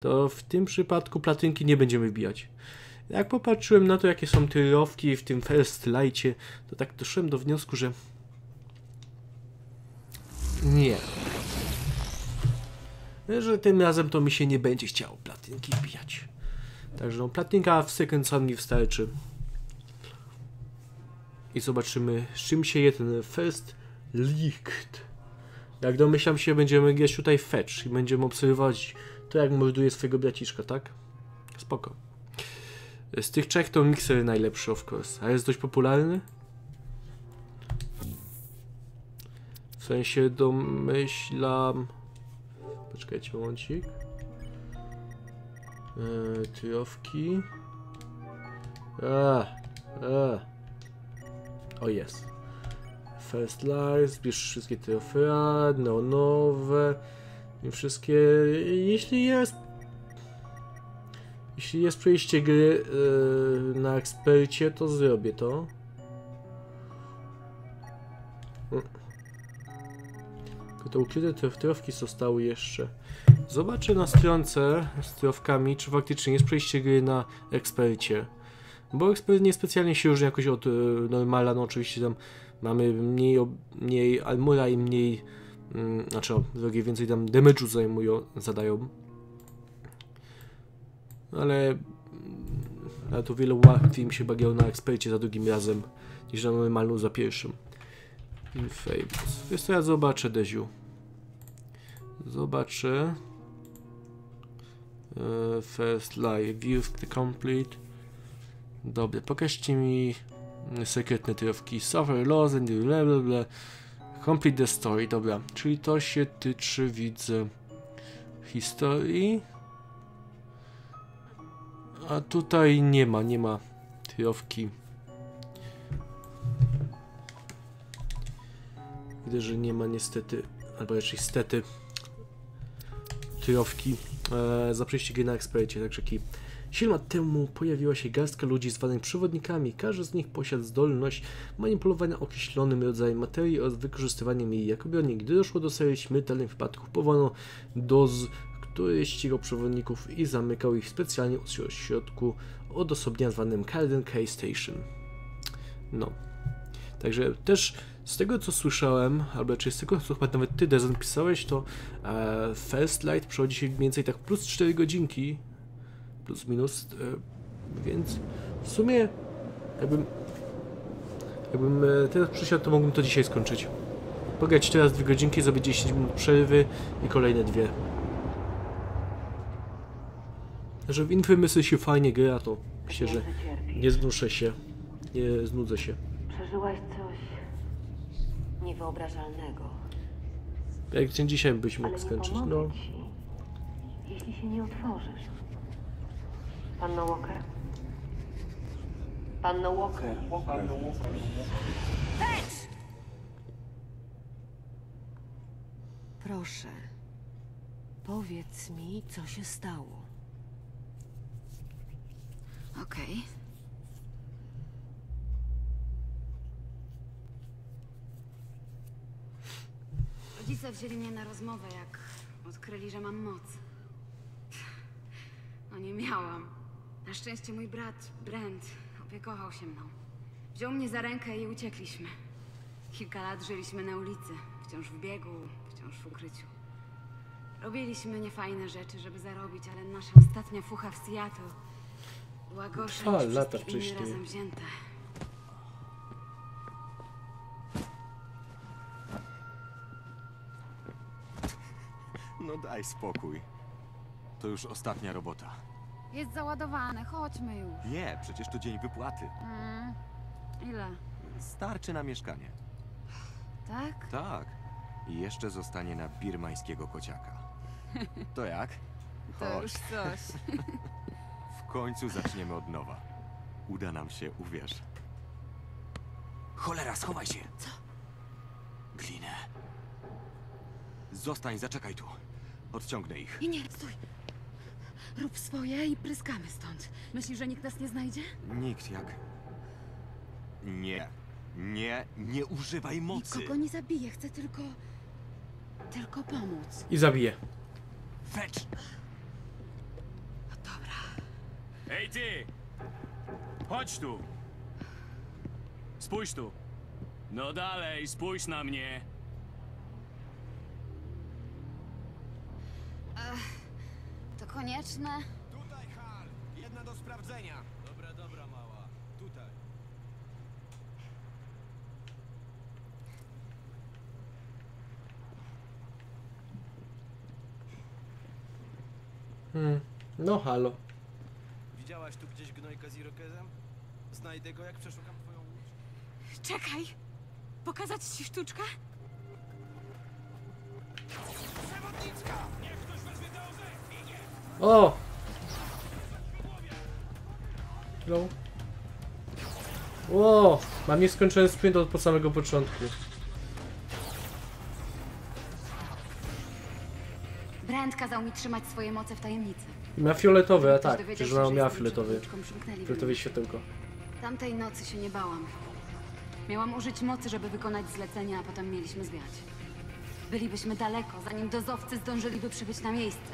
to w tym przypadku platynki nie będziemy wbijać. Jak popatrzyłem na to, jakie są tyrowki w tym First Lightie, to tak doszedłem do wniosku, że nie. Że tym razem to mi się nie będzie chciało platynki wbijać. Także no, platynka w Second Sun mi wystarczy. I zobaczymy, z czym się je ten First Licht. Jak domyślam się, będziemy grać tutaj Fetch i będziemy obserwować to, jak morduje swojego braciszka, tak? Spoko. Z tych trzech to Mixer najlepszy, of course. A jest dość popularny? W sensie domyślam... Poczekajcie, momencik. Eee, tyjowki. A, a. O jest. First Life, zbierz wszystkie trofea, neonowe i wszystkie... Jeśli jest... Jeśli jest przejście gry yy, na ekspercie, to zrobię to. Tylko te ukryte trofki zostały jeszcze. Zobaczę na stronce z trofkami, czy faktycznie jest przejście gry na ekspercie. Bo ekspert nie specjalnie się różni jakoś od y, normala, no oczywiście tam mamy mniej, mniej armora i mniej, mm, znaczy drogie więcej tam damage'u zajmują, zadają. Ale, ale to wiele łatwiej mi się bagiało na ekspercie za drugim razem, niż na normalną za pierwszym. Infamous. Wiesz co, ja zobaczę, Deziu. Zobaczę. Uh, first live, view the complete. Dobra, pokażcie mi sekretne trofki. Suffer loss and bla bla bla. Complete the story, dobra. Czyli to się tyczy, widzę, historii. A tutaj nie ma, nie ma trofki. Widzę, że nie ma niestety, albo raczej stety, trofki e, za przejście gry na ekspercie, także ki. 7 lat temu pojawiła się garstka ludzi zwanych przewodnikami. Każdy z nich posiadł zdolność manipulowania określonym rodzajem materii oraz wykorzystywaniem jej jako broni. Gdy doszło do serii śmiertelnych wypadków, powołano DOZ, który ścigał przewodników i zamykał ich specjalnie w środku odosobnienia zwanym Carden K Station. No. Także też z tego co słyszałem, albo czy z tego co chyba nawet ty Dezen pisałeś, to e, First Light przechodzi się mniej więcej tak plus 4 godzinki, plus minus, e, więc w sumie jakbym jakbym e, teraz przysiadł, to mógłbym to dzisiaj skończyć. Pograć teraz 2 godzinki, zrobić 10 minut przerwy i kolejne dwie. Że w Infamousy się fajnie gra, to myślę, że nie znuszę się, nie znudzę się. Przeżyłaś coś niewyobrażalnego. Jak dzień dzisiaj byś mógł skończyć, no. ci, jeśli się nie otworzysz. Panno Walker? Panno Walker? Proszę, powiedz mi, co się stało. Okej. Rodzice wzięli mnie na rozmowę, jak odkryli, że mam moc. No nie miałam. Na szczęście mój brat, Brent, opiekował się mną. Wziął mnie za rękę i uciekliśmy. Kilka lat żyliśmy na ulicy, wciąż w biegu, wciąż w ukryciu. Robiliśmy niefajne rzeczy, żeby zarobić, ale nasza ostatnia fucha w Seattle była gorsza A, niż lata wcześniej. razem wzięte. No daj spokój. To już ostatnia robota. Jest załadowane, chodźmy już. Nie, przecież to dzień wypłaty. Mm. Ile? Starczy na mieszkanie. Tak? Tak. I jeszcze zostanie na birmańskiego kociaka. To jak? To Chodź. już coś. W końcu zaczniemy od nowa. Uda nam się, uwierz. Cholera, schowaj się! Co? Glinę. Zostań, zaczekaj tu. Odciągnę ich. Nie, nie, stój. Rób swoje i pryskamy stąd. Myślisz, że nikt nas nie znajdzie? Nikt jak... Nie. Nie, nie używaj mocy! Nikogo nie zabiję, chcę tylko... Tylko pomóc. I zabiję. Fetch! Ej ty! Chodź tu! Spójrz tu! No dalej, spójrz na mnie! Konieczne? Tutaj, Hal! Jedna do sprawdzenia. Dobra, dobra, mała. Tutaj. Hmm. No halo. Widziałaś tu gdzieś gnojka z irokezem? Znajdę go, jak przeszukam twoją łódź. Czekaj! Pokazać ci sztuczkę? O! Hello? O! Mam nieskończony sprint od po samego początku. Brand kazał mi trzymać swoje moce w tajemnicy. I ma fioletowy, a tak, przecież ona miała fioletowy. Fioletowe światełko. Tamtej nocy się nie bałam. Miałam użyć mocy, żeby wykonać zlecenie, a potem mieliśmy zwiać. Bylibyśmy daleko, zanim dozowcy zdążyliby przybyć na miejsce.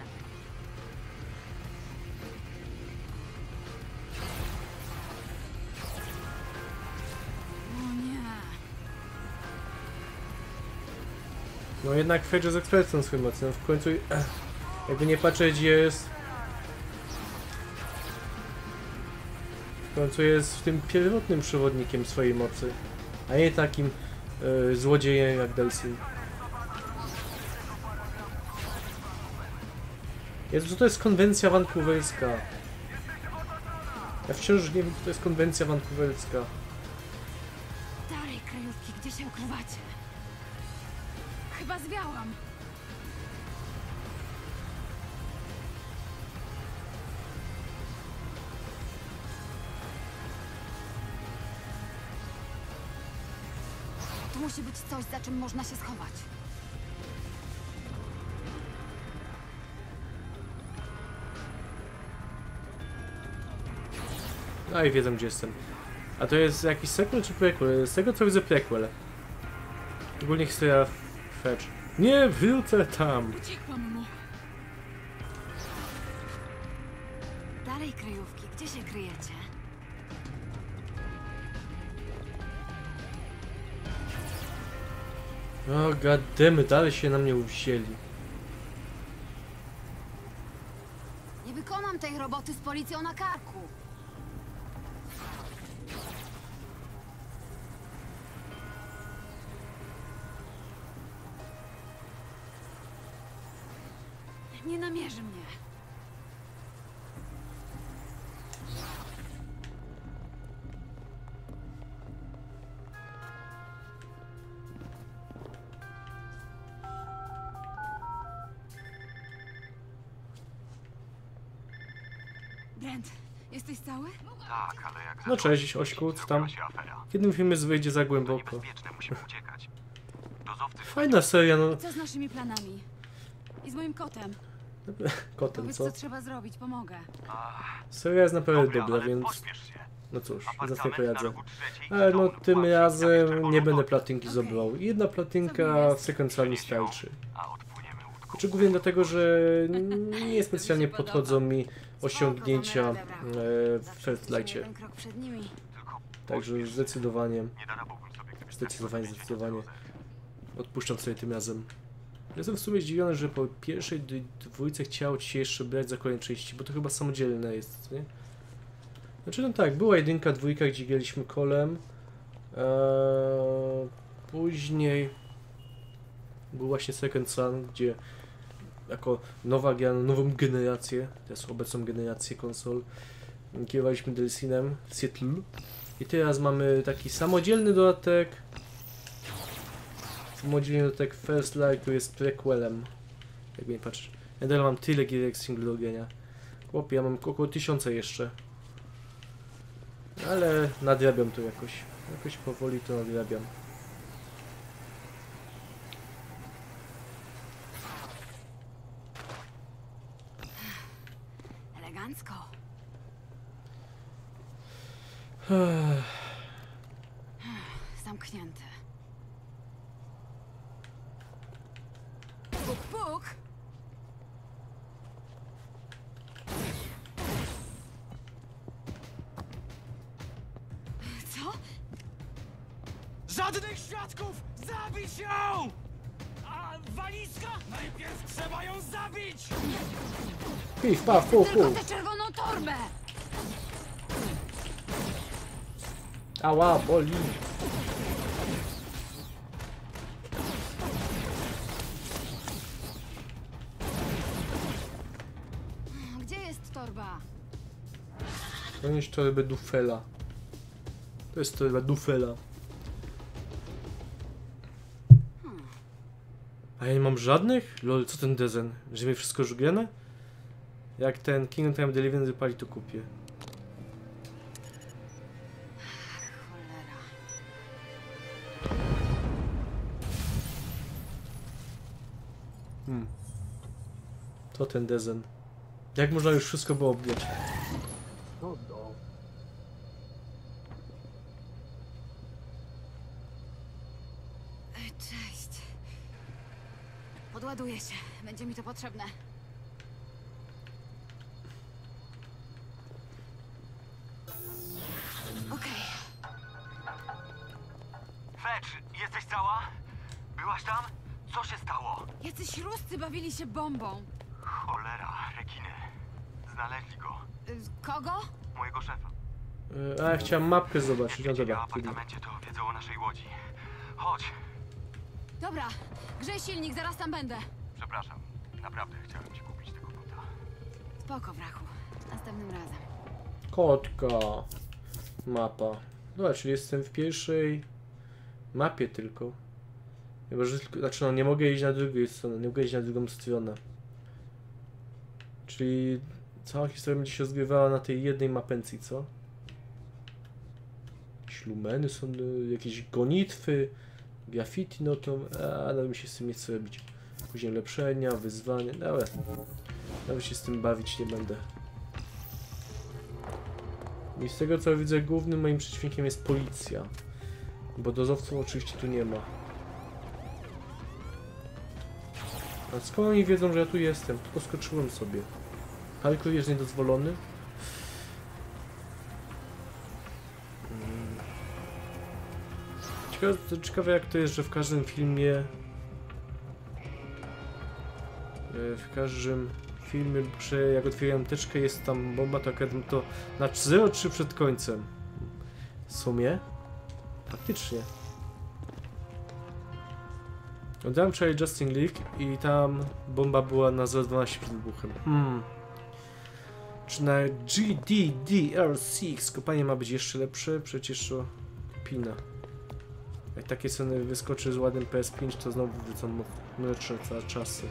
No jednak jest ekspertem swój mocny. No w końcu, jakby nie patrzeć, jest... W końcu jest tym pierwotnym przewodnikiem swojej mocy. A nie takim e, złodziejem jak Delsin. Jezu, co to jest konwencja vancouverska? Ja wciąż nie wiem, co to jest konwencja vancouverska. Dalej, krajówki, gdzie się ukrywacie? Chyba zwiałam. Tu musi być coś, za czym można się schować. No i wiedzą gdzie jestem. A to jest jakiś sequel czy prequel? Z tego co widzę prequel. Ogólnie historia Fetch. Nie wrócę tam! Uciekłam mu. Dalej, kryjówki, gdzie się kryjecie? O goddammit, ale się na mnie uwzięli. Nie wykonam tej roboty z policją na karku. Namierzy mnie. Brent, jesteś cały? Tak, ale jak No cześć, Ośku, co tam? W jednym filmie wyjdzie za głęboko. niebezpieczne, musimy uciekać. Dozowcy Fajna seria, no. Co z naszymi planami? I z moim kotem? Kotem, Powiedz, co? co trzeba zrobić, pomogę. Seria jest naprawdę Dobra, dobra, ale więc... pośpiesz się. No cóż, Apartament za chwilę na rogu trzeciej Ale no, dom, tym razem nie będę wodę, platynki Okej. Jedna platynka w Second Sun starczy. A odpłyniemy łódką. Znaczy głównie dlatego, że nie specjalnie podchodzą mi osiągnięcia e, w First Lightie. Jeden krok przed nimi. Tylko Także zdecydowanie, nie darowałbym sobie gdybyś zdecydowanie, tak zdecydowanie drodze. odpuszczam sobie tym razem. Jestem w sumie zdziwiony, że po pierwszej dwójce chciało ci jeszcze brać za kolejne części, bo to chyba samodzielne jest, nie? Znaczy no tak, była jedynka, dwójka, gdzie graliśmy kolem. Eee, później był właśnie Second Sun, gdzie jako nowa gra nową generację, teraz obecną generację konsol, kierowaliśmy Delsinem w Seattle. I teraz mamy taki samodzielny dodatek. Samodzielny dodatek First Light, który jest prequelem. Jakby nie patrz. Ja dalej mam tyle gierek single do grania. Chłopie, ja mam około tysiąca jeszcze. Ale nadrabiam to jakoś. Jakoś powoli to nadrabiam. Elegancko. Pif, paf, fu, Tylko fu. tę czerwoną torbę! Ała, boli. Gdzie jest torba? Ponieść torbę Dufela. To jest torba Dufela. A ja nie mam żadnych? Lol, co ten dezen? Że mi wszystko żugiene? Jak ten Kingdom Time Deliverance wypali, to kupię. Cholera. To ten dezen. Jak można już wszystko było objąć? Cześć. Podładuję się. Będzie mi to potrzebne. Bawili się bombą. Cholera, rekiny. Znaleźli go. Y, Kogo? Mojego szefa. E, A ja chciałem mapkę zobaczyć. No Jeśli w dobra, apartamencie to wiedzą o naszej łodzi. Chodź. Dobra, grzej silnik, zaraz tam będę. Przepraszam. Naprawdę chciałem ci kupić tego buta. Spoko, wrachu. Następnym razem. Kotka. Mapa. Dobra, czyli jestem w pierwszej mapie tylko. Chyba, że tylko, znaczy no, nie mogę iść na drugą stronę, nie mogę iść na drugą stronę. Czyli cała historia będzie się rozgrywała na tej jednej mapencji, co? Jakieś lumeny są, y, jakieś gonitwy, graffiti, no to, a nawet mi się z tym nie chce robić. Później lepszenia, wyzwania, dobra. Nawet się z tym bawić nie będę. I z tego co widzę, głównym moim przeciwnikiem jest policja. Bo dozowców oczywiście tu nie ma. A skąd oni wiedzą, że ja tu jestem? Tylko skoczyłem sobie. Parkour jest niedozwolony. Mm. Ciekawe, ciekawe jak to jest, że w każdym filmie e, w każdym filmie, że jak otwieram teczkę jest tam bomba, to akurat to na 0,3 przed końcem. W sumie? Faktycznie. Oddałem wczoraj Justin League i tam bomba była na 0,12 przed wybuchem. Hmm. Czy na GDDR6 kopanie ma być jeszcze lepsze? Przecież to pina. Jak takie ceny wyskoczy z ładnym PS5, to znowu wrócą mleczne czasy.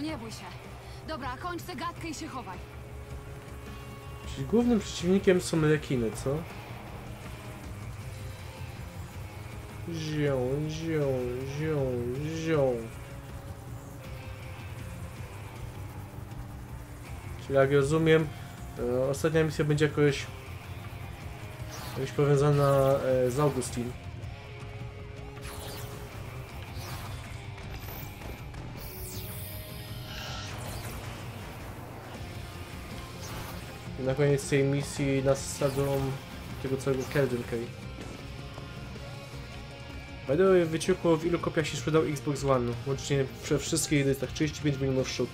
Nie bój się. Dobra, kończ tę gadkę i się chowaj. Czyli głównym przeciwnikiem są rekiny, co? Zią, zią, zią, zią. Czyli jak rozumiem, e, ostatnia misja będzie jakoś, jakoś powiązana e, z Augustin. Na koniec tej misji nas sadzą tego całego Kelvin Key. By the way, wyciekło w ilu kopiach się sprzedał Xbox One. Łącznie we wszystkich edycjach 35 milionów sztuk.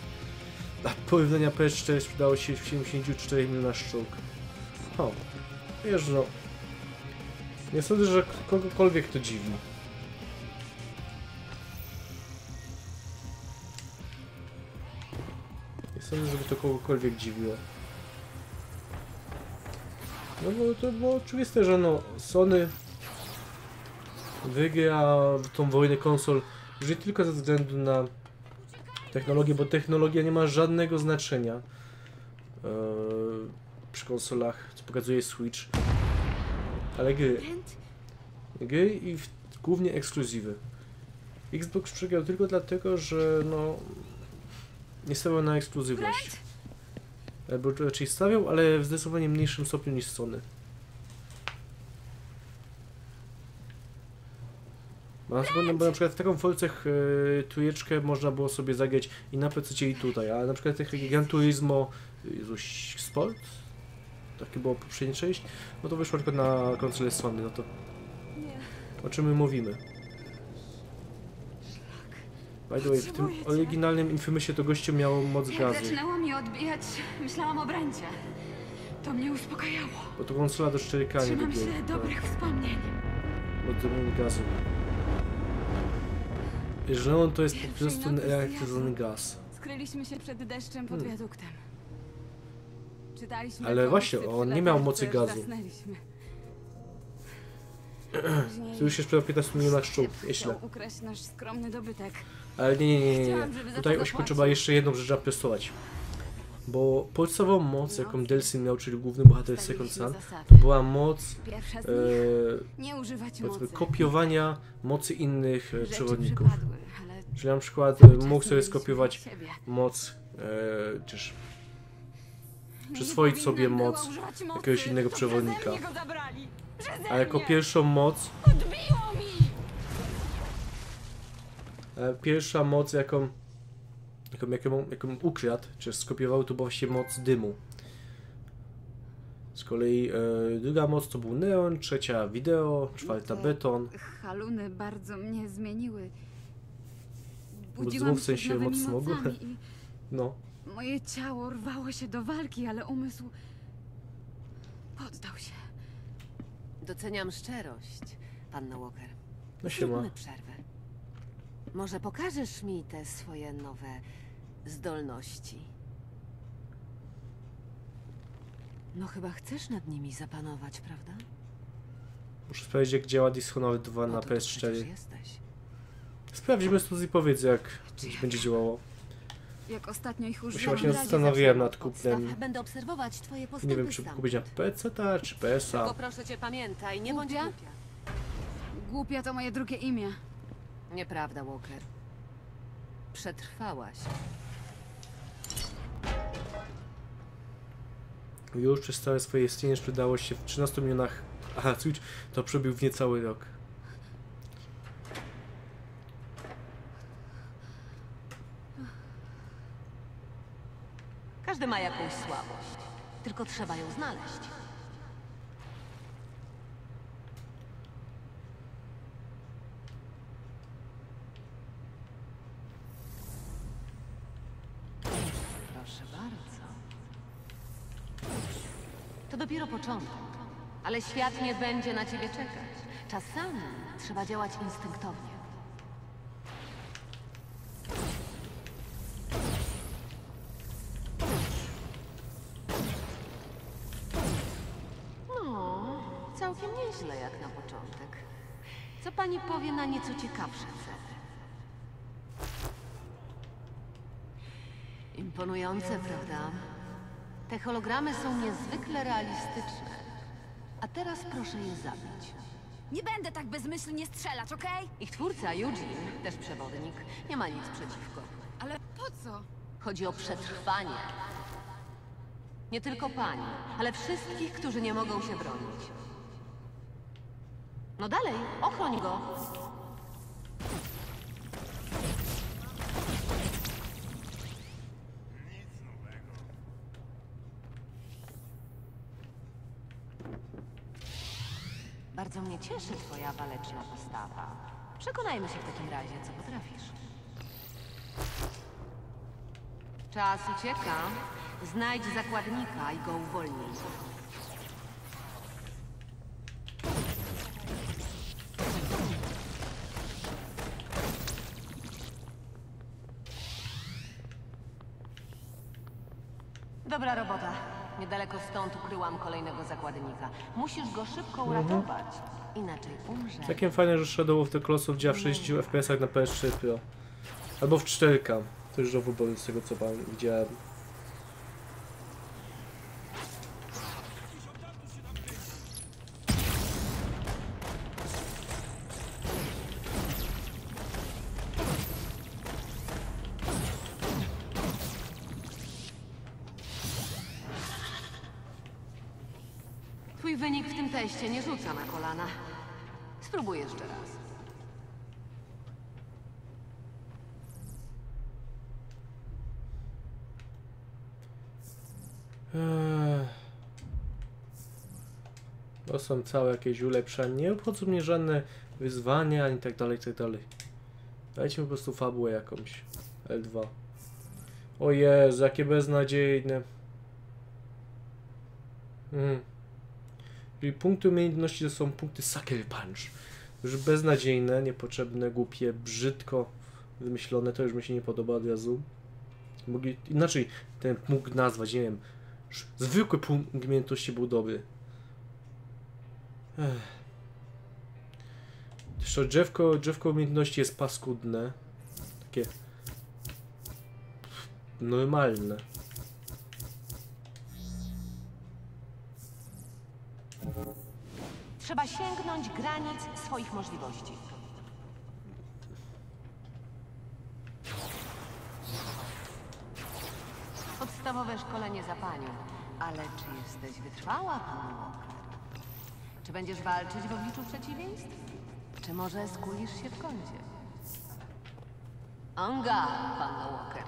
A porównania PS4 sprzedało się w 74 milionach sztuk. O, wiesz no. Nie sądzę, że kogokolwiek to dziwi. Nie sądzę, żeby to kogokolwiek dziwiło. No bo to było oczywiste, że no Sony wygra tą wojnę konsol już nie tylko ze względu na technologię, bo technologia nie ma żadnego znaczenia eee, przy konsolach, co pokazuje Switch, ale gry. Gry i w, głównie ekskluzywy. Xbox przegrał tylko dlatego, że no nie stawiał na ekskluzywność. Albo raczej stawiał, ale w zdecydowanie mniejszym stopniu niż Sony. Bo na, przykład, bo na przykład w taką Forcę e, trójeczkę można było sobie zagrać i na PC i tutaj, ale na przykład tych Gran Turismo Jezuś, Sport? Takie było poprzednia część, no to wyszło tylko na konsolę Sony, no to o czym my mówimy? By the way, w tym oryginalnym Infamousie to gościu miał moc Jak gazu, zaczynało mi odbijać, myślałam o Brencie. To mnie uspokajało. bo to konsola do 4K nie Trzymam się dobrych wspomnień. Moc gazu. Żelon to jest po prostu nocy reaktywowany gaz. Skryliśmy się przed deszczem pod Hmm. wiaduktem. Czytaliśmy Ale właśnie, on nie miał mocy gazu. Tu już się sprzedał 15 milionach nieźle. chciał ukraść nasz skromny dobytek. Ale nie, nie, nie, nie, Tutaj Ośku trzeba jeszcze jedną rzecz zapiastować. Bo podstawową moc, jaką Delsin miał, czyli główny bohater Second Sun, to była moc e, kopiowania mocy innych e, przewodników. Czyli na przykład e, mógł sobie skopiować moc, e, czyż przyswoić sobie moc jakiegoś innego przewodnika. A jako pierwszą moc, pierwsza moc jaką, jaką, jaką, jaką ukradł, czy skopiował, to była właśnie moc dymu. Z kolei e, druga moc to był neon, trzecia wideo, czwarta Te beton. Haluny bardzo mnie zmieniły. Budziłam w się sensie moc smogu? i No, moje ciało rwało się do walki, ale umysł poddał się. Doceniam szczerość, panno Walker. no się ma. Przerwę. Może pokażesz mi te swoje nowe zdolności? No chyba chcesz nad nimi zapanować, prawda? Muszę sprawdzić jak działa Dishonored 2 na Po to tu przecież PS4. jesteś. Sprawdzimy to i powiedz jak będzie działało. Jak ostatnio ich Bo się właśnie zastanawiałem nad kupnem. Będę obserwować twoje postępy Nie wiem czy kupić na PC czy PS-a. Tylko proszę cię pamiętaj, nie bądź głupia. Głupia to moje drugie imię. Nieprawda, Walker. Przetrwałaś. Już przez całe swoje istnienie sprzedało się w 13 milionach. Aha, Switch to przebił w niecały rok. Każdy ma jakąś słabość. Tylko trzeba ją znaleźć. Proszę bardzo. To dopiero początek. Ale świat nie będzie na ciebie czekać. Czasami trzeba działać instynktownie. No, całkiem nieźle jak na początek. Co pani powie na nieco ciekawsze cele? Imponujące, prawda? Te hologramy są niezwykle realistyczne. A teraz proszę je zabić. Nie będę tak bezmyślnie strzelać, okej? Ich twórca, Eugene, też przewodnik, nie ma nic przeciwko. Ale po co? Chodzi o przetrwanie. Nie tylko pani, ale wszystkich, którzy nie mogą się bronić. No dalej, ochroń go. Bardzo mnie cieszy twoja waleczna postawa. Przekonajmy się w takim razie, co potrafisz. Czas ucieka. Znajdź zakładnika i go uwolnij. Dobra robota. Niedaleko stąd ukryłam kolejnego zakładnika. Musisz go szybko uratować, inaczej umrze. Całkiem fajne, że Shadow of the Colossus działa w 60 FPS na PS4 Pro. Albo w 4K. To już do wyboru z tego co pan widziałem. Są całe jakieś ulepszenia. Nie obchodzą mnie żadne wyzwania ani tak dalej, tak dalej. Dajcie po prostu fabułę jakąś. L2. O Jezu, jakie beznadziejne. Mm. Czyli punkty umiejętności to są punkty Sucker Punch. Już beznadziejne, niepotrzebne, głupie, brzydko wymyślone, to już mi się nie podoba od razu. Inaczej ten mógł nazwać, nie wiem, zwykły punkt umiejętności był dobry. Zresztą drzewko, drzewko umiejętności jest paskudne. Takie normalne. Trzeba sięgnąć granic swoich możliwości. Podstawowe szkolenie za panią. Ale czy jesteś wytrwała, pan Walker? Czy będziesz walczyć w obliczu przeciwieństw? Czy może skulisz się w kącie? Anga, pan Walker.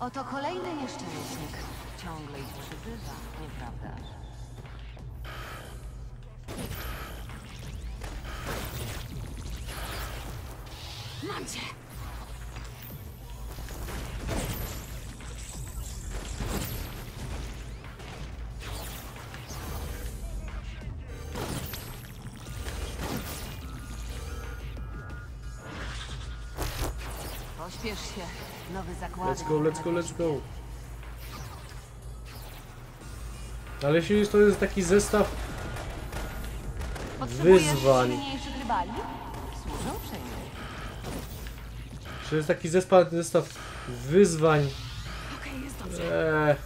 Oto kolejny nieszczęśnik. Ciągle ich przybywa, nieprawdaż? Mam cię! Let's go, let's go, let's go. Ale jeśli to jest taki zestaw wyzwań. Czy jest taki zestaw, zestaw wyzwań. Eee,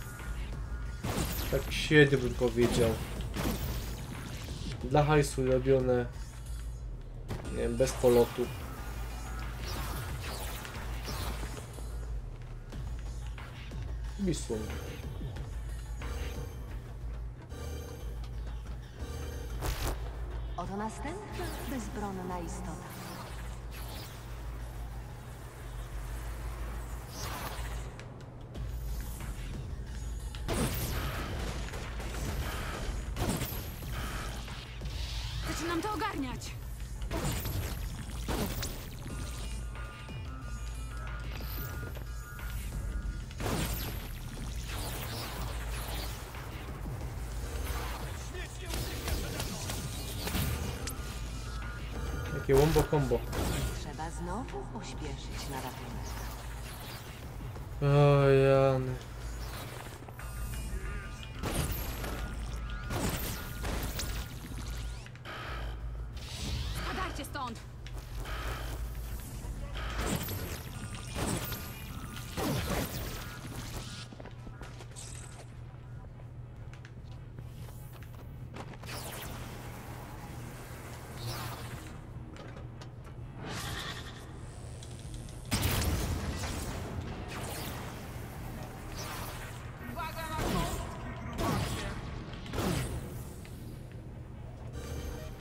tak średnio bym powiedział. Dla hajsu robione. Nie wiem, bez polotu. Wisłą. Oto następna bezbronna istota. Jakie wombo combo. Trzeba znowu pośpieszyć na ratunek. O Jany.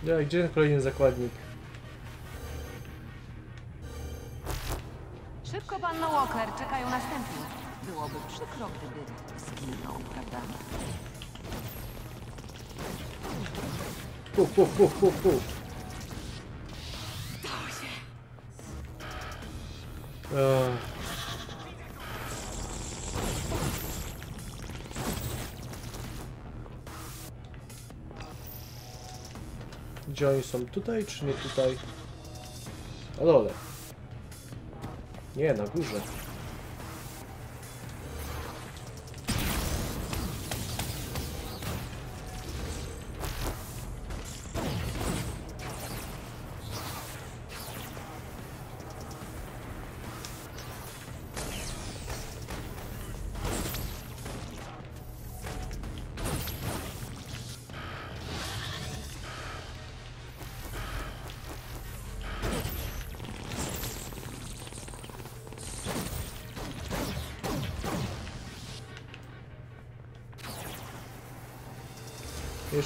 Ja, gdzie kolejny zakładnik? Szybko, panno Walker, czekają następni. Byłoby przykro, gdyby zginął, prawda? Puf, puf, puf, puf, puf. Gdzie oni są? Tutaj czy nie tutaj? Na dole. Nie, na górze.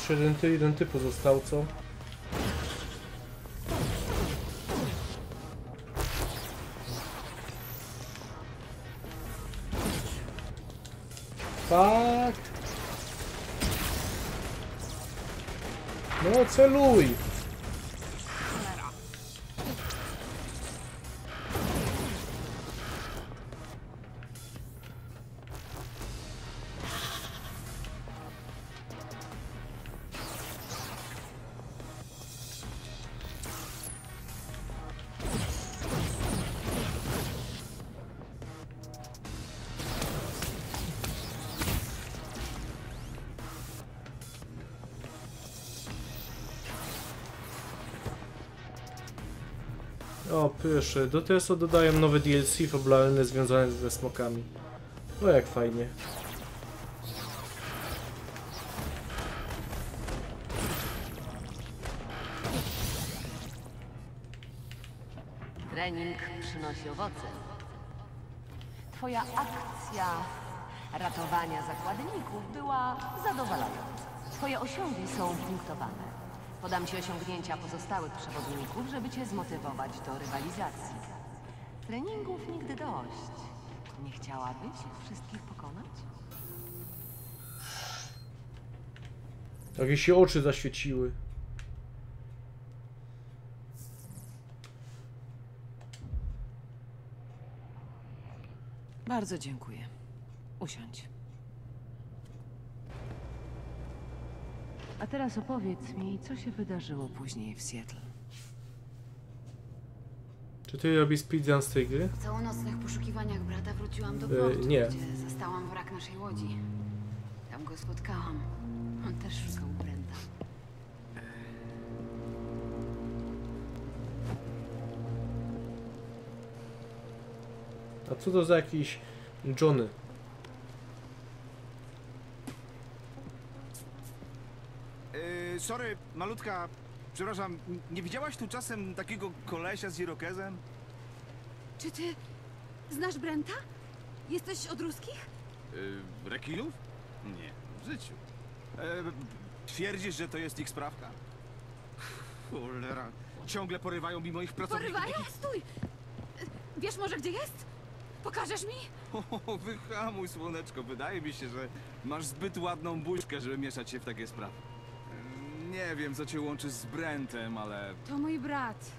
jeszcze jeden, ty, jeden typ pozostał, co? Tak! No celuj! O, proszę, do TSO dodają nowe DLC fabularne związane ze smokami. O, jak fajnie. Trening przynosi owoce. Twoja akcja ratowania zakładników była zadowalająca. Twoje osiągi są punktowane. Podam ci osiągnięcia pozostałych przewodników, żeby cię zmotywować do rywalizacji. Treningów nigdy dość. Nie chciałabyś wszystkich pokonać? Jak jej się oczy zaświeciły. Bardzo dziękuję. Usiądź. A teraz opowiedz mi, co się wydarzyło później w Seattle. Czy ty robisz speedrun z tej gry? Po całonocnych poszukiwaniach brata wróciłam do E, portu, nie. gdzie zastałam wrak naszej łodzi. Tam go spotkałam. On też szukał Brenda. A co to za jakiś Johnny? Yy, sorry, malutka, przepraszam, nie widziałaś tu czasem takiego kolesia z irokezem? Czy ty znasz Brenta? Jesteś od ruskich? Yy, rekinów? Nie, w życiu. E, twierdzisz, że to jest ich sprawka? Cholera, ciągle porywają mi moich pracowników. Porywają? Stój! Wiesz może gdzie jest? Pokażesz mi? O, wyhamuj, słoneczko. Wydaje mi się, że masz zbyt ładną buźkę, żeby mieszać się w takie sprawy. Nie wiem, co cię łączy z Brentem, ale... To mój brat.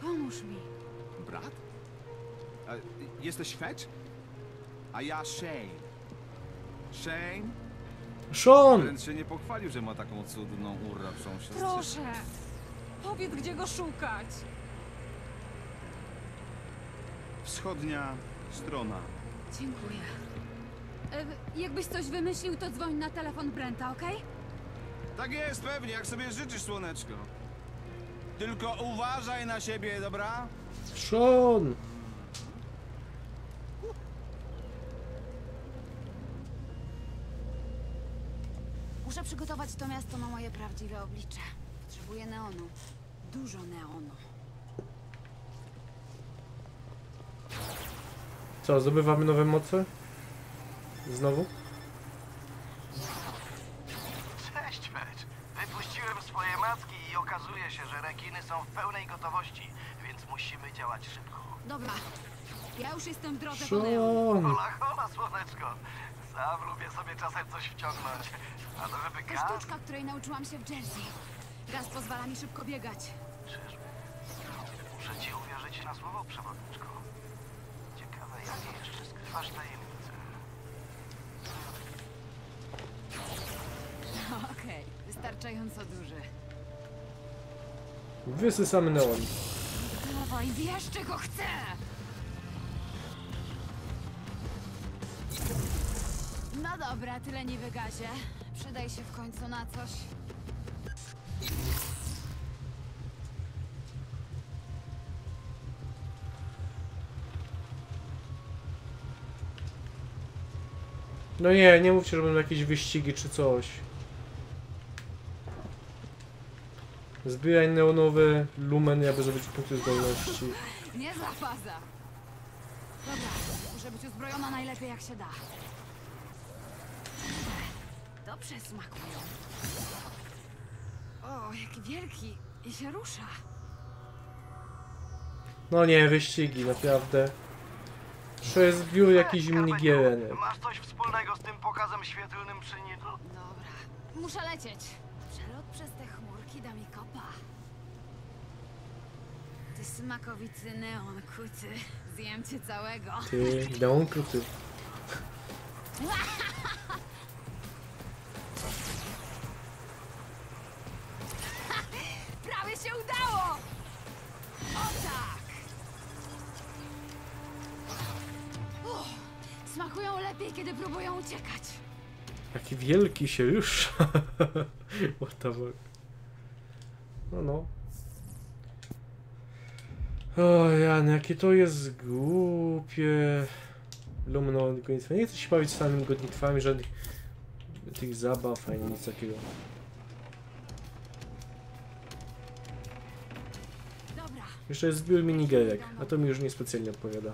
Pomóż mi. Brat? A, jesteś Fetch? A ja Shane. Shane? Sean! Brent się nie pochwalił, że ma taką cudną, urroczą siostrę. Proszę! Powiedz, gdzie go szukać. Wschodnia strona. Dziękuję. E, jakbyś coś wymyślił, to dzwoń na telefon Brenta, okej? Tak jest, pewnie, jak sobie życzysz, słoneczko. Tylko uważaj na siebie, dobra? Sean! Muszę przygotować to miasto na moje prawdziwe oblicze. Potrzebuję neonu. Dużo neonu. Co, zdobywamy nowe moce? Znowu? Cześć, Fetch. Wypuściłem swoje macki i okazuje się, że rekiny są w pełnej gotowości, więc musimy działać szybko. Dobra. Ja już jestem w drodze po. Sean! Hola, hola, słoneczko. Sam lubię sobie czasem coś wciągnąć. A to żeby To gaz... sztuczka, której nauczyłam się w Jersey. Gaz pozwala mi szybko biegać. Czyżby? Muszę ci uwierzyć na słowo, przewodniczko. Ciekawe, jakie jeszcze skrywasz tajemnice. Okej, wystarczająco duży. Wysysamy neon. Dawaj, wiesz czego chcę! No dobra, tyle niby gazie. Przydaj się w końcu na coś. No nie, nie mówcie, że będą jakieś wyścigi czy coś. Zbieraj neonowe lumeny, aby zdobyć punkty zdolności. Niezła faza. Dobra, muszę być uzbrojona najlepiej jak się da. Dobrze smakują. O, jaki wielki i się rusza. No nie, wyścigi, naprawdę. To jest Cześć, minigierek. Skarpeciu. Masz coś wspólnego z tym pokazem świetlnym przy Nidlu? Dobra, muszę lecieć. Przelot przez te chmurki da mi. Ty smakowicy neon, kucy. Zjem cię całego. Ty, dąku, ty. Prawie się udało! O tak! Uff, smakują lepiej, kiedy próbują uciekać. Jaki wielki się już. What the fuck. No no. O Jan, jakie to jest głupie. Lumno gonitwa. Nie chcę się bawić samymi gonitwami, żadnych tych zabaw, ani nic takiego. Dobra, Jeszcze jest zbiór minigierek, a to mi już niespecjalnie odpowiada.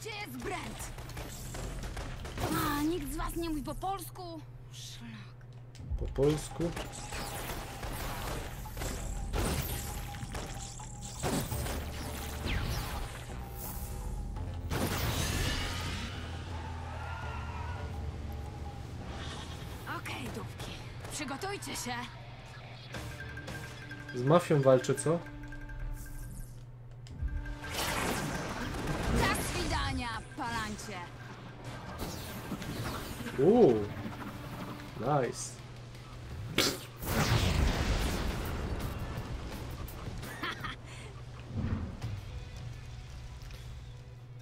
gdzie jest Brent? A, nikt z was nie mówi po polsku? Szlak. Po polsku. Się. Z mafią walczy, co? Czas widania, palancie. Uuu. Nice.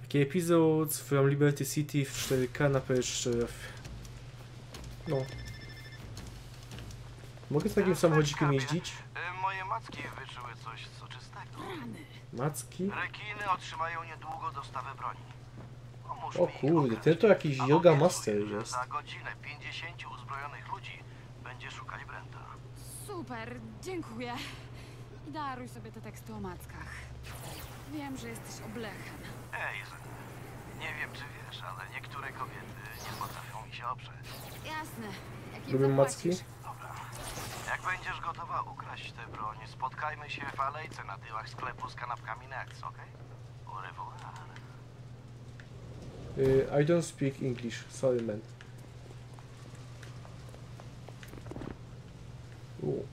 Taki epizod from Liberty City w 4K na PS4. No. Mogę z takim samochodzikiem jeździć? Y, Moje macki wyczuły coś soczystego. Macki? Rekiny otrzymają niedługo dostawę broni. Pomóż O kurde, ten to jakiś yoga master że jest. Za godzinę 50 uzbrojonych ludzi będzie szukać Brenta. Super, dziękuję. I daruj sobie te teksty o mackach. Wiem, że jesteś oblechem. Ej, nie wiem czy wiesz, ale niektóre kobiety nie potrafią mi się oprzeć. Jasne. Jak macki? Jak będziesz gotowa ukraść tę broń, spotkajmy się w alejce na tyłach sklepu z kanapkami Next, okej? Y, I don't speak English, sorry man. U.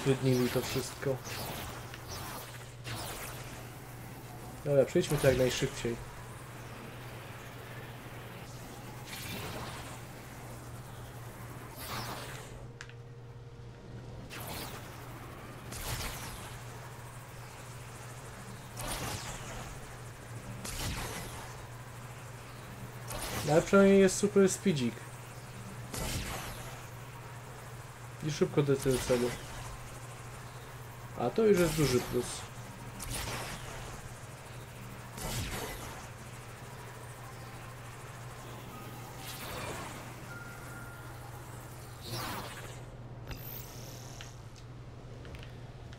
utrudnili to wszystko. Dobra, przejdźmy to jak najszybciej. No, Ale przynajmniej jest super speedzik. I szybko do celu. A to już jest duży plus.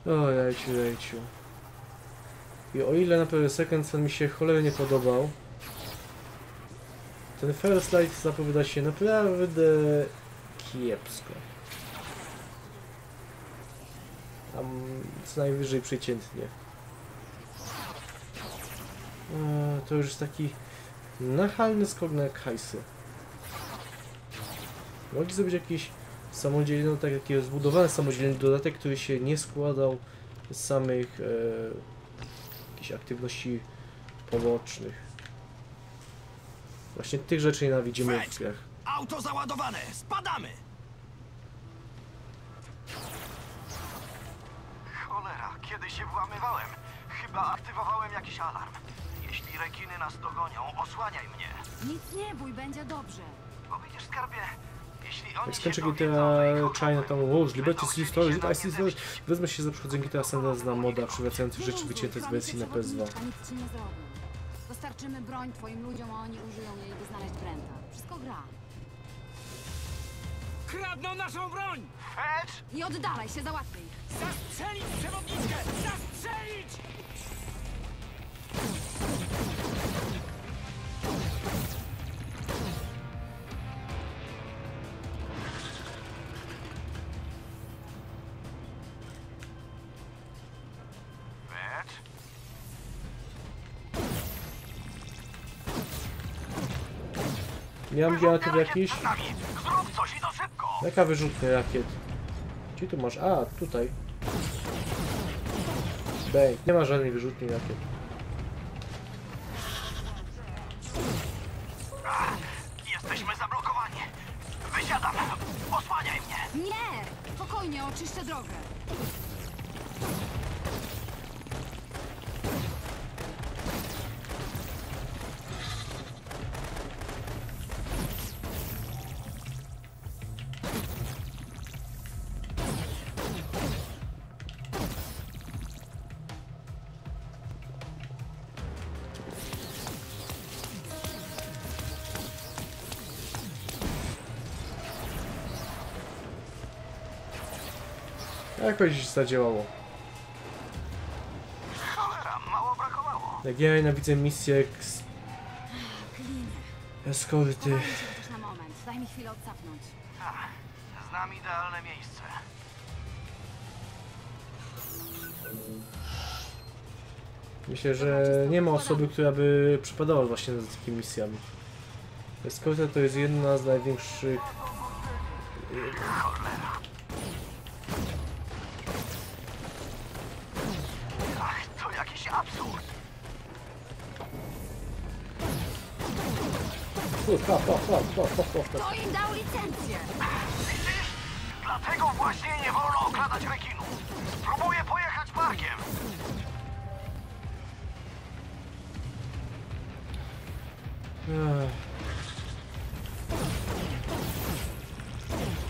O, jajciu, jajciu. I o ile na pewno Second Son mi się cholernie podobał, ten First Light zapowiada się naprawdę kiepsko. Tam co najwyżej przeciętnie. E, To już jest taki nachalny skok na hajsy. Mogli zrobić jakiś samodzielny, no tak taki zbudowany samodzielny dodatek, który się nie składał z samych e, jakichś aktywności pobocznych. Właśnie tych rzeczy nienawidzimy w grach. Auto załadowane! Spadamy! Osłaniaj mnie. Nic nie bój, będzie dobrze. Bo widzisz, skarbie, Jeśli oni Jak skończę GTA że ich Chinatown Walls, Liberty City Stories, Ice mnie Stories, wezmę się za przechodzenie GTA San Andreas na moda, przywracający Nie rzeczy wycięte z wersji na PS2. przewodniczka, Nic ci nie zrobią. Dostarczymy broń twoim ludziom, a oni użyją jej, by znaleźć Brenta. Wszystko gra. Kradną naszą broń! Fetch! I oddalaj się, załatwię ich. Zastrzelić przewodniczkę! Zastrzelić! Nie mam granatów jakiś? Przed nami! Zrób coś i to szybko! Jaka wyrzutnia rakiet? Gdzie tu masz? A, tutaj. Bang, nie ma żadnej wyrzutni rakiet. Jesteśmy zablokowani! Wysiadam! Osłaniaj mnie! Nie! Spokojnie, oczyszczę drogę. Jakoś zadziałało. Cholera, mało brakowało. Jak ja nienawidzę misję eks... Klinie. eskorty. Na moment. Daj mi chwilę odsapnąć. Tak, znam idealne miejsce. Myślę, że nie ma osoby, która by przypadała właśnie za takimi misjami. Eskorta to jest jedna z największych... Ach, Ha, ha, ha, ha, ha, ha. Kto im dał licencję? Widzisz? Dlatego właśnie nie wolno okradać rekinów. Spróbuję pojechać parkiem.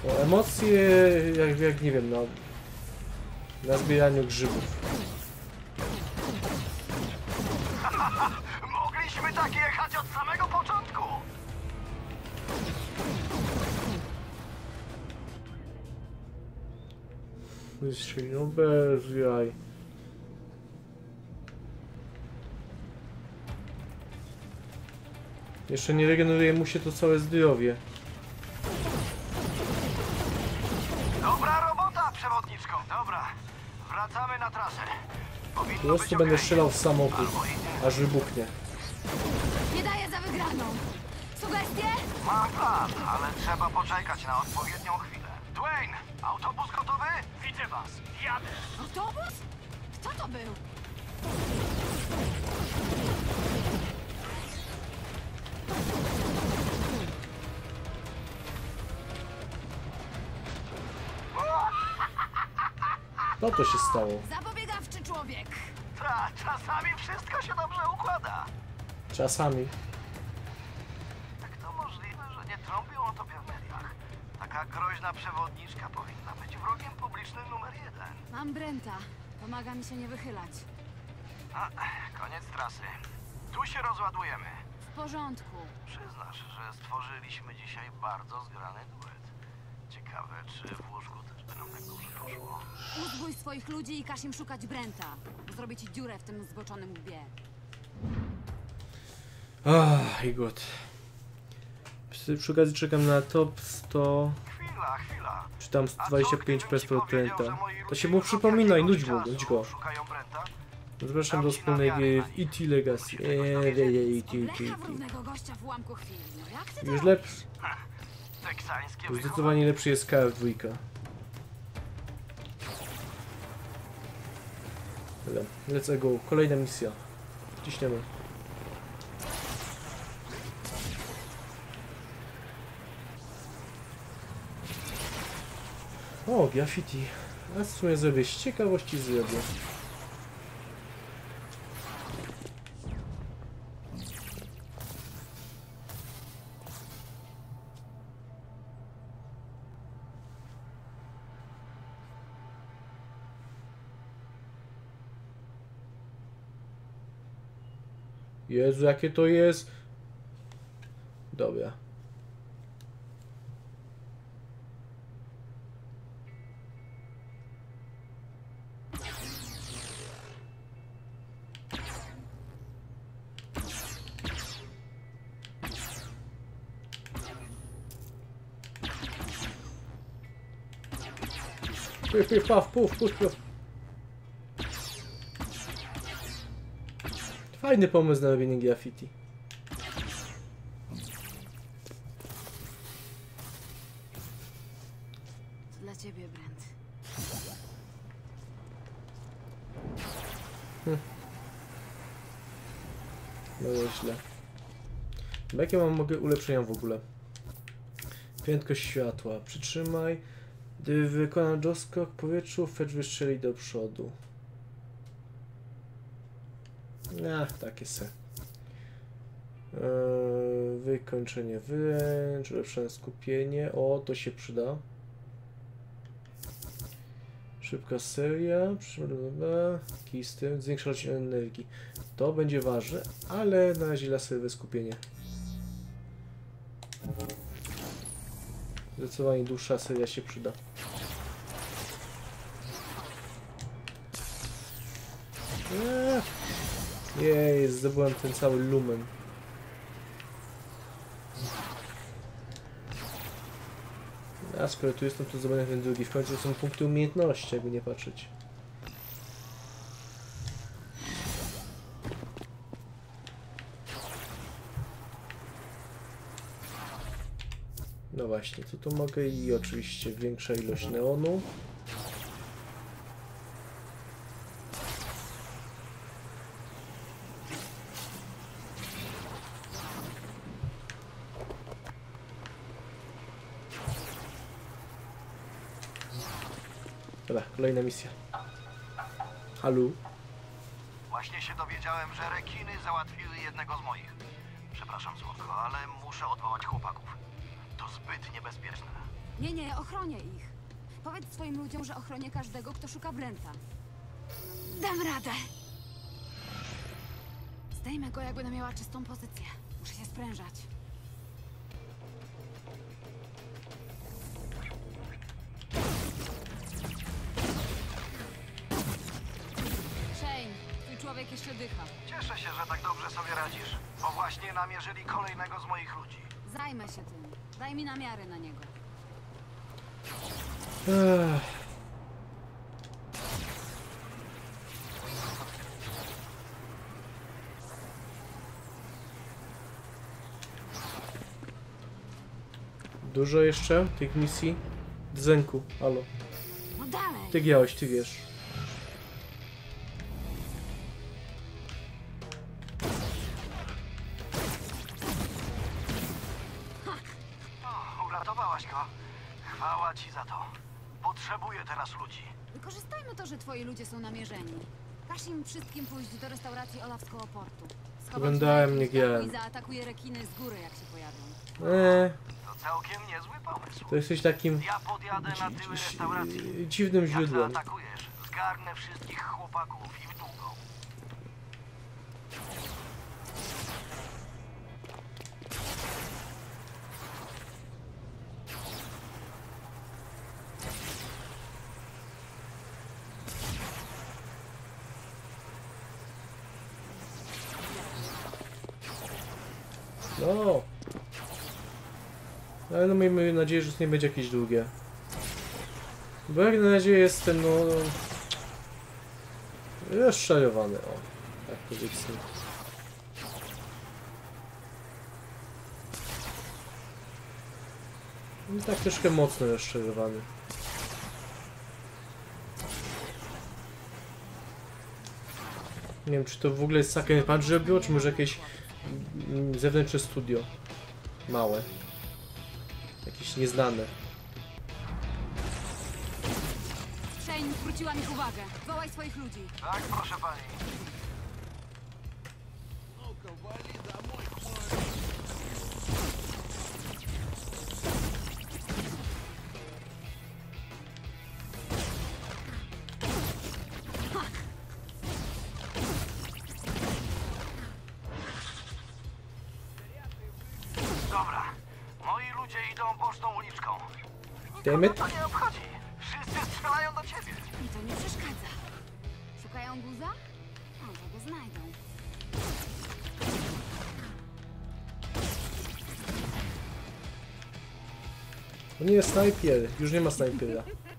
No, emocje, jak, jak nie wiem, no, na zbieraniu grzybów. Mogliśmy tak jechać od samego Myśli, no bez jaj. Jeszcze nie regeneruje mu się to całe zdrowie. Dobra robota, przewodniczko. Dobra, wracamy na trasę. Powinno Po prostu będę strzelał w samochód, aż wybuchnie. Nie daję za wygraną. Sugestie? Mam plan, ale trzeba poczekać na odpowiednią chwilę. Dwayne, autobus gotowy? Widzę was. Jadę. Autobus? Kto to był? Co to się stało? Zapobiegawczy człowiek. Ta, czasami wszystko się dobrze układa. Czasami. Jak to możliwe, że nie trąbią o tobie w mediach? Taka groźna przewodniczka numer jeden. Mam Brenta. Pomaga mi się nie wychylać. A, koniec trasy. Tu się rozładujemy. W porządku. Przyznasz, że stworzyliśmy dzisiaj bardzo zgrany duet. Ciekawe, czy w łóżku też by nam tak dobrze poszło. Uzbrój swoich ludzi i każ im szukać Brenta. Zrobię ci dziurę w tym zboczonym łbie. Ah, i god. Przy, przy okazji czekam na top 100, Chwila, chwila. Czy tam A co, 25 gdybym ci PS Brenta. To się mu przypomina i nudź go, nudź go. Zapraszam do wspólnej gry w E.T. Legacy. Eee, E.T., E.T., Już lepszy, zdecydowanie lepszy jest KF2. Dobra, let's go. Kolejna misja. Ciśniemy. O, graffiti. A w sumie zrobię z ciekawości zrobię. Jezu, jakie to jest... Dobra. Pif, paf, puf, puf, puf. Fajny pomysł na robienie graffiti. Dla ciebie, Brent. No źle. Jakie mam mogę ulepszenia w ogóle? Prędkość światła. Przytrzymaj. Gdy wykona doskok w powietrzu, fetch wystrzeli do przodu. Ach, takie se. Eee, wykończenie wręcz, ulepszone skupienie. O, to się przyda. Szybka seria, kij z tym, energii. To będzie ważne, ale na razie laserowe skupienie. Zdecydowanie dłuższa seria się przyda. Eee. Jej, zdobyłem ten cały lumen. A skoro tu jestem, to zdobędę ten drugi. W końcu są punkty umiejętności, jakby nie patrzeć. Właśnie, co tu mogę i oczywiście większa ilość neonu. Dobra, kolejna misja. Halu. Właśnie się dowiedziałem, że rekiny załatwiły jednego z moich. Przepraszam, słodko, ale muszę odwołać chłopaków. Zbyt niebezpieczne. Nie, nie, ochronię ich. Powiedz swoim ludziom, że ochronię każdego, kto szuka Brenta. Dam radę. Zdejmę go, jak będę miała czystą pozycję. Muszę się sprężać. Shane, twój człowiek jeszcze dycha. Cieszę się, że tak dobrze sobie radzisz, bo właśnie namierzyli kolejnego z moich ludzi. Zajmę się tym. Daj mi namiary na niego. Ech. Dużo jeszcze tych misji? Dzenku, halo. No dalej! Ty grałeś, ty wiesz. Koło portu. Oglądałem, nie grałem. I zaatakuje rekiny z góry, jak się pojawią. Eee, To całkiem niezły pomysł. to jesteś takim Ja podjadę na tyły restauracji. dziwnym Jak źródłem. zaatakujesz, zgarnę wszystkich chłopaków i w długo. No. Ale no miejmy nadzieję, że to nie będzie jakieś długie. Bo jak na razie jestem, no... Rozczarowany, o. Tak powiedzmy. No tak troszkę mocno rozczarowany. Nie wiem, czy to w ogóle jest Sucker Punch robiło, czy może jakieś mm, zewnętrzne studio. Małe. Jakieś nieznane. Shane, zwróciłam ich uwagę. Wołaj swoich ludzi. Tak, proszę pani. Nikogo Damn to nie obchodzi. Wszyscy strzelają do ciebie. Mi to nie przeszkadza. Szukają guza? Może go znajdą. To nie jest snajpier, już nie ma snajpera.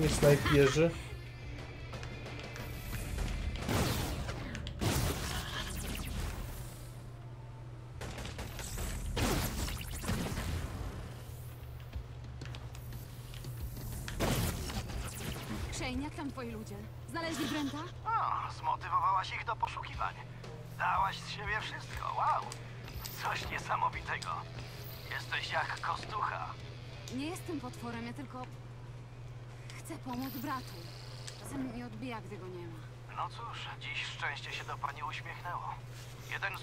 Kolejni snajpierzy. Shane, jak tam twoi ludzie? Znaleźli Brenta? O, zmotywowałaś ich do poszukiwań. Dałaś z siebie wszystko, wow. Coś niesamowitego. Jesteś jak kostucha. Nie jestem potworem, ja tylko... Chcę pomóc bratu. Czasem mi odbija, gdy go nie ma. No cóż, dziś szczęście się do pani uśmiechnęło. Jeden z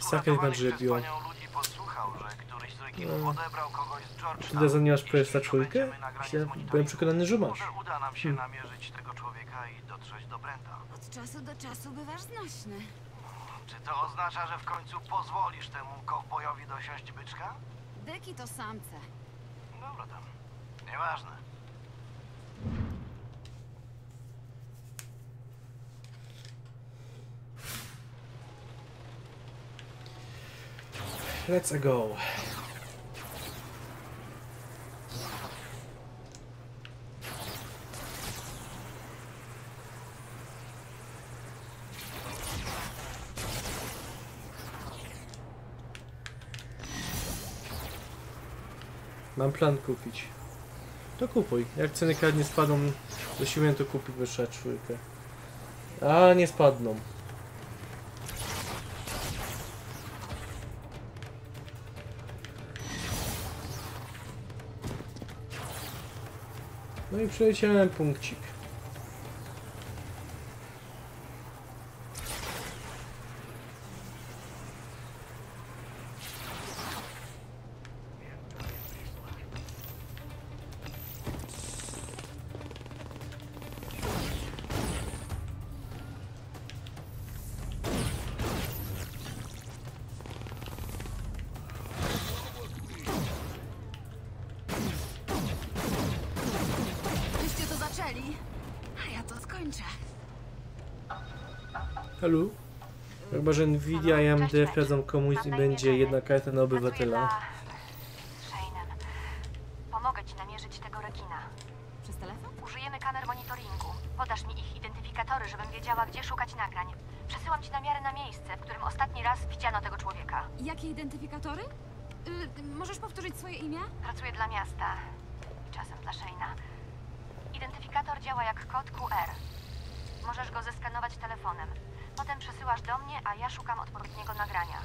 drzebiu. panią ludzi podsłuchał, że któryś z rekinów No. odebrał kogoś z Georgetown. Tyle za nie masz projekt na czwórkę? byłem przekonany, że masz. Może uda nam się Hmm. namierzyć tego człowieka i dotrzeć do Brenta. Od czasu do czasu bywasz znośny. Czy to oznacza, że w końcu pozwolisz temu kowbojowi dosiąść byczka? Deki to samce. Dobra tam. Nieważne. Let's go. Mam plan kupić. To kupuj. Jak ceny kart nie spadną do siły, to kupić wyższa czwórkę. A nie spadną. No i przeleciałem punkcik. Że Nvidia i AMD wprowadzą komuś i będzie jedna karta na obywatela. Shanen. Pomogę ci namierzyć tego rekina. Przez telefon? Użyjemy kamer monitoringu. Podasz mi ich identyfikatory, żebym wiedziała, gdzie szukać nagrań. Przesyłam ci namiary na miejsce, w którym ostatni raz widziano tego człowieka. Jakie identyfikatory? Y, możesz powtórzyć swoje imię? Pracuję dla miasta i czasem dla Shane'a. Identyfikator działa jak kod QR. Możesz go zeskanować telefonem. Potem przesyłasz do mnie, a ja szukam odpowiedniego nagrania.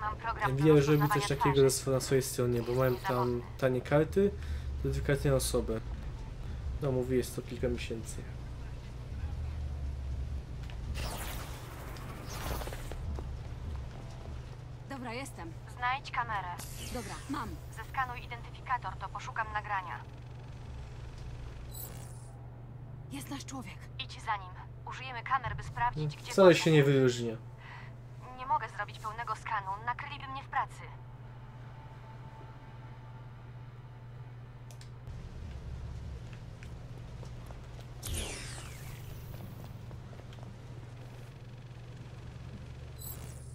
Mam program do Nvidia robi coś rozpoznawania takiego na na swojej stronie, bo mają tam tanie karty, identyfikację na osobę. No mówi, jest to kilka miesięcy. Dobra, jestem. Znajdź kamerę. Dobra, mam. Zeskanuj identyfikator, to poszukam nagrania. Jest nasz człowiek. Idź za nim. Użyjemy kamer, by sprawdzić, gdzie... Wcale się nie wyróżnia. Nie mogę zrobić pełnego skanu. Nakryliby mnie w pracy.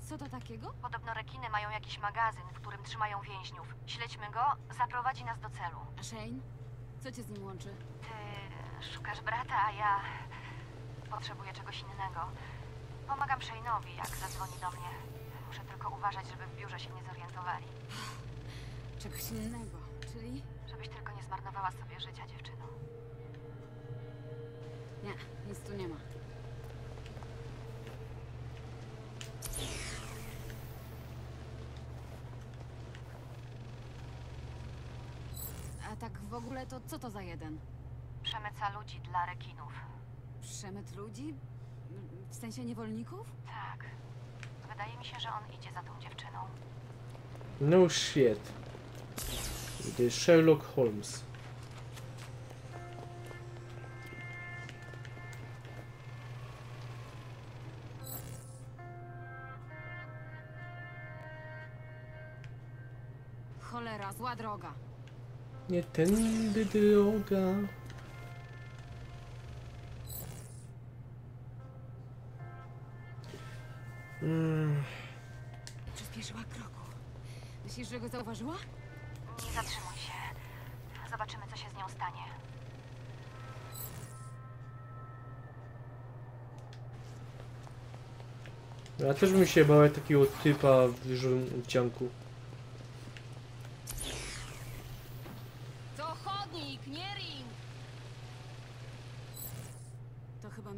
Co to takiego? Podobno rekiny mają jakiś magazyn, w którym trzymają więźniów. Śledźmy go, zaprowadzi nas do celu. A Shane? Co cię z nim łączy? Ty szukasz brata, a ja potrzebuję czegoś innego. Pomagam Shane'owi, jak zadzwoni do mnie. Muszę tylko uważać, żeby w biurze się nie zorientowali. Czegoś innego. Czyli? Żebyś tylko nie zmarnowała sobie życia, dziewczyno. Nie, nic tu nie ma. A tak w ogóle to co to za jeden? Przemyca ludzi dla rekinów. Przemyt ludzi? W sensie niewolników? Tak. Wydaje mi się, że on idzie za tą dziewczyną. No shit. To jest Sherlock Holmes. Nie tędy droga. Mm, Przyspieszyła kroku. Myślisz, że go zauważyła? Nie zatrzymuj się. Zobaczymy, co się z nią stanie. ja też bym się bał takiego typa w dużym odcianku. To chodnik, nie ring! To chyba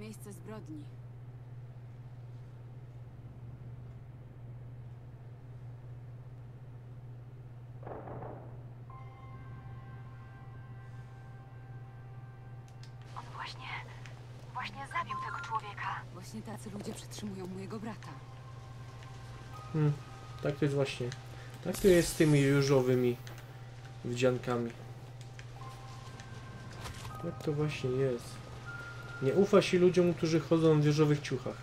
On właśnie... właśnie zabił tego człowieka. Właśnie tacy ludzie przetrzymują mojego brata. Hmm, tak to jest właśnie. Tak to jest z tymi różowymi wdziankami. Tak to właśnie jest. Nie ufa się ludziom, którzy chodzą w różowych ciuchach.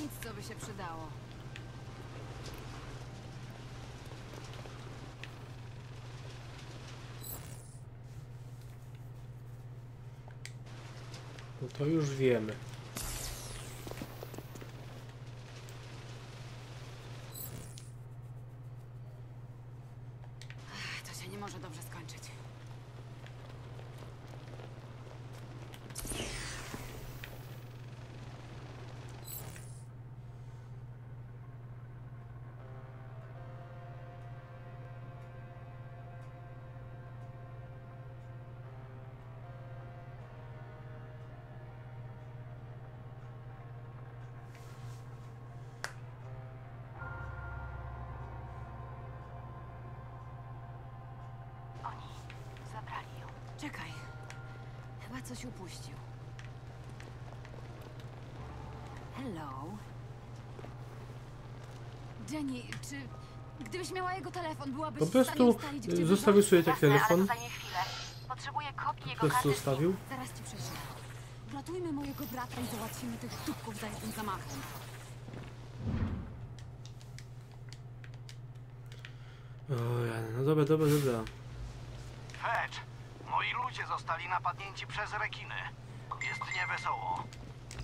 Nic, co by się przydało. No to już wiemy. Ech, To się nie może dobrze skończyć. Oni zabrali ją. Czekaj. Coś upuścił. Hello. Jenny, czy gdybyś miała jego telefon, byłabyś Po w stanie prostu ustalić, gdzie był zostawił sobie tak ale telefon. chwilę. Potrzebuję kopii Po jego prostu karty. zostawił. Zaraz ci prześlę. Uratujmy mojego brata i załatwimy tych dupków za jednym zamachem. O, ja, no dobra, dobra, dobra. Fetch, moi ludzie zostali napadnięci przez niewesoło.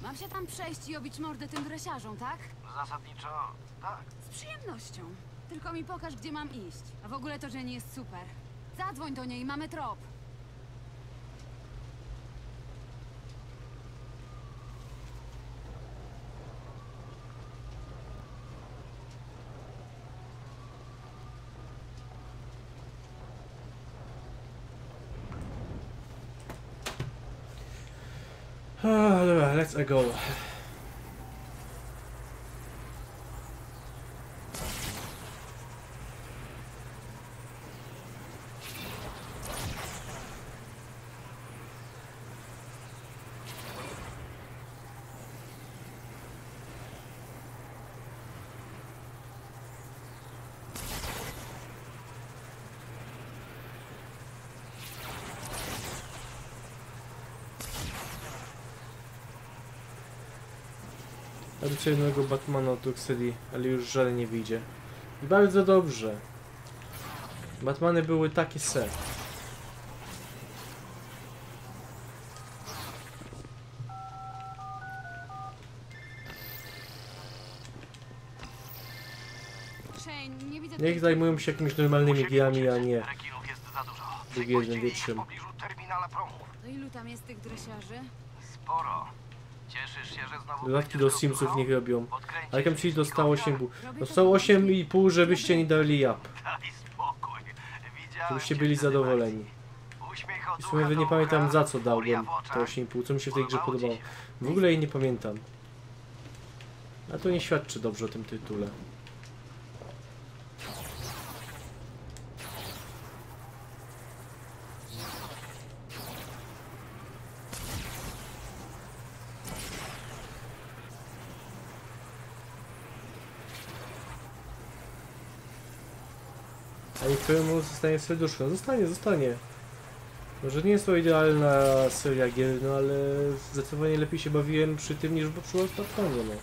Mam się tam przejść i obić mordę tym dresiarzom, tak? Zasadniczo tak. Z przyjemnością. Tylko mi pokaż, gdzie mam iść. A w ogóle to Jenny jest super. Zadzwoń do niej, mamy trop. Dobra, Robicie jednego Batmana od Rocksteady, ale już żaden nie wyjdzie. I bardzo dobrze. Batmany były takie se. Niech zajmują się jakimiś normalnymi grami, a nie. Drugi jeden Przypuśćcie ich wytrzym. w pobliżu terminala promów. To ilu tam jest tych dresiarzy? Sporo. Cieszysz się, że znowu Dodatki do Simsów niech robią. Ale Kamci dostał silnika? 8,5. Dostał 8,5, żebyście nie dali jap. Żebyście byli zadowoleni. I w sumie nie pamiętam za co dałbym to 8,5, co mi się w tej grze Podobało? W ogóle jej nie pamiętam. A to nie świadczy dobrze o tym tytule. A niektóremu zostanie serduszko. Zostanie, zostanie. Może nie jest to idealna seria gier, no ale zdecydowanie lepiej się bawiłem przy tym niż przy ostatnim, no.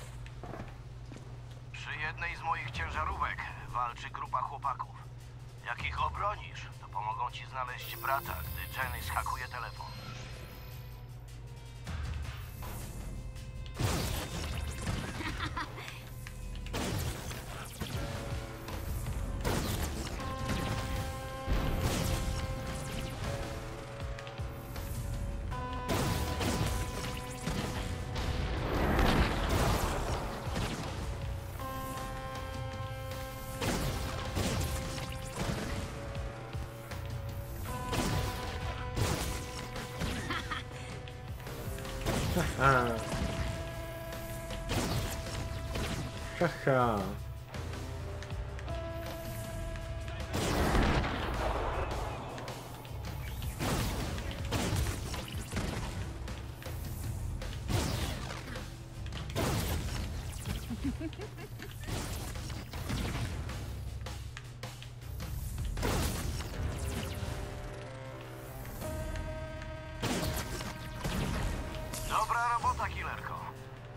Killerko.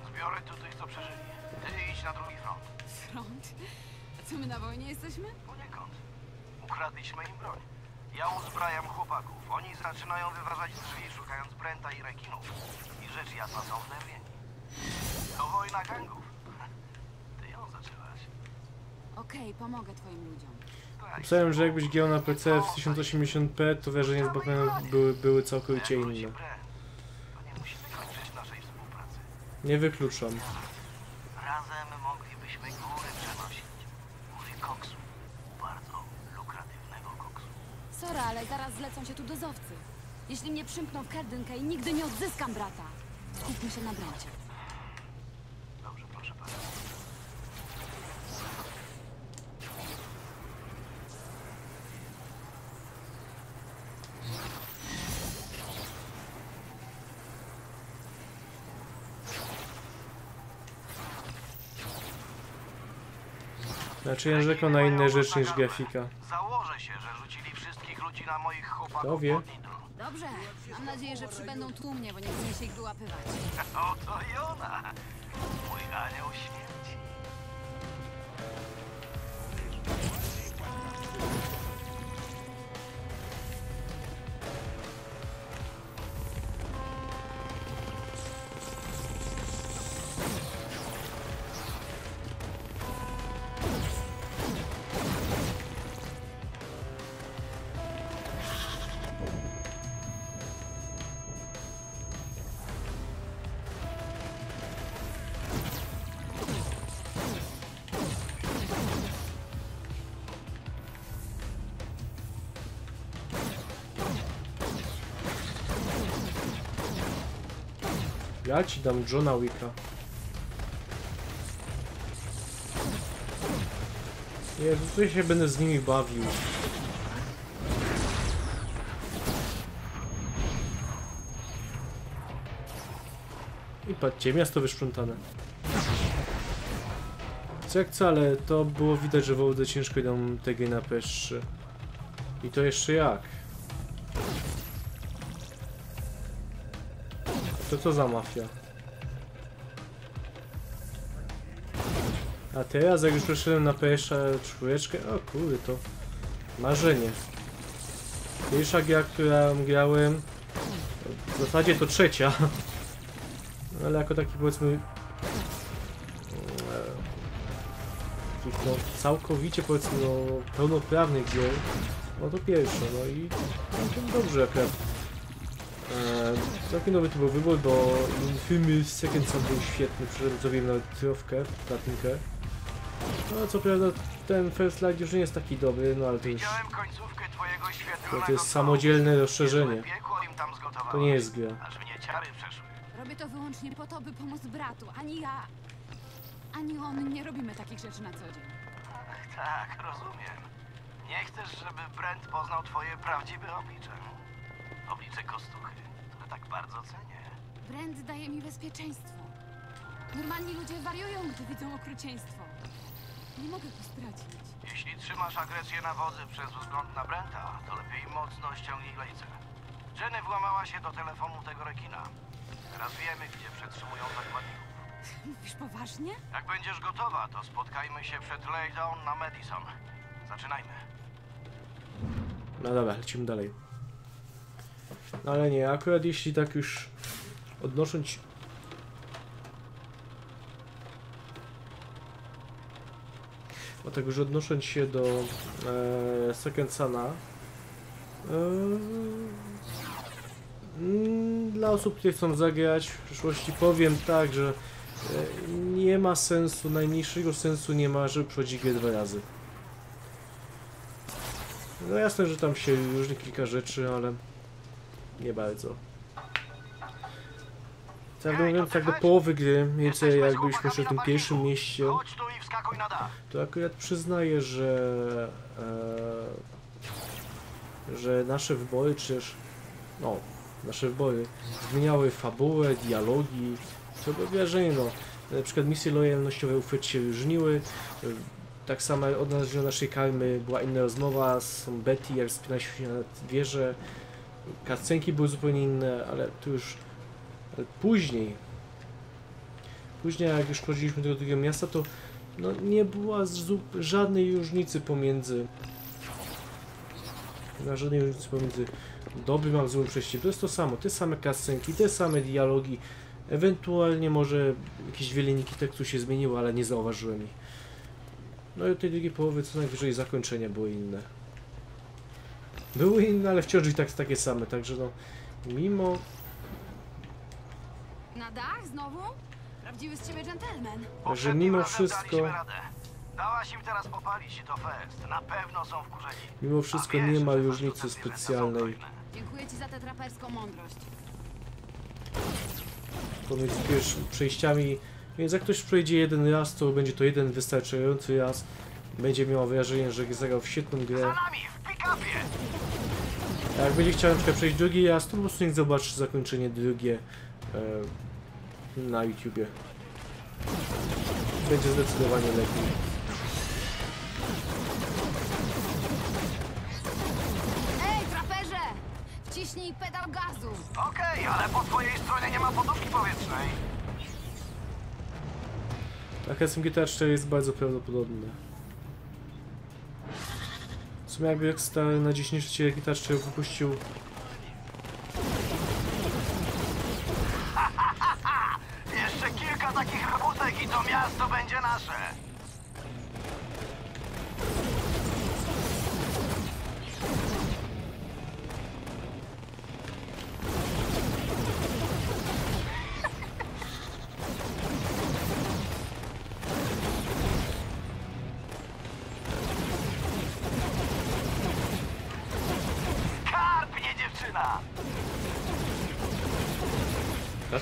Zbiorę tu tych, co przeżyli. Ty idź na drugi front. Front? A co my na wojnie jesteśmy? Poniekąd. Ukradliśmy im broń. Ja uzbrajam chłopaków. Oni zaczynają wyważać drzwi, szukając Brenta i rekinów. I rzecz jasna są wnerwieni. To wojna gangów. Ty ją zaczęłaś. Okej, pomogę twoim ludziom. Tak. Myślałem, że jakbyś grał na PC w 1080p, to wrażenia z Batmanem były, były całkowicie inne. Brent. To nie musimy kończyć naszej współpracy. Nie wykluczam. Razem moglibyśmy góry przenosić. Góry koksu. Bardzo lukratywnego koksu. Sora, ale zaraz zlecą się tu dozowcy. Jeśli mnie przymkną w kardynkę i nigdy nie odzyskam brata. Skupmy się na bracie. Dobrze, proszę pana. Znaczy ja rzekł na inne rzeczy niż grafika. Założę się, że rzucili wszystkich ludzi na moich chłopaków Kto wie? Dobrze, mam nadzieję, że przybędą tłumnie, bo nie chcę się ich wyłapywać. Oto i ona. Mój anioł śmierci. Ja ci dam Johna Wicka. Jezu, ja się będę z nimi bawił. I patrzcie, miasto wyszprzątane. Co jak co, ale to było widać, że wołdy ciężko idą gry na PS3. I to jeszcze jak. To co za mafia? A teraz jak już przeszedłem na PS4, o kurde to marzenie. Pierwsza gra, którą grałem, w zasadzie to trzecia, ale jako taki powiedzmy no całkowicie powiedzmy no pełnoprawnych gier, no to pierwsza, no i całkiem dobrze akurat całkiem dobry to był wybór, bo Infamous Second Son był świetny, przyszedłem zrobiłem nawet tropkę, platynkę. No co prawda ten First Light już nie jest taki dobry, no ale to już Widziałem końcówkę twojego świetlnego to jest samodzielne rozszerzenie. To nie jest gra. Aż mnie ciary przeszły. Robię to wyłącznie po to, by pomóc bratu. Ani ja, ani on nie robimy takich rzeczy na co dzień. Tak, rozumiem. Nie chcesz, żeby Brent poznał twoje prawdziwe oblicze. Oblicze kostuchy, które tak bardzo cenię. Brand daje mi bezpieczeństwo. Normalni ludzie wariują, gdy widzą okrucieństwo. Nie mogę go stracić. Jeśli trzymasz agresję na wodzy przez wzgląd na Brenta, to lepiej mocno ściągnij lejce. Jenny włamała się do telefonu tego rekina. Teraz wiemy, gdzie przetrzymują zakładników. Mówisz poważnie? Jak będziesz gotowa, to spotkajmy się przed Laydown na Madison. Zaczynajmy. No dobra, lecimy dalej. Ale nie, akurat jeśli tak już odnosząc... O tak już odnosząc się do e, Second Suna, e, mm, dla osób, które chcą zagrać w przyszłości powiem tak, że e, nie ma sensu, najmniejszego sensu nie ma, żeby przechodzić grę dwa razy. No jasne, że tam się różni kilka rzeczy, ale nie bardzo. Tak mówiąc, tak do połowy gry, Jesteśmy jak byliśmy jeszcze w tym pierwszym mieście, to akurat przyznaję, że e, że nasze wybory, czy też no, nasze wybory zmieniały fabułę, dialogi, to było wrażenie, no, na przykład misje lojalnościowe uchwyt się różniły, tak samo od odnalezienia naszej karmy była inna rozmowa z Betty, jak wspinaliśmy się na wieżę, kascenki były zupełnie inne, ale tu już ale później, później jak już chodziliśmy do drugiego miasta, to no, nie była żadnej różnicy pomiędzy ma żadnej różnicy pomiędzy dobrym a złym przejściem. To jest to samo, te same kascenki, te same dialogi, ewentualnie może jakieś dwie linijki tekstu się zmieniły, ale nie zauważyłem ich. No i od tej drugiej połowy co najwyżej zakończenia były inne. Były inne, ale wciąż i tak takie same, także no mimo Na dach znowu? Prawdziwy z ciebie dżentelmen. że mimo wszystko. Dałaś im teraz popalić i to fest. Na pewno są wkurzeni. mimo wszystko nie ma że różnicy specjalnej. Dziękuję ci za tę traperską mądrość. pomiędzy wiesz, przejściami. Więc jak ktoś przejdzie jeden raz, to będzie to jeden wystarczający raz. Będzie miał wrażenie, że zagrał w świetną Za grę. nami, w pick-upie! A jak będzie chciał na przykład przejść drugi raz, to po prostu niech zobaczy zakończenie drugie e, na YouTubie. Będzie zdecydowanie lepiej. Ej, traperze! Wciśnij pedał gazu! Okej, ale po twojej stronie nie ma poduszki powietrznej. Tak, SMG 4 jest bardzo prawdopodobne. Sumie jakby Rockstar na 10 życie Guitar 4 wypuścił Jeszcze kilka takich robótek i to miasto będzie nasze.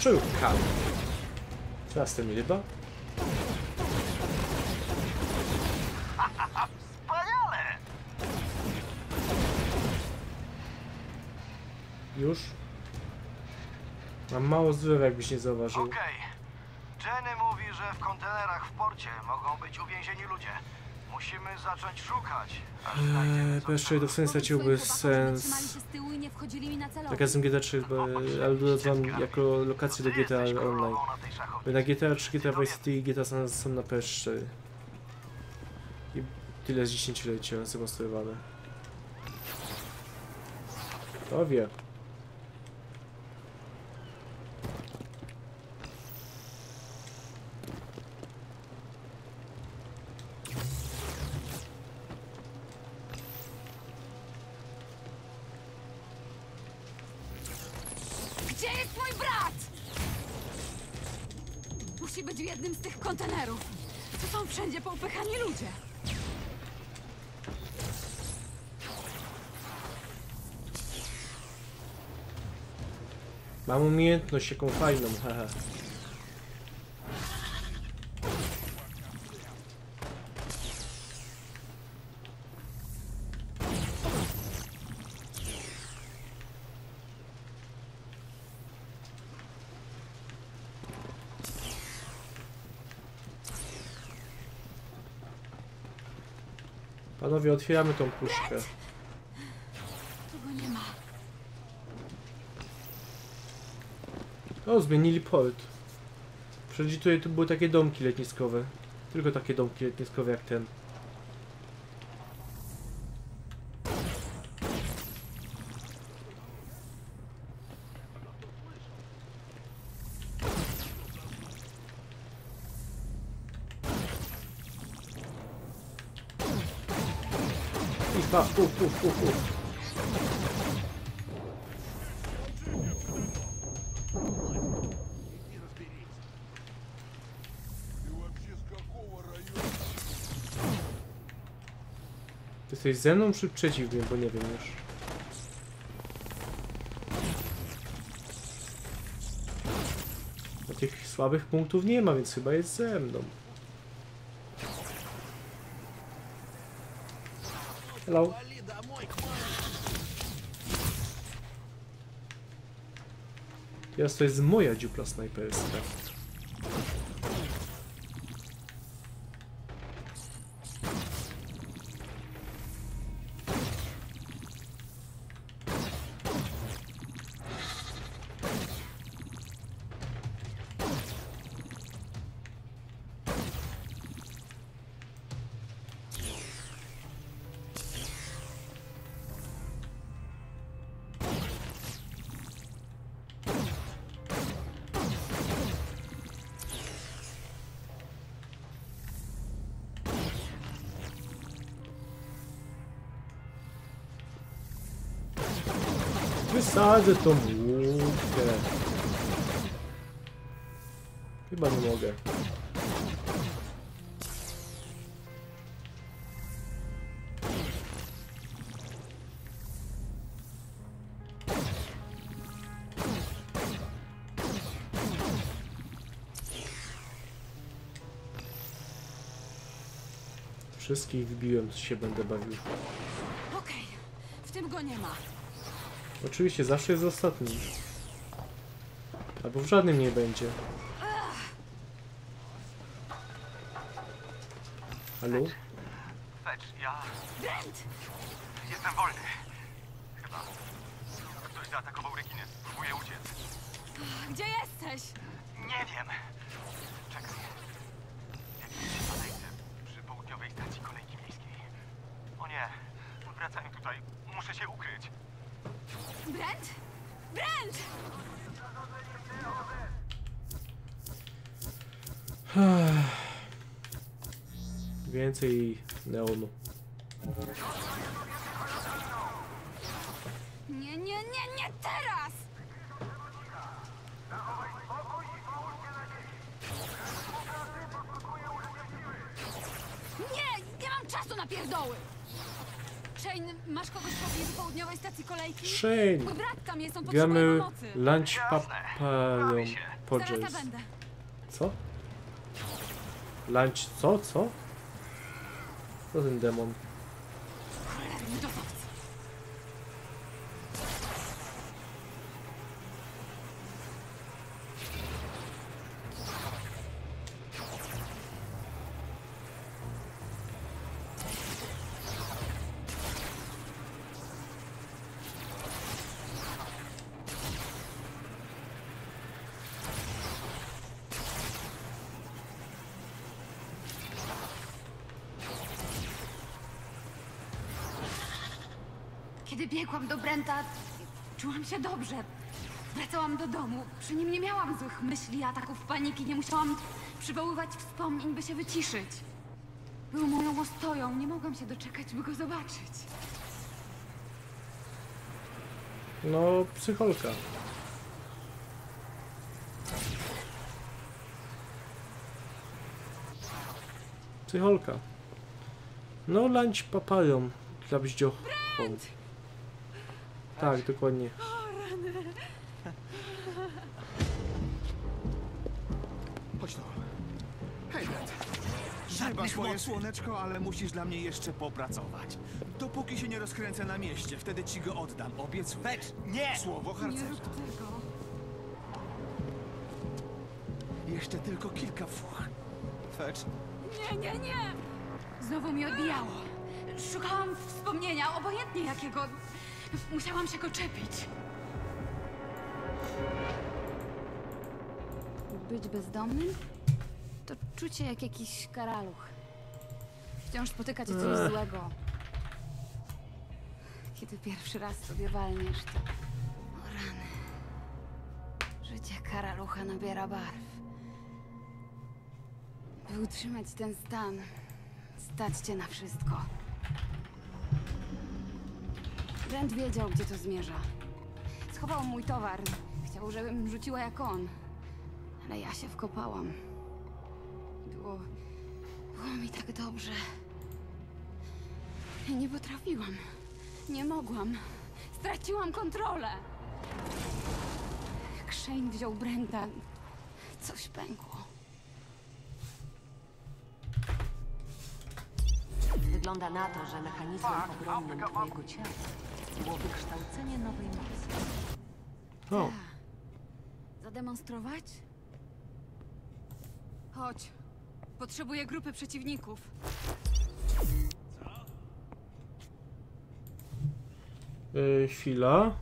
Dlaczego kam? Teraz ten ryba? Wspaniale! Już? Mam mało zdrowia, jakbyś nie zauważył. Okej. Jenny mówi, że w kontenerach w porcie mogą być uwięzieni ludzie. Musimy zacząć szukać. Eee, coś PS4 tam. to w sens straciłby sens. Z. Tak jak GTA 3, bo- ale dodam jako lokację do GTA Online. Bo. Na GTA 3, GTA Vice City i GTA San są na PS4. I tyle z dziesięciolecia zdemonstrowane. To wie. Gdzie jest mój brat? Musi być w jednym z tych kontenerów. To są wszędzie poupychani ludzie. Mam umiejętność jaką fajną, haha. Panowie, otwieramy tą puszkę. O, zmienili port. Przecież tutaj tu były takie domki letniskowe. Tylko takie domki letniskowe jak ten. Ty jesteś ze mną czy przeciw mnie, bo nie wiem już. Bo tych słabych punktów nie ma, więc chyba jest ze mną. Hello. Teraz to jest moja dziupla snajperska. Wysadzę tą łódkę. Chyba nie mogę. Wszystkich wbiłem, się będę bawił. Okej, w tym go nie ma. Oczywiście, zawsze jest ostatni. Albo w żadnym nie będzie. Halo? Fetch, ja Brent! jestem wolny. Chyba. Ktoś zaatakował rekinę. Próbuję uciec. Gdzie jesteś? Nie wiem. Czekaj. Jakieś badajce przy południowej stacji kolejki miejskiej. O nie. Wracają tutaj. Muszę się ukryć. Brent? Brent! Więcej neonu. Nie, nie, nie, nie teraz! Nie, nie mam czasu na pierdoły! Shane, masz kogoś pobliżu południowej stacji kolejki? Shane! Brat tam jest, on potrzebuje Gramy pomocy. Lunch Zaraz będę. Co? Lunch co? Co? Co ten demon? Cholerny dowódca. Kiedy biegłam do Brenta, czułam się dobrze. Wracałam do domu. Przy nim nie miałam złych myśli, ataków paniki. Nie musiałam przywoływać wspomnień, by się wyciszyć. Był moją ostoją. Nie mogłam się doczekać, by go zobaczyć. No, psycholka. Psycholka. No, lunch papalion dla bździochą. Tak, dokładnie. Chodź tu. Hej, Brent. Żadnych moje słoneczko, ale musisz dla mnie jeszcze popracować. Dopóki się nie rozkręcę na mieście, wtedy ci go oddam. Obiecuję. Fetch, nie! Słowo Nie harcerza. rób tego. Jeszcze tylko kilka fuch. Fetch, Nie, nie, nie! Znowu mi odbijało. Szukałam wspomnienia, obojętnie jakiego. Musiałam się go czepić. Być bezdomnym? To czucie jak jakiś karaluch. Wciąż spotyka cię coś Ech. złego. Kiedy pierwszy raz sobie walniesz, to... O rany. Życie karalucha nabiera barw. By utrzymać ten stan, stać cię na wszystko. Brent wiedział, gdzie to zmierza. Schował mój towar. Chciał, żebym rzuciła jak on. Ale ja się wkopałam. Było... Było mi tak dobrze. I nie potrafiłam. Nie mogłam. Straciłam kontrolę. Jak Shane wziął Brenta, coś pękło. Wygląda na to, że mechanizmem obronnym twojego ciała wykształcenie nowej mocy. O, Zademonstrować? Chodź. Potrzebuję grupy przeciwników. yy, chwila.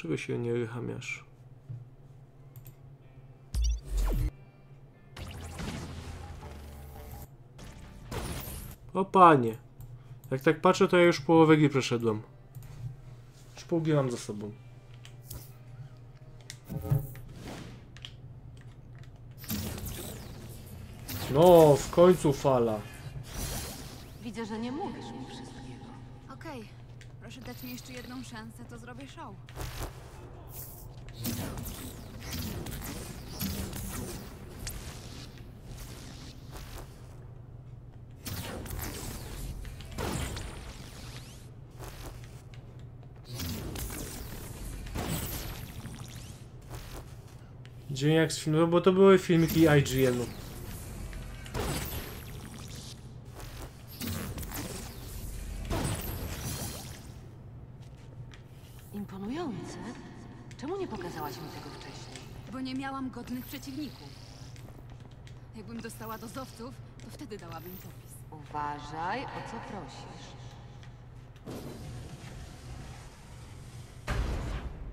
Dlaczego się nie uruchamiasz? O panie. Jak tak patrzę, to ja już połowę gry przeszedłem. Już pół gry mam za sobą. No, w końcu fala. Widzę, że nie mówisz mi wszystkiego. Okej. Proszę dać mi jeszcze jedną szansę, to zrobię show. Dzień jak z filmu, bo to były filmiki IGN-u. Imponujące. Czemu nie pokazałaś mi tego wcześniej? Bo nie miałam godnych przeciwników. Jakbym dostała dozowców, to wtedy dałabym popis. Uważaj, o co prosisz.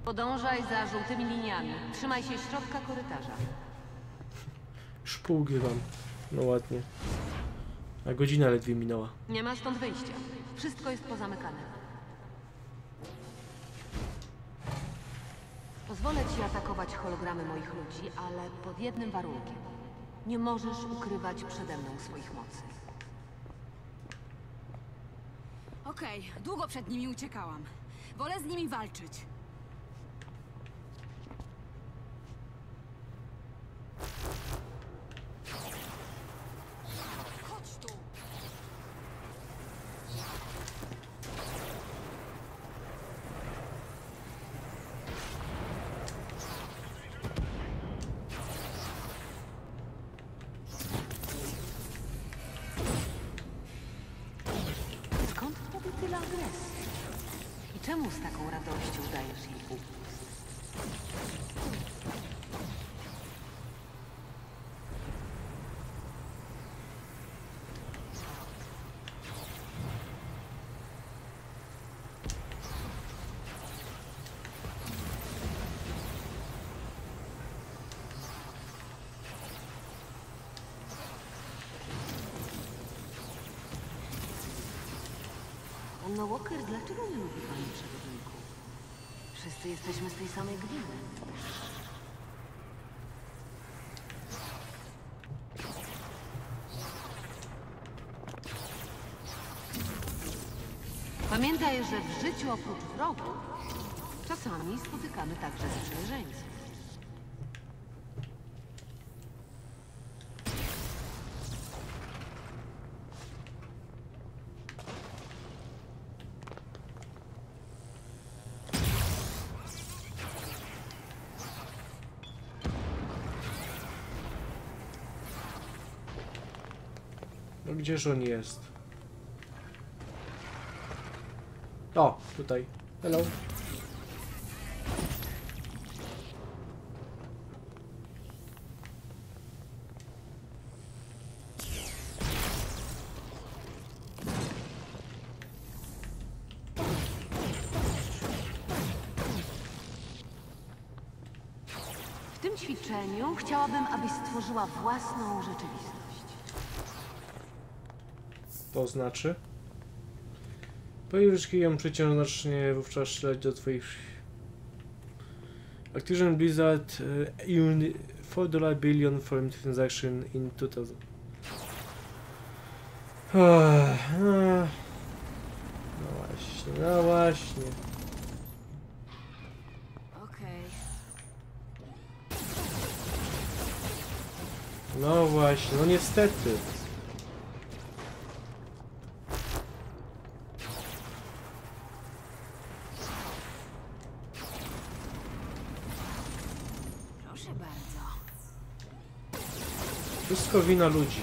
Podążaj za żółtymi liniami. Trzymaj się środka korytarza. Gry mam. No ładnie. A godzina ledwie minęła. Nie ma stąd wyjścia. Wszystko jest pozamykane. Pozwolę ci atakować hologramy moich ludzi, ale pod jednym warunkiem. Nie możesz ukrywać przede mną swoich mocy. Okej, długo przed nimi uciekałam. Wolę z nimi walczyć. Chodź tu! Skąd w tobie tyle agresji? I czemu z taką radością dajesz jej upust? Panno Walker, dlaczego nie lubi pani przewodników? Wszyscy jesteśmy z tej samej gliny. Pamiętaj, że w życiu oprócz wrogów czasami spotykamy także sprzymierzeńców. No gdzież on jest? O, tutaj. Hello. W tym ćwiczeniu chciałabym, abyś stworzyła własną rzeczywistość. To znaczy? Ponieważ ją przeciąż wówczas strzelać do twoich... Activision Blizzard uh, earned 4 dollar billion from transaction in 2000. Ah, ah. No właśnie, no właśnie. No właśnie, no niestety. Proszę bardzo. Wszystko wina ludzi.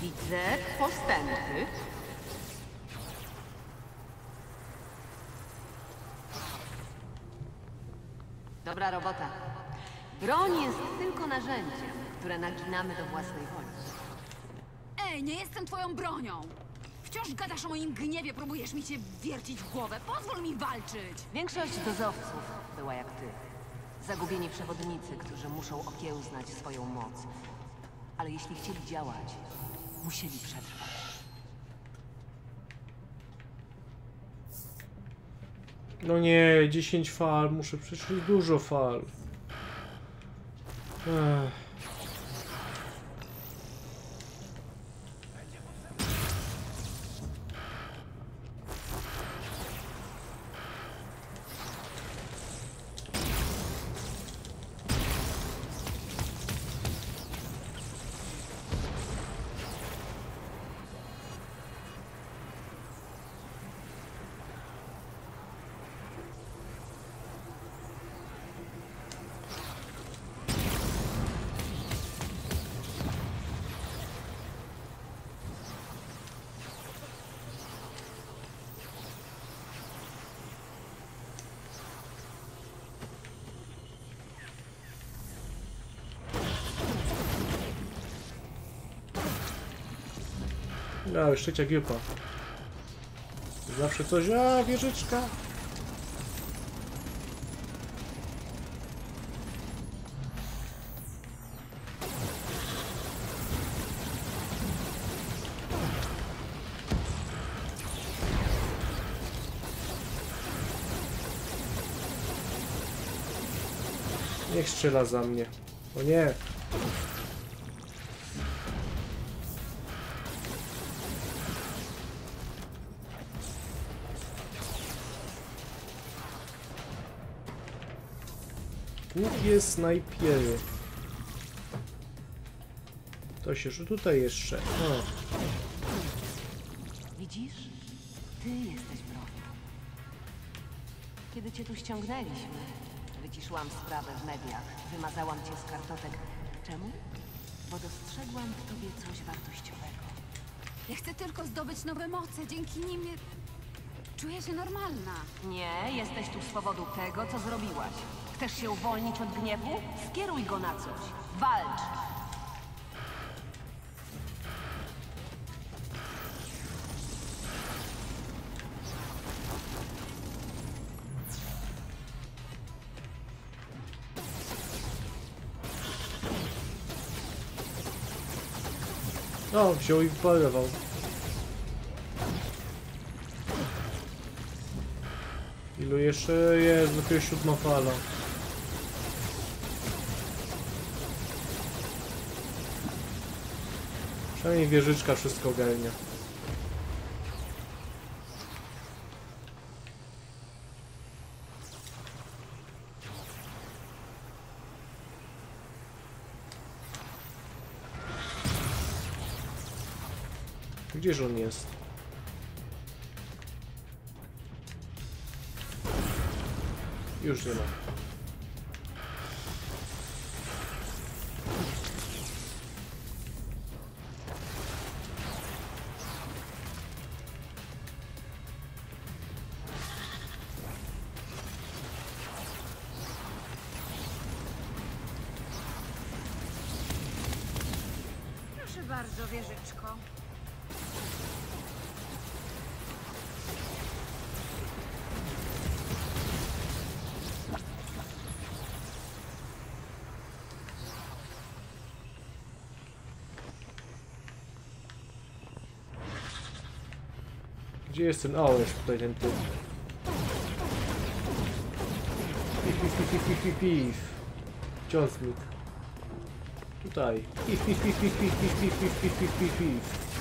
Widzę postępy. Dobra robota. Broń jest tylko narzędziem, które naginamy do. Ej, twoją bronią! Wciąż gadasz o moim gniewie, próbujesz mi się wiercić w głowę. Pozwól mi walczyć! Większość dozowców była jak ty. Zagubieni przewodnicy, którzy muszą okiełznać swoją moc. Ale jeśli chcieli działać, musieli przetrwać. No nie, 10 fal, muszę przeszli dużo fal. Ech. Już trzecia giełpa. Zawsze coś, a wieżyczka. Niech strzela za mnie. O nie. Głupie snajpiery. To się że tutaj jeszcze. O. Widzisz? Ty jesteś bronią. Kiedy cię tu ściągnęliśmy, wyciszyłam sprawę w mediach, wymazałam cię z kartotek. Czemu? Bo dostrzegłam w tobie coś wartościowego. Ja chcę tylko zdobyć nowe moce, dzięki nim nie... czuję się normalna. Nie, jesteś tu z powodu tego, co zrobiłaś. Chcesz się uwolnić od gniewu? Skieruj go na coś. Walcz! O, wziął i polował. Ilu jeszcze jest? Dopiero siódma fala. Przynajmniej wieżyczka wszystko ogarnia. Gdzie jest ten... O, jest tutaj ten typ. Pif, pif, pif, pif, pif, pif, pif. Smith. Tutaj. Pif, pif, pif, pif, pif, pif, pif, pif, pif, pif. Pif,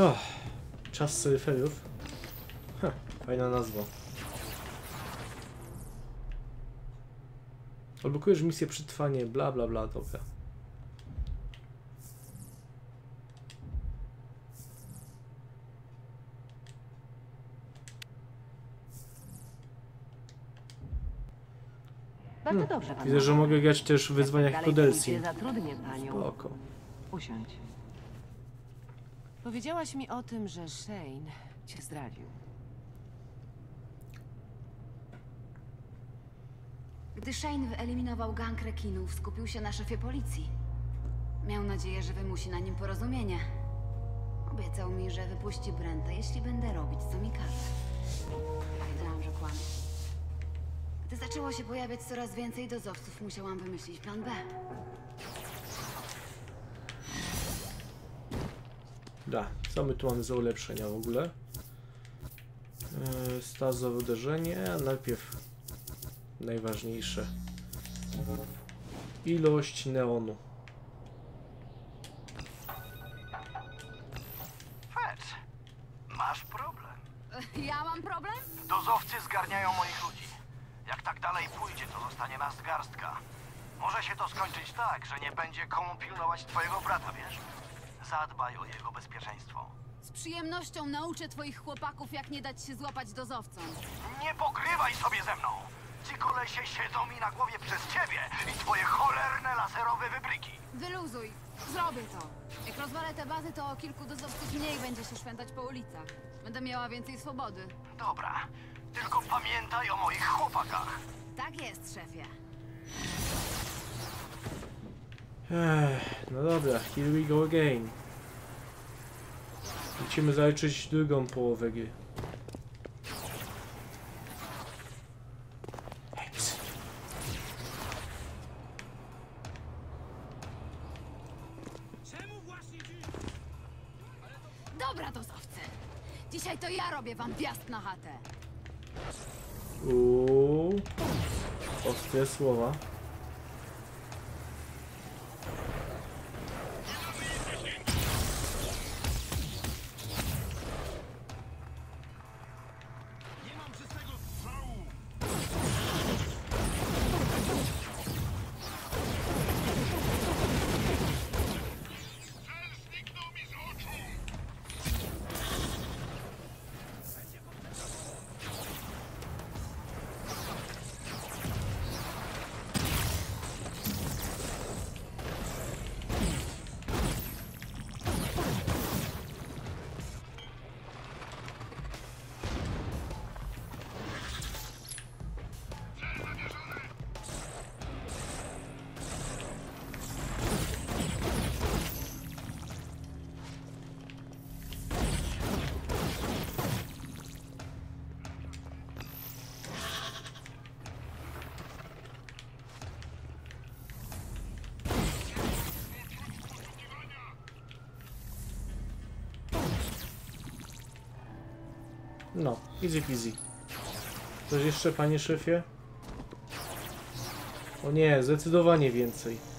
Och, czas seryferiów. Ha, fajna nazwa. Odblokujesz misję przetrwanie, bla bla bla, dobra. Bardzo dobrze, pan. Widzę, że mogę grać też w wyzwaniach Zatrudnię panią. Spoko. Usiądź. Powiedziałaś mi o tym, że Shane cię zdradził. Gdy Shane wyeliminował gang rekinów, skupił się na szefie policji. Miał nadzieję, że wymusi na nim porozumienie. Obiecał mi, że wypuści Brenta, jeśli będę robić, co mi każe. Wiedziałam, że kłamie. Gdy zaczęło się pojawiać coraz więcej dozowców, musiałam wymyślić plan B. Da, co my tu mamy za ulepszenia w ogóle? Yy, stazowe uderzenie, a najpierw najważniejsze. Ilość neonu. Fetch, masz problem. Ja mam problem? Dozowcy zgarniają moich ludzi. Jak tak dalej pójdzie, to zostanie nas garstka. Może się to skończyć tak, że nie będzie komu pilnować twojego brata, wiesz? Zadbaj o jego bezpieczeństwo. Z przyjemnością nauczę twoich chłopaków, jak nie dać się złapać dozowcom. Nie pokrywaj sobie ze mną! Ci kolesie siedzą mi na głowie przez ciebie i twoje cholerne laserowe wybryki. Wyluzuj, zrobię to. Jak rozwalę te bazy, to o kilku dozowców mniej będzie się szwendać po ulicach. Będę miała więcej swobody. Dobra, tylko pamiętaj o moich chłopakach. Tak jest, szefie. Ech, no dobra, here we go again. Musimy zaliczyć drugą połowę gry. Dobra, dozowcy. Dzisiaj to ja robię wam wjazd na chatę. Uuu. Ostre słowa. Easy peasy. Coś jeszcze, panie szefie? O nie, zdecydowanie więcej.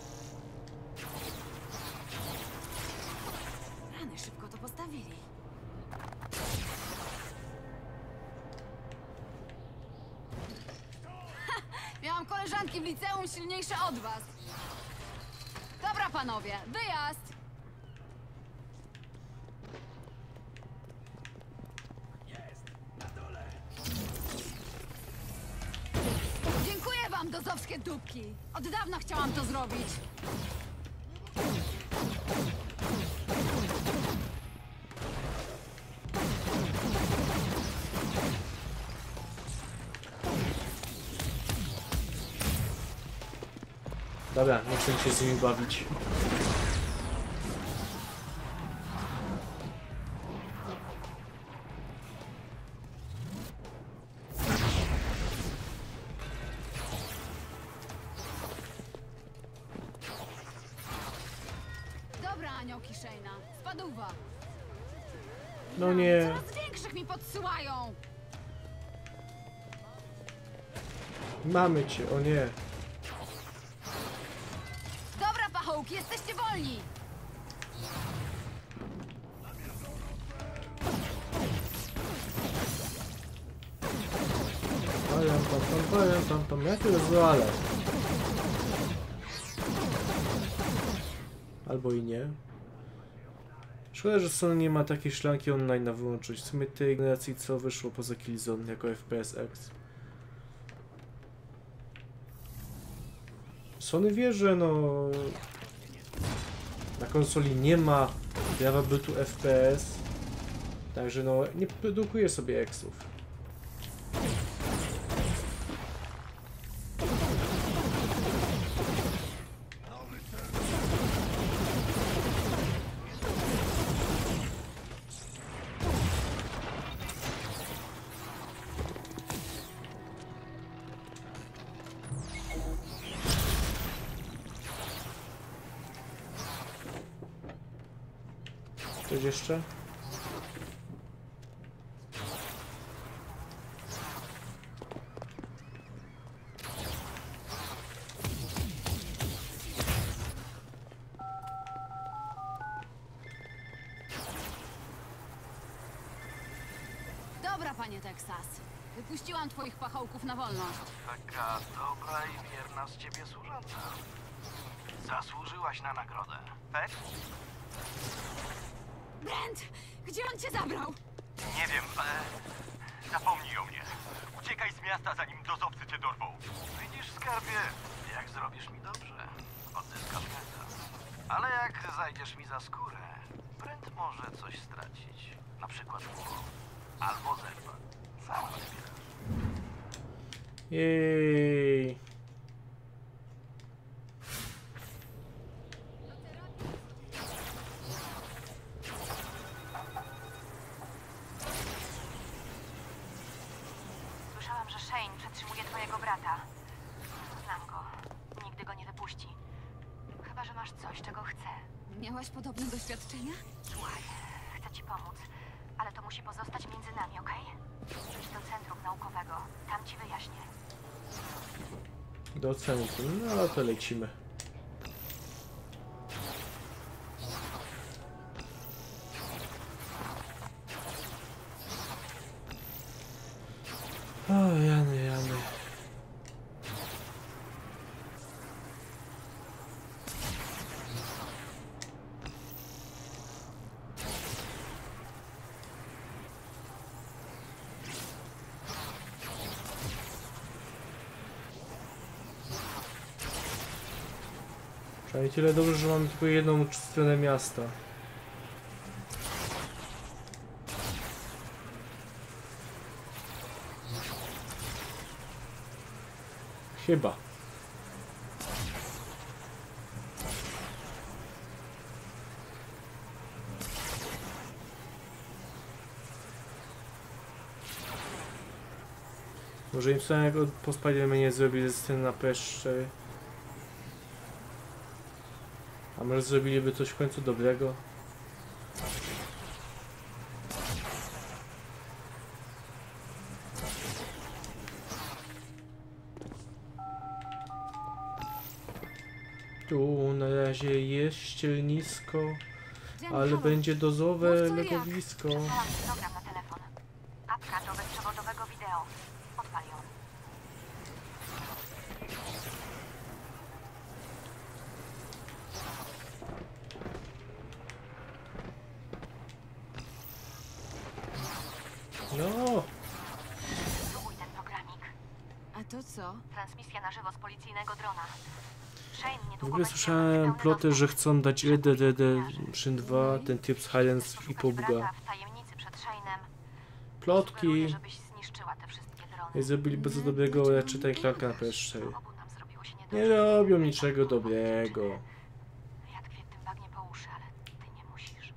Chcę się z nimi bawić. Dobra, aniołki Shayna. Spadówa. No nie. Coraz większych mi podsyłają. Mamy cię, o nie. Pam, pam, pam, pam, pam, pam, jak to rozwalę? Albo i nie. Szkoda, że Sony nie ma takiej szlanki online na wyłączyć. W sumie tej generacji co wyszło poza Killzone jako FPS. Sony wie, że no... Na konsoli nie ma prawa bytu FPS. Także no, nie produkuje sobie Xów. Twoich pachołków na wolność. Taka dobra i wierna z ciebie służąca. Zasłużyłaś na nagrodę. Tak? Brent! Gdzie on cię zabrał? Nie wiem, e, zapomnij o mnie. Uciekaj z miasta, zanim dozowcy cię dorwą. Widzisz, skarbie, jak zrobisz mi dobrze, odzyskasz mięsa. Ale jak zajdziesz mi za skórę, Brent może coś stracić. Na przykład ucho. Albo zęba. Sam wybierasz. Jej. Słyszałam, że Shane przetrzymuje twojego brata. Znam go. Nigdy go nie wypuści. Chyba, że masz coś, czego chce. Miałaś podobne doświadczenia? Słuchaj, chcę ci pomóc, ale to musi pozostać między nami, okej? Idź do centrum naukowego. Tam ci wyjaśnię. Centrum, no to lecimy. O, Jany, Jany. Przynajmniej tyle dobrze, że mamy tylko jedną stronę miasta. Chyba. Może im jak po Spidermanie zrobili ze sceny na PS4. Może zrobiliby coś w końcu dobrego? Tu na razie jest ścielnisko, ale będzie dozowe legowisko. W ogóle słyszałem ploty, że chcą dać Dead Redemption 2, ten typ z Highlands i Shane'em. Plotki. Nie zrobili bardzo dobrego Ratchet Clanka na PS4. Obu nam zrobiło się Nie robią niczego dobrego. Ja tkwię w tym bagnie po uszy, ale ty nie musisz.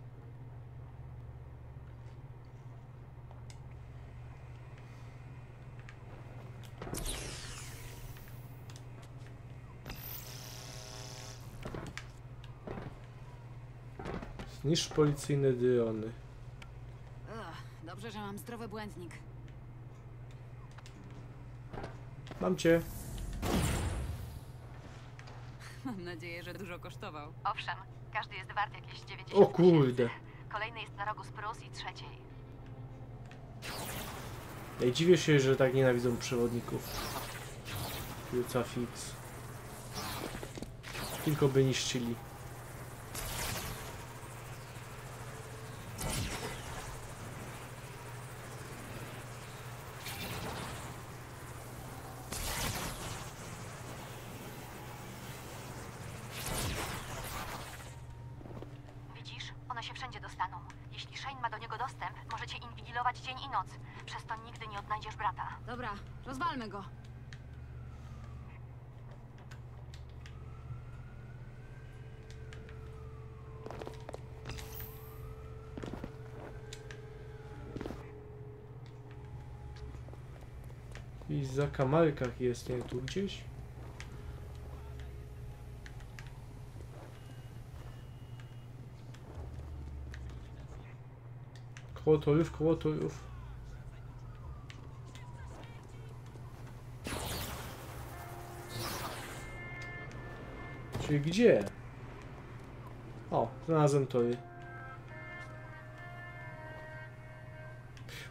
Zniszcz policyjne drony. Ugh, dobrze, że mam zdrowy błędnik. Mam cię. Mam nadzieję, że dużo kosztował. Owszem, każdy jest wart jakieś 90 O kurde. Kolejny jest na rogu Spruce i trzeciej. Ej, dziwię się, że tak nienawidzą przewodników. Juca fix. Tylko by niszczyli. Widzisz, one się wszędzie dostaną. Jeśli Shane ma do niego dostęp, możecie inwigilować dzień i noc. Przez to nigdy nie odnajdziesz brata. Dobra, rozwalmy go. I za kamarkach jest, nie tu gdzieś? Koło torów, koło torów. Czyli gdzie? O, znalazłem tory.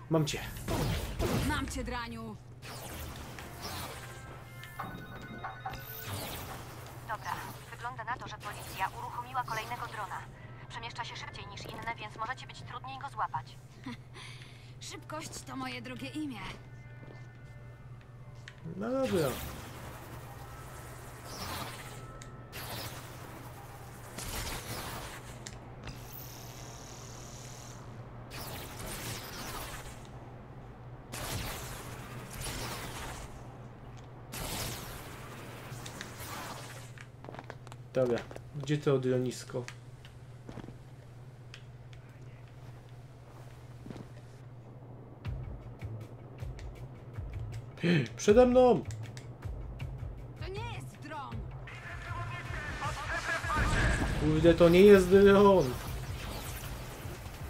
Mam cię. Mam cię, draniu! To, że policja uruchomiła kolejnego drona. Przemieszcza się szybciej niż inne, więc możecie być trudniej go złapać. Szybkość to moje drugie imię. No dobra. Dobra, gdzie to odronisko? Przede mną! To nie jest dron! Kurde, to nie jest dron.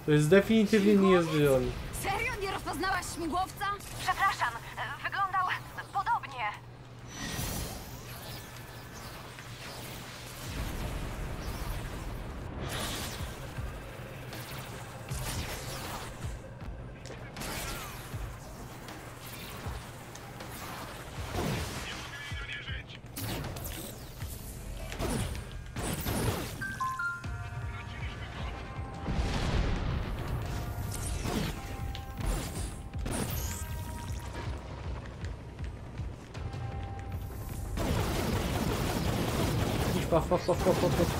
To jest definitywnie nie jest dron. Serio? Nie rozpoznałaś śmigłowca? oh, oh, oh, oh, oh.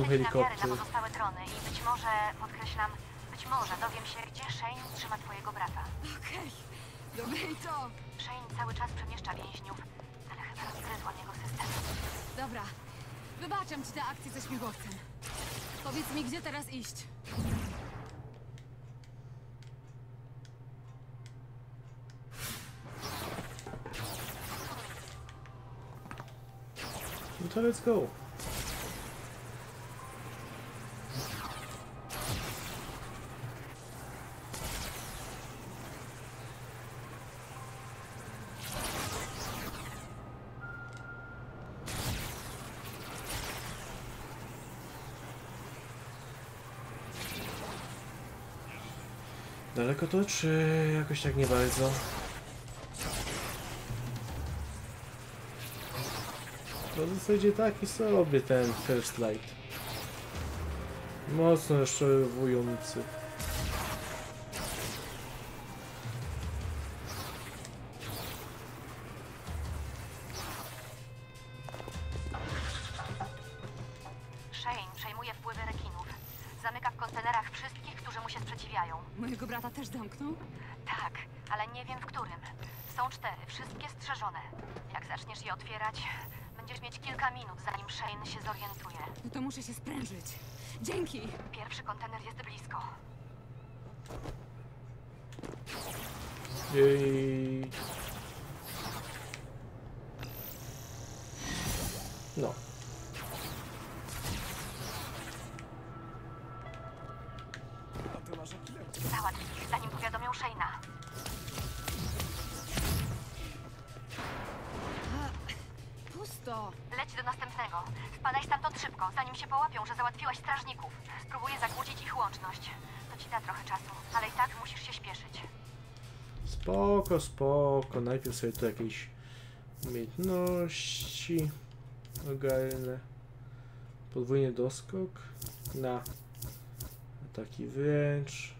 Namiary helikopter. na pozostałe drony i być może, podkreślam, być może dowiem się, gdzie Shane trzyma twojego brata. Okej. Dobre i to. Shane cały czas przemieszcza więźniów, ale chyba rozgryzłam jego system. Dobra. Wybaczam ci tę akcję ze śmigłowcem. Powiedz mi, gdzie teraz iść? No to let's go. Daleko to, czy jakoś tak nie bardzo? To w zasadzie taki sobie ten First Light. Mocno rozczarowujący. Shane Jak zaczniesz je otwierać, będziesz mieć kilka minut, zanim Shane się zorientuje. No to muszę się sprężyć. Dzięki! Pierwszy kontener jest blisko. Jej. Szybko, zanim się połapią, że załatwiłaś strażników. Spróbuję zakłócić ich łączność. To ci da trochę czasu, ale i tak musisz się śpieszyć. Spoko, spoko. Najpierw sobie tu jakieś umiejętności ogarnę. Podwójny doskok na ataki wręcz.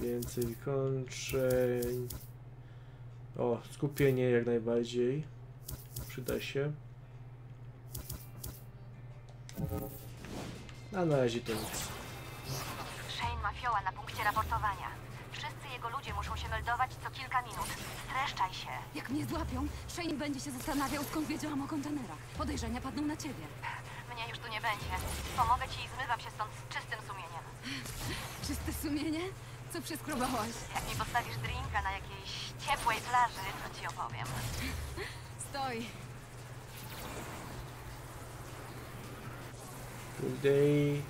Więcej wykończeń. O, skupienie jak najbardziej. Przyda się. A na razie to nic. Shane ma fioła na punkcie raportowania. Wszyscy jego ludzie muszą się meldować co kilka minut. Streszczaj się. Jak mnie złapią, Shane będzie się zastanawiał, skąd wiedziałam o kontenerach. Podejrzenia padną na ciebie. Mnie już tu nie będzie. Pomogę ci i zmywam się stąd z czystym sumieniem. Czyste sumienie? Co przeskrobałaś? Jak mi postawisz drinka na jakiejś ciepłej plaży, to ci opowiem. Stoi. Today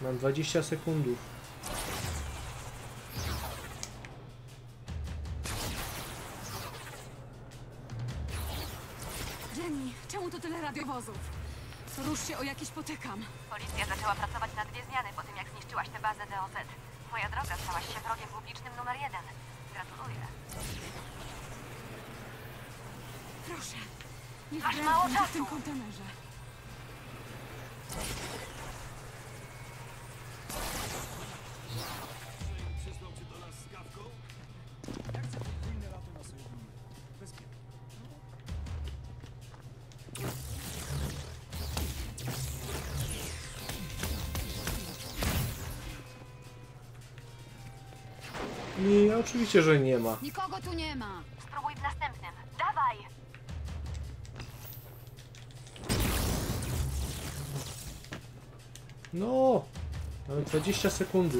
mam 20 sekundów. Jenny, czemu to tyle radiowozów? Rusz się o jakiś potykam. Policja zaczęła pracować na dwie zmiany po tym, jak zniszczyłaś tę bazę DOZ. Twoja droga stałaś się wrogiem publicznym numer jeden. Gratuluję. Proszę. Niech Masz mało będzie w czasu. tym kontenerze. Przysłał cię do nas z kawką? Ja chcę podwójne lato na sojowinie. Bez biegu. Nie, oczywiście, że nie ma. Nikogo tu nie ma. Spróbuj w następnym. Dawaj! No! Mamy 20 sekund.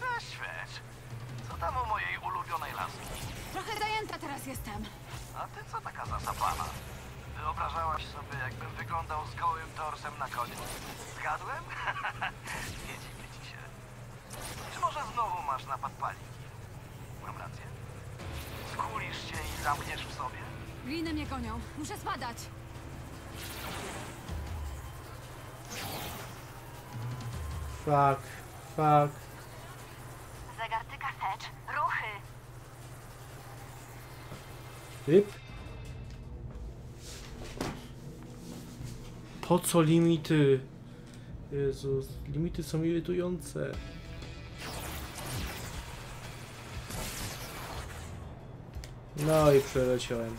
Cześć, Fetch. Co tam u mojej ulubionej laski? Trochę zajęta teraz jestem. A ty co taka zasapana? Wyobrażałaś sobie, jakbym wyglądał z gołym torsem na koniu? Zgadłem? Nie dziwię ci się. Czy może znowu masz napad paniki? Mam rację? Skulisz się i zamkniesz w sobie? Gliny mnie gonią. Muszę spadać. Fuck, fuck. Zegartyka Fetch. Ruchy! Typ. Po co limity? Jezus, limity są irytujące. No i przeleciałem.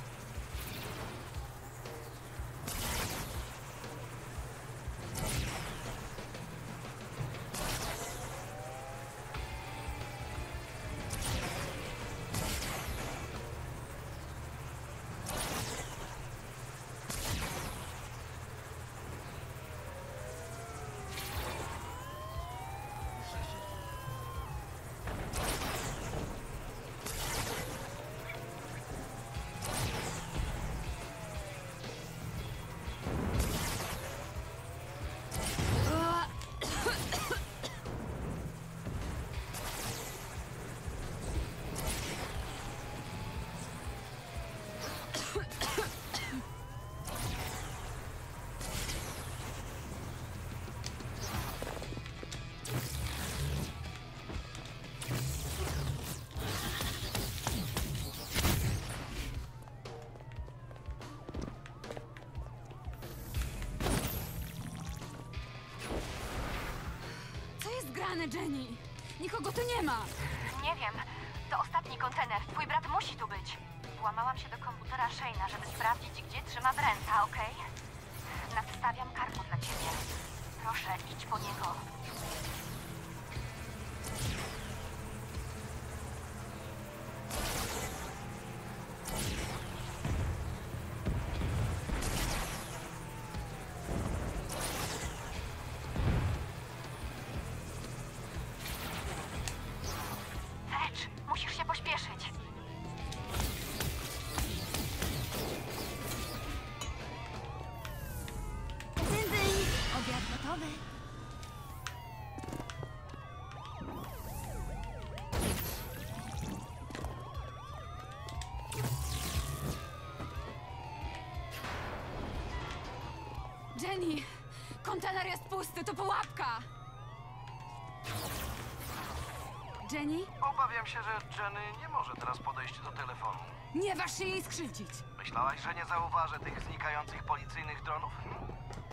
Włamałam się do komputera Shane'a, Kontener jest pusty, to pułapka! Jenny? Obawiam się, że Jenny nie może teraz podejść do telefonu. Nie waż się jej skrzywdzić! Myślałaś, że nie zauważę tych znikających policyjnych dronów?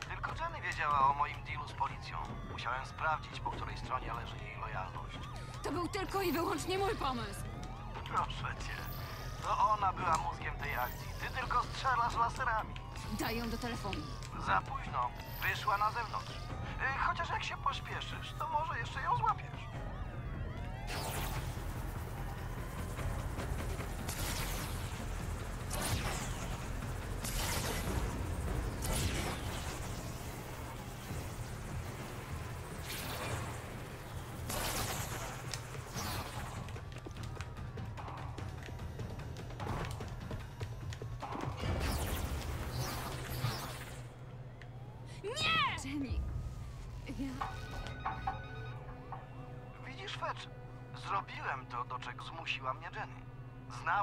Tylko Jenny wiedziała o moim dealu z policją. Musiałem sprawdzić, po której stronie leży jej lojalność. To był tylko i wyłącznie mój pomysł! Proszę cię. To ona była mózgiem tej akcji. Ty tylko strzelasz laserami. Daj ją do telefonu. Za późno. Wyszła na zewnątrz. Y, Chociaż jak się pośpieszysz, to może jeszcze ją złapiesz.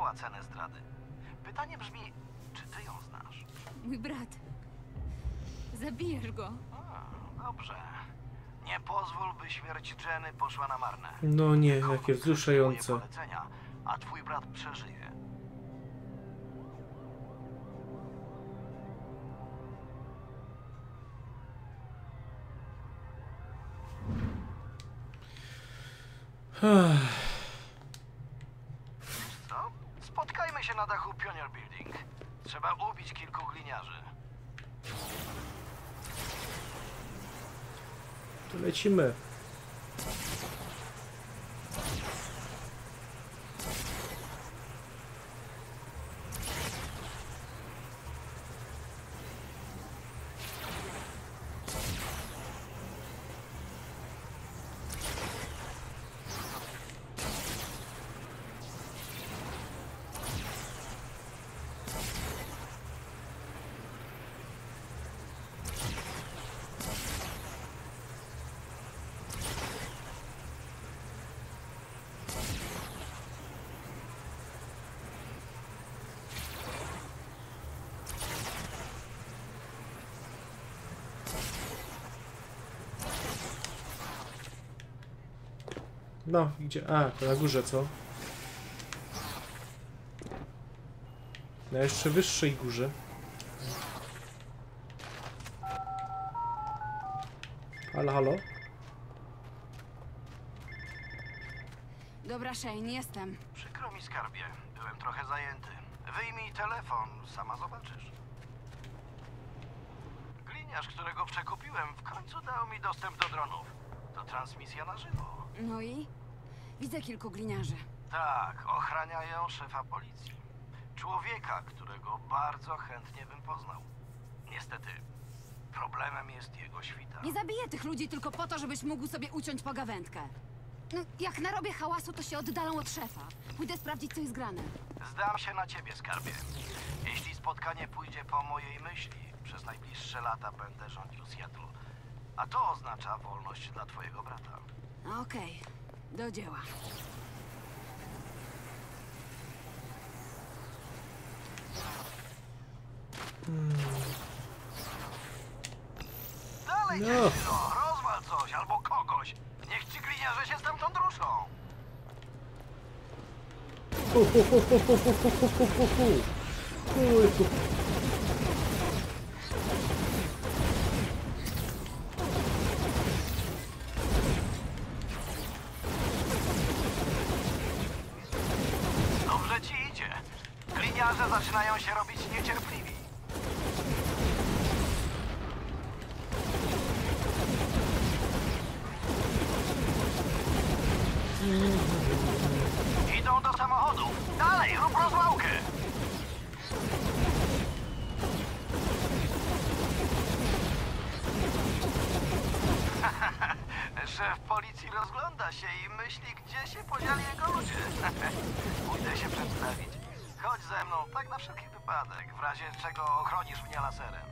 Znała cenę zdrady. Pytanie brzmi, czy ty ją znasz? Mój brat. Zabijesz go. A, dobrze. Nie pozwól, by śmierć Jenny poszła na marne. No nie, jakie wzruszające. polecenia, a twój brat przeżyje. içi mi? No, gdzie? A, to na górze, co? Na jeszcze wyższej górze. Halo, halo? Dobra, Shane, jestem. Przykro mi, skarbie. Byłem trochę zajęty. Wyjmij telefon, sama zobaczysz. Gliniarz, którego przekupiłem, w końcu dał mi dostęp do dronów. To transmisja na żywo. No i? Widzę kilku gliniarzy. Tak, ochraniają szefa policji. Człowieka, którego bardzo chętnie bym poznał. Niestety, problemem jest jego świta. Nie zabiję tych ludzi tylko po to, żebyś mógł sobie uciąć pogawędkę. No, jak narobię hałasu, to się oddalą od szefa. Pójdę sprawdzić, co jest grane. Zdam się na ciebie, skarbie. Jeśli spotkanie pójdzie po mojej myśli, przez najbliższe lata będę rządził Seattle. A to oznacza wolność dla twojego brata. Okej, do dzieła. Dalej, No. dziewczyno, rozwal coś albo kogoś. Niech ci gliniarze się stamtąd ruszą. Hu, hu, hu, hu, hu, hu, hu, hu, hu, hu. Hu, hu. gliniarze zaczynają się robić niecierpliwi. Idą do samochodów. Dalej, rób rozwałkę. Szef policji rozgląda się i myśli, gdzie się podzieli jego ludzie. Pójdę się przedstawić. Chodź ze mną, tak na wszelki wypadek, w razie czego ochronisz mnie laserem.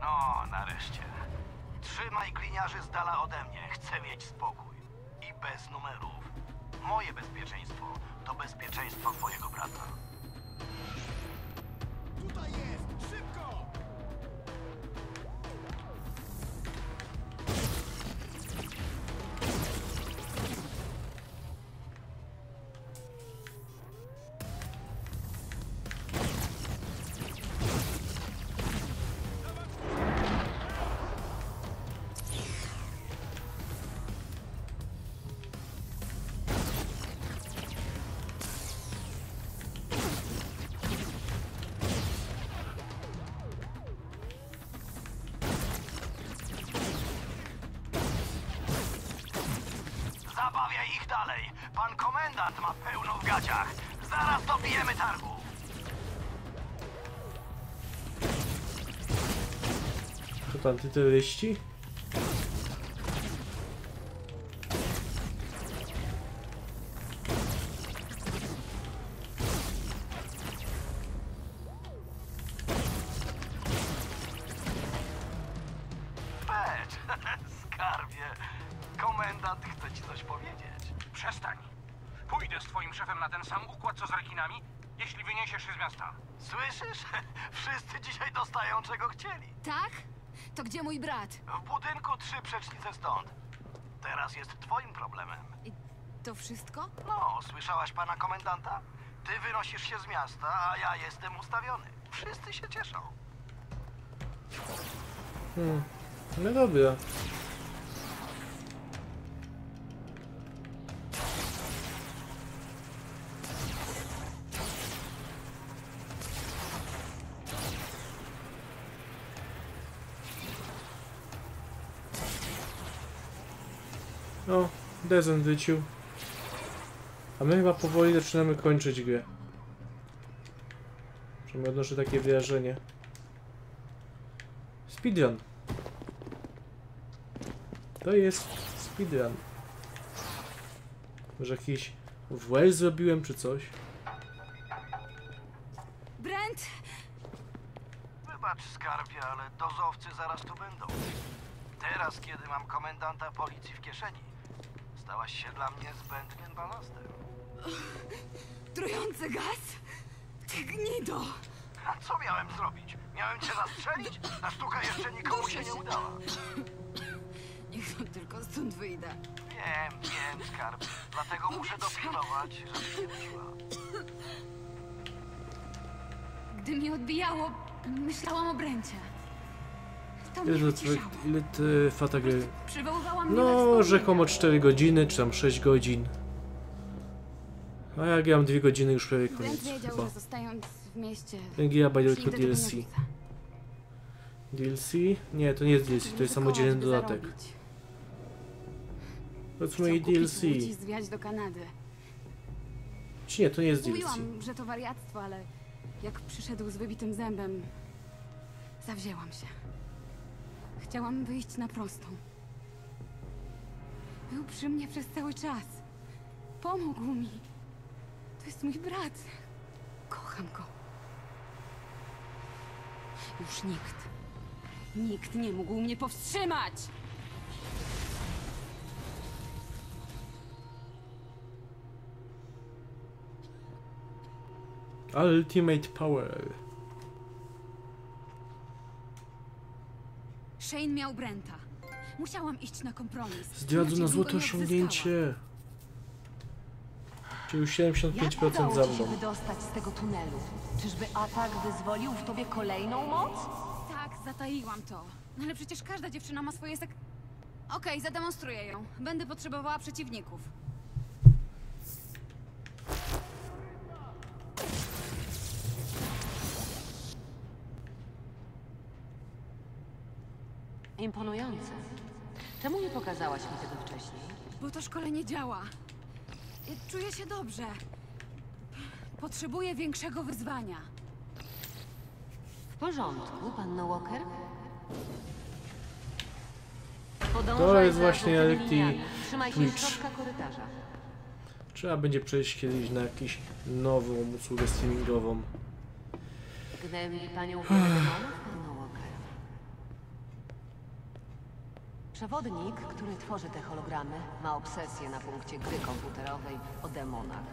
No, nareszcie. Trzymaj gliniarzy z dala ode mnie. Chcę mieć spokój. I bez numerów. Moje bezpieczeństwo to bezpieczeństwo twojego komendant ma pełno w gaciach. Zaraz dobijemy targu. To tam terroryści? No dobra. No, Dezen wrócił. A my chyba powoli zaczynamy kończyć grę. Przynajmniej odnoszę takie wrażenie. Speedrun. To jest speedrun. Może jakiś WL zrobiłem czy coś? Brent! Wybacz, skarbie, ale dozowcy zaraz tu będą. Teraz, kiedy mam komendanta policji w kieszeni, stałaś się dla mnie zbędnym balastem. Trujący gaz? Ty gnido! A co miałem zrobić? Miałem cię zastrzelić? Ta sztuka jeszcze nikomu się nie udała. Niech no tylko stąd wyjdę. Wiem, wiem, skarbie. Dlatego muszę dopilnować, żebyś nie wyszła. Gdy mi odbijało, myślałam o Brencie. To Ile, mnie to, wyciszało. ile trwa ta gra? Przywoływałam miłe No, wspomnienia. rzekomo 4 godziny, czy tam 6 godzin. A ja gram 2 godziny już prawie Brent koniec wiedział, chyba. że zostając w mieście... Przyjdę tylko DLC. DLC? Nie, to nie jest DLC, to jest samodzielny dodatek. Powiedzmy i DLC. zwiać do Kanady. Czy nie, to nie jest DLC. Mówiłam, że to wariactwo, ale jak przyszedł z wybitym zębem, zawzięłam się. Chciałam wyjść na prostą. Był przy mnie przez cały czas. Pomógł mi. To jest mój brat. Kocham go. Już nikt. Nikt nie mógł mnie powstrzymać! Ultimate Power. Shane miał Brenta. Musiałam iść na kompromis. Zdradzu Inaczej na złote osiągnięcie. Czyli już 75% Jak udało za mną. wydostać z tego tunelu? Czyżby atak wyzwolił w tobie kolejną moc? Tak, zataiłam to. No ale przecież każda dziewczyna ma swoje sek... Okej, zademonstruję ją. Będę potrzebowała przeciwników. Imponujące. Czemu nie pokazałaś mi tego wcześniej? Bo to szkolenie działa. Czuję się dobrze. Potrzebuję większego wyzwania. W porządku, panno Walker? Podążaj To jest za właśnie żółtymi liniami. Trzymaj się Twitch. środka korytarza. Trzeba będzie przejść kiedyś na jakąś nową usługę streamingową. Gnębi panią wiele demonów, panno Walker? Przewodnik, który tworzy te hologramy, ma obsesję na punkcie gry komputerowej o demonach.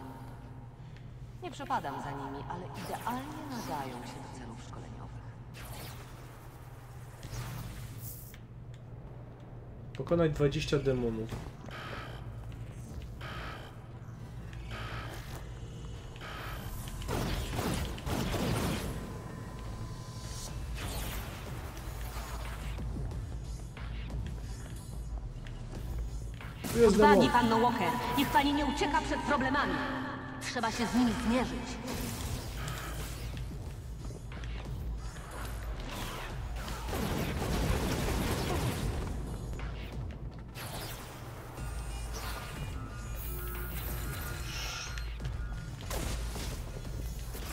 Nie przepadam za nimi, ale idealnie nadają się do celów szkoleniowych. Pokonać 20 demonów. Pani, panno Walker, niech pani nie ucieka przed problemami. Trzeba się z nimi zmierzyć.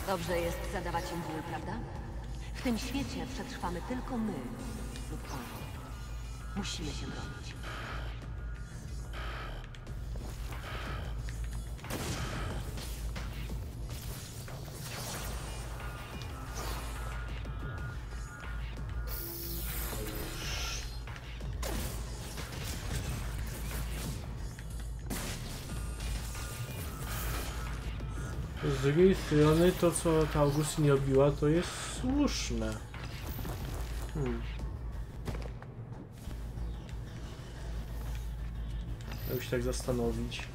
Dobrze jest zadawać im ból, prawda? W tym świecie przetrwamy tylko my lub oni. Musimy się bronić. Z drugiej strony to co ta Augustyn robiła to jest słuszne. Hmm. Trzeba się tak zastanowić.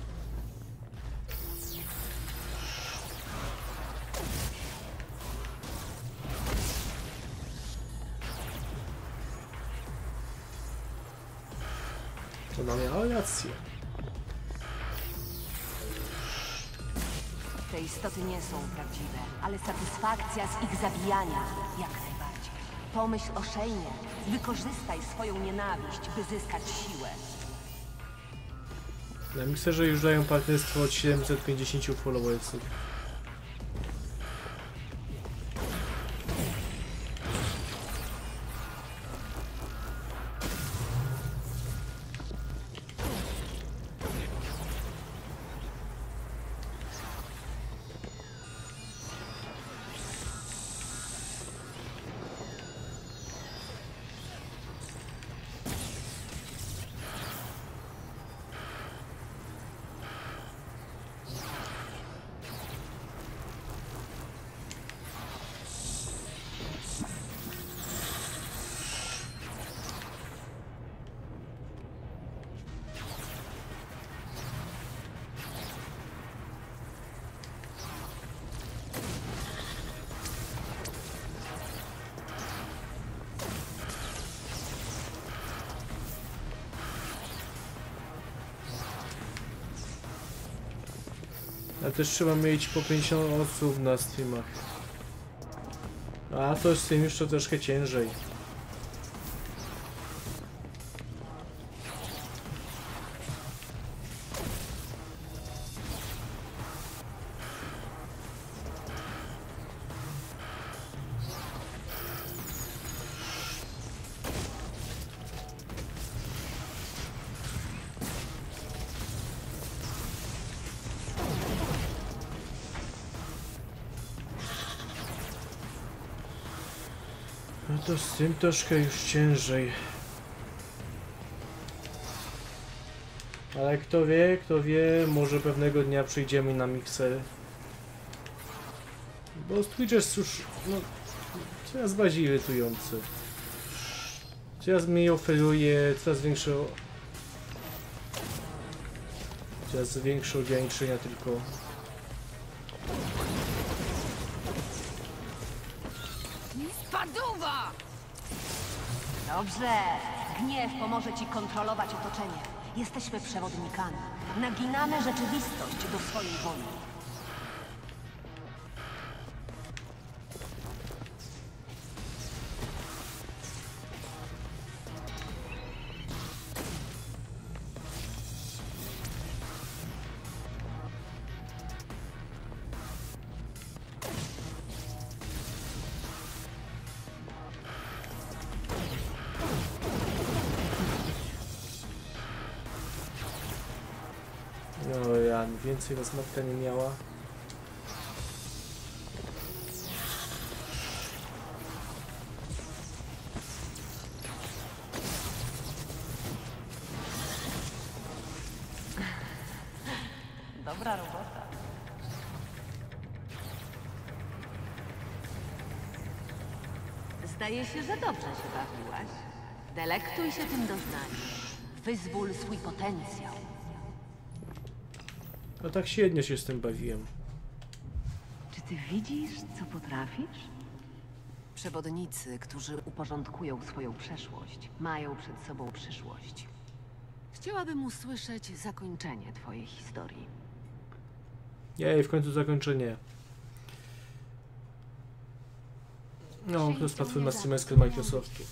Satysfakcja z ich zabijania jak najbardziej. Pomyśl o Szejnie. Wykorzystaj swoją nienawiść, by zyskać siłę. Na mikserze już dają partnerstwo od 750 followersów. Też trzeba mieć po 50 osób na streamach. A to z tym już to troszkę ciężej. To z tym troszkę już ciężej. Ale kto wie, kto wie, może pewnego dnia przyjdziemy na mikser. Bo Twitch jest już, no, coraz bardziej irytujący. Coraz mniej oferuje, coraz większe... Coraz większe ograniczenia tylko. Dobrze. Gniew pomoże ci kontrolować otoczenie. Jesteśmy przewodnikami. Naginamy rzeczywistość do swojej woli. Więcej was matka nie miała. Dobra robota. Zdaje się, że dobrze się bawiłaś. Delektuj się tym doznaniem. Wyzwól swój potencjał. No tak średnio się z tym bawiłem. Czy ty widzisz, co potrafisz? Przewodnicy, którzy uporządkują swoją przeszłość, mają przed sobą przyszłość. Chciałabym usłyszeć zakończenie twojej historii. Jej, w końcu zakończenie. No, to jest platforma streamerska Microsoftu.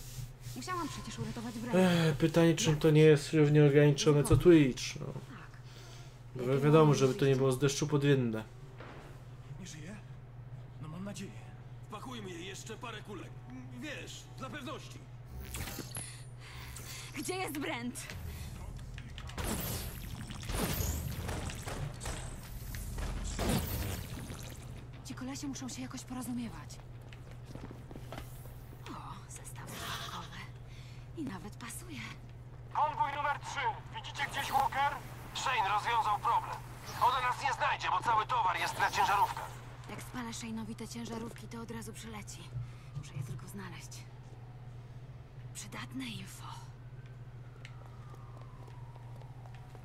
Musiałam przecież uratować. Ech, pytanie, czym to nie jest równie ograniczone co Twitch. No. Bo wi- wiadomo, żeby to nie było z deszczu podwinne. Nie żyje? No mam nadzieję. Wpakujmy jej jeszcze parę kulek. Wiesz, dla pewności. Gdzie jest Brent? Ci kolesie muszą się jakoś porozumiewać. O, zestawy bankowe. I nawet pasuje. Konwój numer 3. Widzicie gdzieś Walker? Shane rozwiązał problem. Ona nas nie znajdzie, bo cały towar jest na ciężarówkach. Jak spalę Shane'owi te ciężarówki, to od razu przyleci. Muszę je tylko znaleźć. Przydatne info.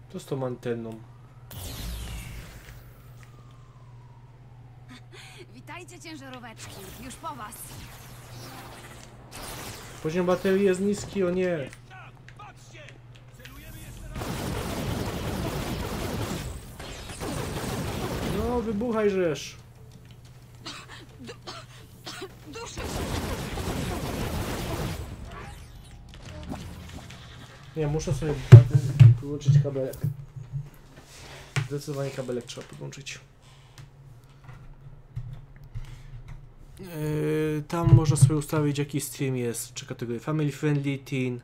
To z tą anteną. Witajcie, ciężaróweczki. Już po was. Poziom baterii jest niski, o nie. No, wybuchaj rzesz. Nie, muszę sobie podłączyć kabelek. Zdecydowanie kabelek trzeba podłączyć. Yy, tam można sobie ustawić jaki stream jest, czy kategoria Family Friendly, Teen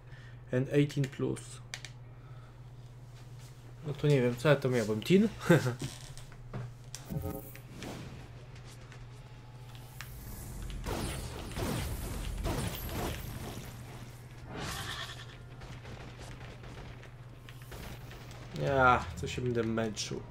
and 18+. Plus. No to nie wiem, co ja to miałbym, Teen? Ja, co się będę męczył.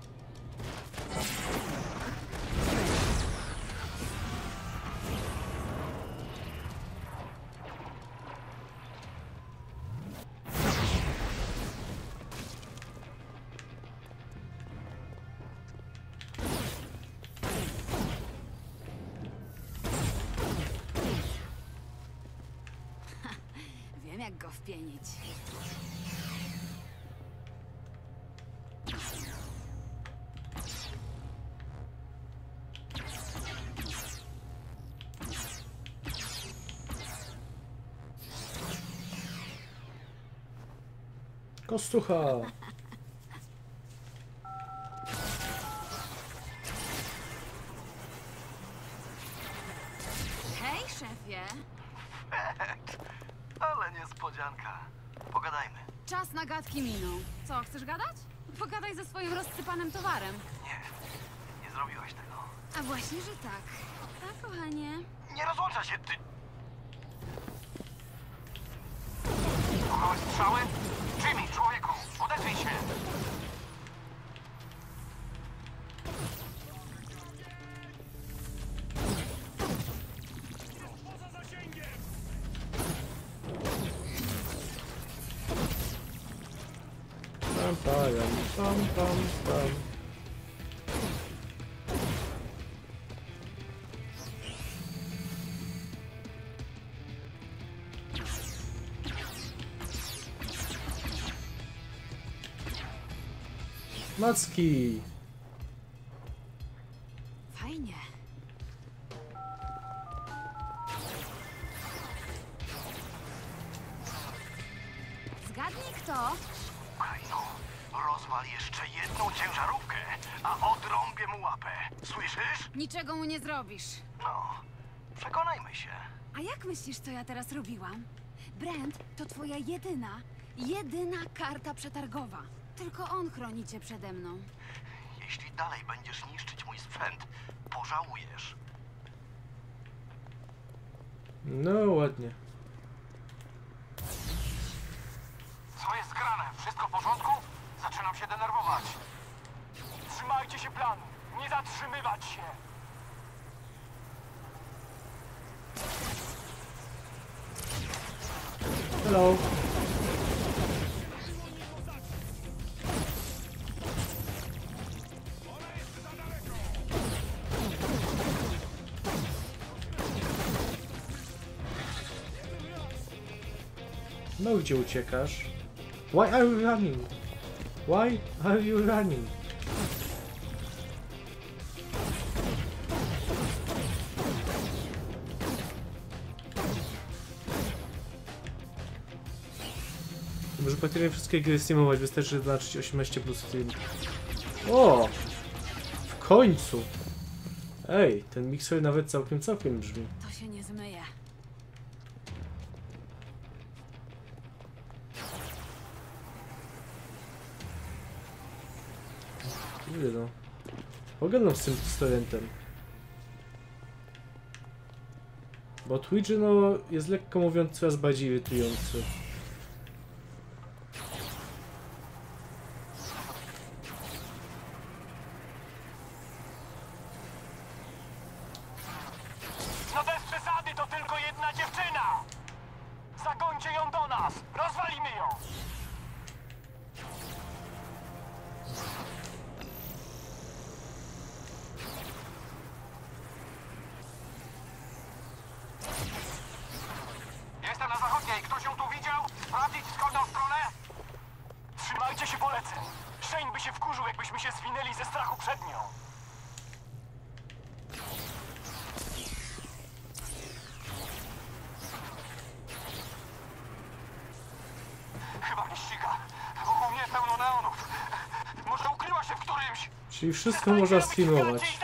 Kostucha! Pam, pam, pam. Myślisz, co ja teraz robiłam? Brand to twoja jedyna, jedyna karta przetargowa. Tylko on chroni cię przede mną. Jeśli dalej będziesz niszczyć mój sprzęt, pożałujesz. No ładnie. Co jest grane? Wszystko w porządku? Zaczynam się denerwować. Trzymajcie się planu. Nie zatrzymywać się. Hello. No gdzie uciekasz? Why are you running? Why are you running? Praktycznie wszystkie gry streamować, wystarczy zaznaczyć 18 plus stream. O! W końcu! Ej, ten mikser nawet całkiem, całkiem brzmi. To się nie zmyje. Kurde no. Pogadam z tym studentem. Bo Twitch no jest lekko mówiąc coraz bardziej irytujący. No bez przesady, to tylko jedna dziewczyna! Zagońcie ją do nas! Rozwalimy ją! Jestem na zachodniej. Ktoś ją tu widział? Sprawdzić wschodnią stronę? Trzymajcie się poleceń. Shane by się wkurzył, jakbyśmy się zwinęli ze strachu przed nią. Chyba mnie ściga. Wokół mnie pełno neonów. Może ukryła się w wszystko można streamować.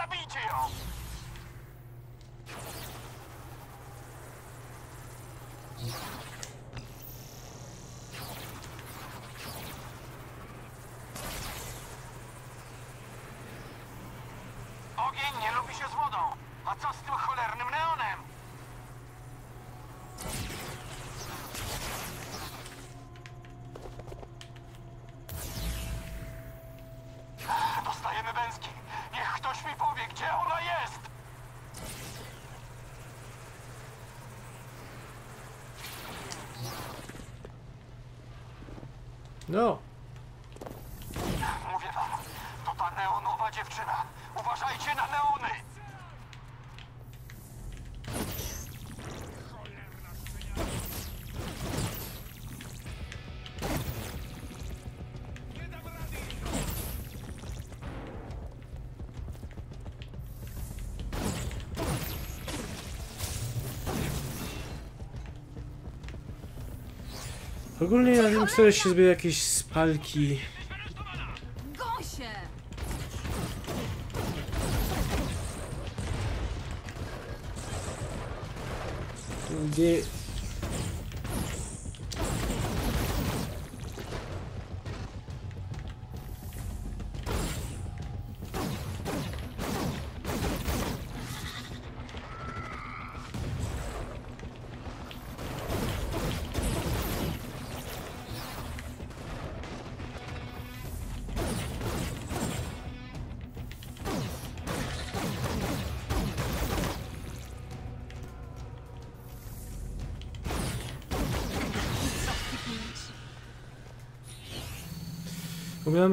Ogólnie na tym sobie się jakieś spalki.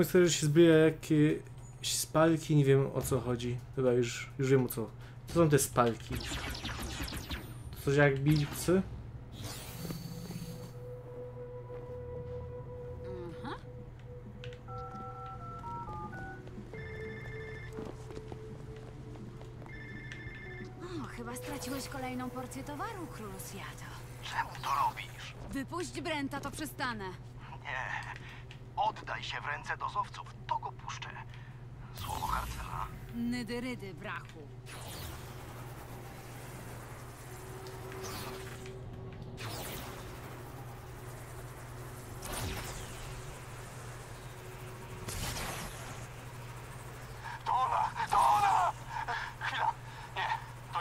Wspominamy, że się zbija jakieś spalki, nie wiem o co chodzi. Chyba już, już wiem o co. Co są te spalki? To coś jak bilcy?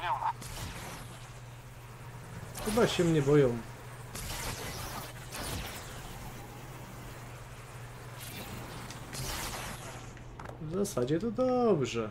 Nie ona. Chyba się mnie boją. W zasadzie to dobrze.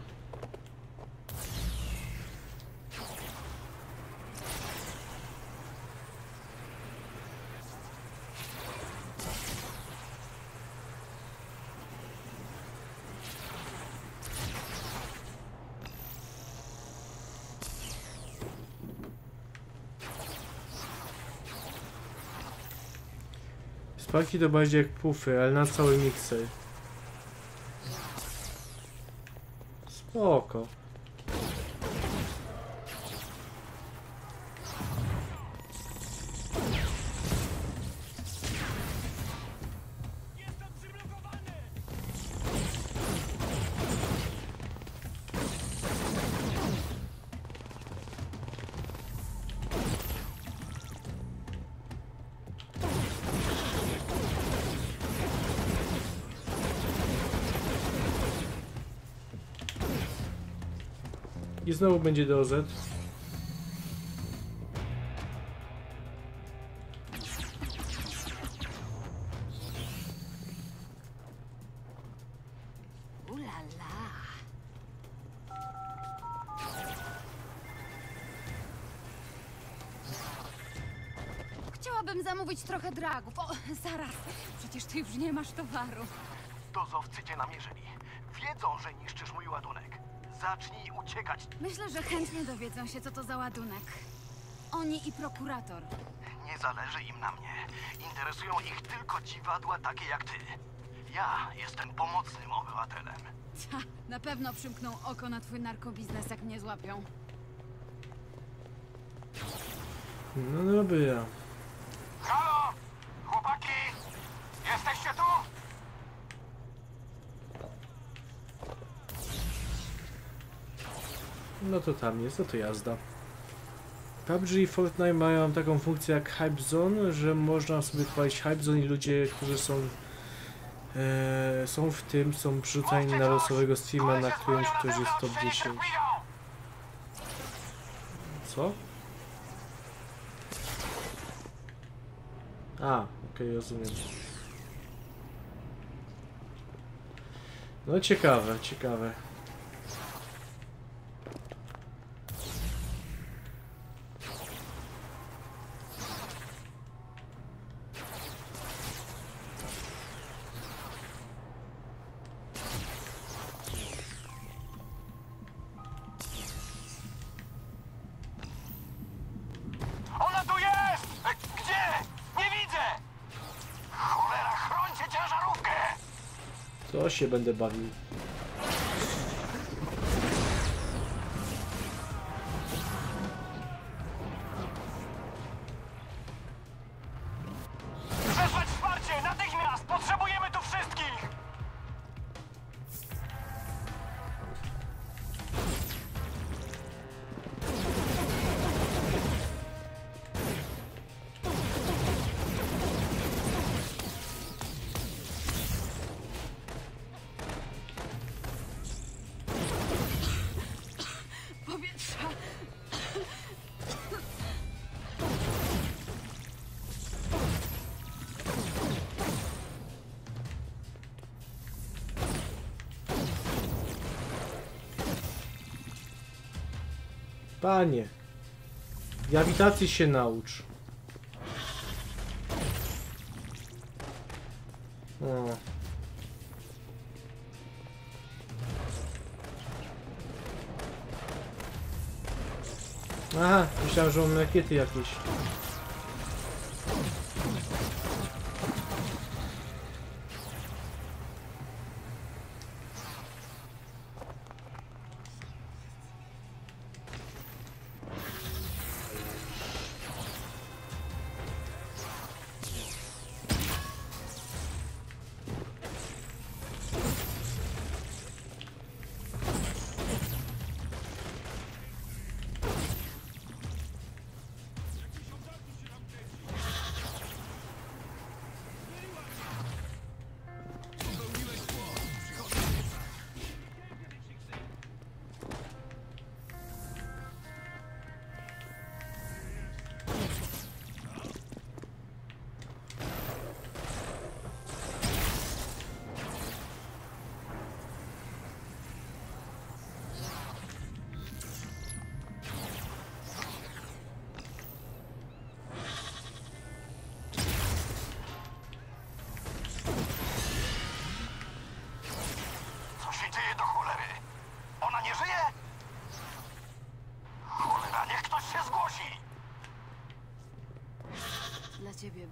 Spaki to bardziej jak pufy, ale na cały mikser. Znowu będzie DOZ. Ulala. Chciałabym zamówić trochę dragów. O, zaraz. Przecież ty już nie masz towaru. Dozowcy cię namierzyli. Wiedzą, że niszczysz. Zacznij uciekać. Myślę, że chętnie dowiedzą się, co to za ładunek. Oni i prokurator. Nie zależy im na mnie. Interesują ich tylko dziwadła takie jak ty. Ja jestem pomocnym obywatelem. Ta, na pewno przymkną oko na twój narkobiznes, jak mnie złapią. No dobra. Halo! Chłopaki! Jesteście tu? No to tam jest, no to jazda. PUBG i Fortnite mają taką funkcję jak Hype Zone, że można sobie odpalić Hype Zone i ludzie, którzy są e, są w tym, są przerzucani na losowego streama, na którymś, który jest top 10. Co? A, okej, rozumiem. No ciekawe, ciekawe. Się będę bawił. Panie. Grawitacji się naucz. O. Aha, myślałem, że mam rakiety jakieś.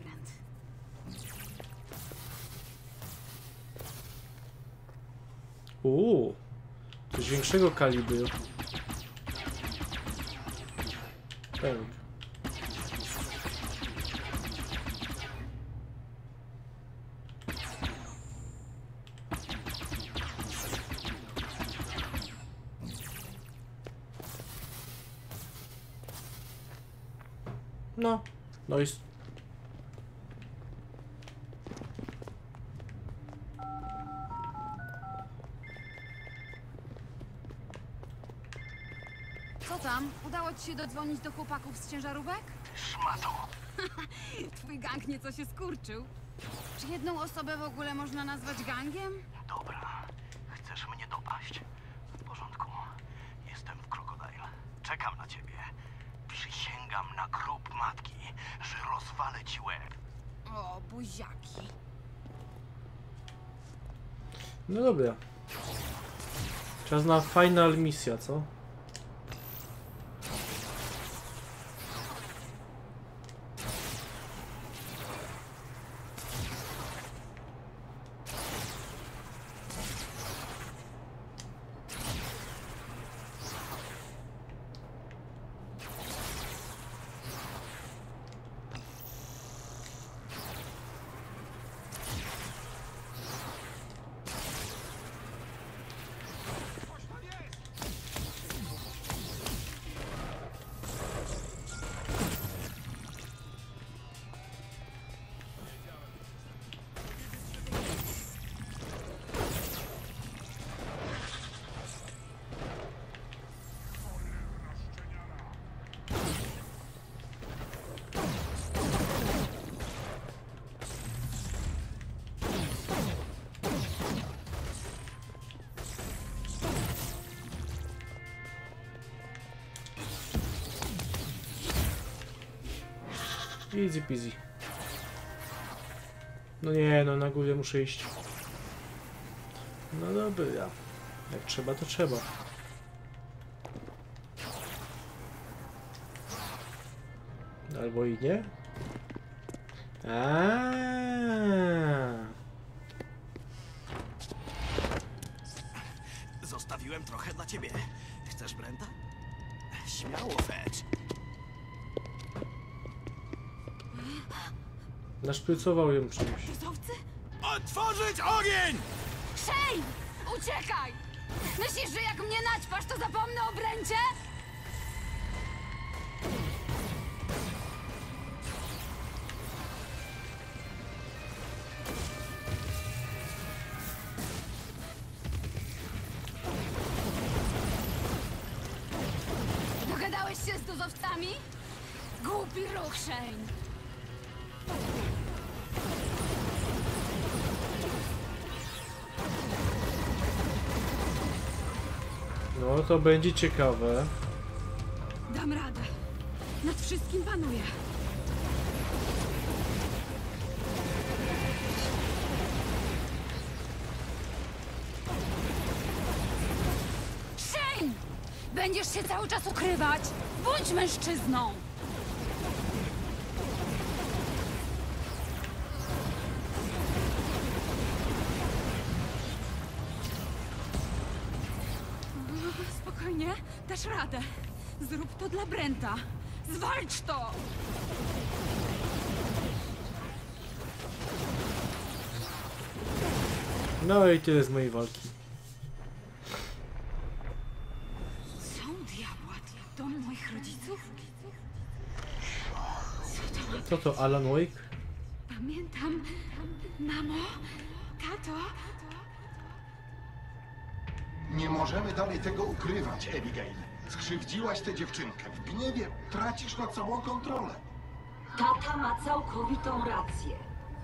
Brent. Uuu, coś większego kalibru. Pęk. No, no i... s- Co tam? Udało ci się dodzwonić do chłopaków z ciężarówek? Szmato. Twój gang nieco się skurczył. Czy jedną osobę w ogóle można nazwać gangiem? Dobra, chcesz mnie dopaść? W porządku. Jestem w Crocodile. Czekam na ciebie. Przysięgam na grób matki, że rozwalę ci łeb. O, buziaki. No dobra. Czas na final misja, co? Easy peasy. No nie, no na górę muszę iść. No dobra. Jak trzeba, to trzeba. Albo i nie. Aaaa. Naszprycował ją czymś. Otworzyć ogień! Shane! Uciekaj! Myślisz, że jak mnie naćpasz, to zapomnę o Brencie? To będzie ciekawe. Dam radę. Nad wszystkim panuję. Shane! Będziesz się cały czas ukrywać? Bądź mężczyzną! Spokojnie, dasz radę. Zrób to dla Brenta. Zwalcz to! No i tyle z mojej walki. Co diabła? Dom moich rodziców? Co to? Co to, Alan Wake? Pamiętam. Mamo? Tato? Nie możemy dalej tego ukrywać, Abigail. Skrzywdziłaś tę dziewczynkę. W gniewie tracisz nad sobą kontrolę. Tata ma całkowitą rację.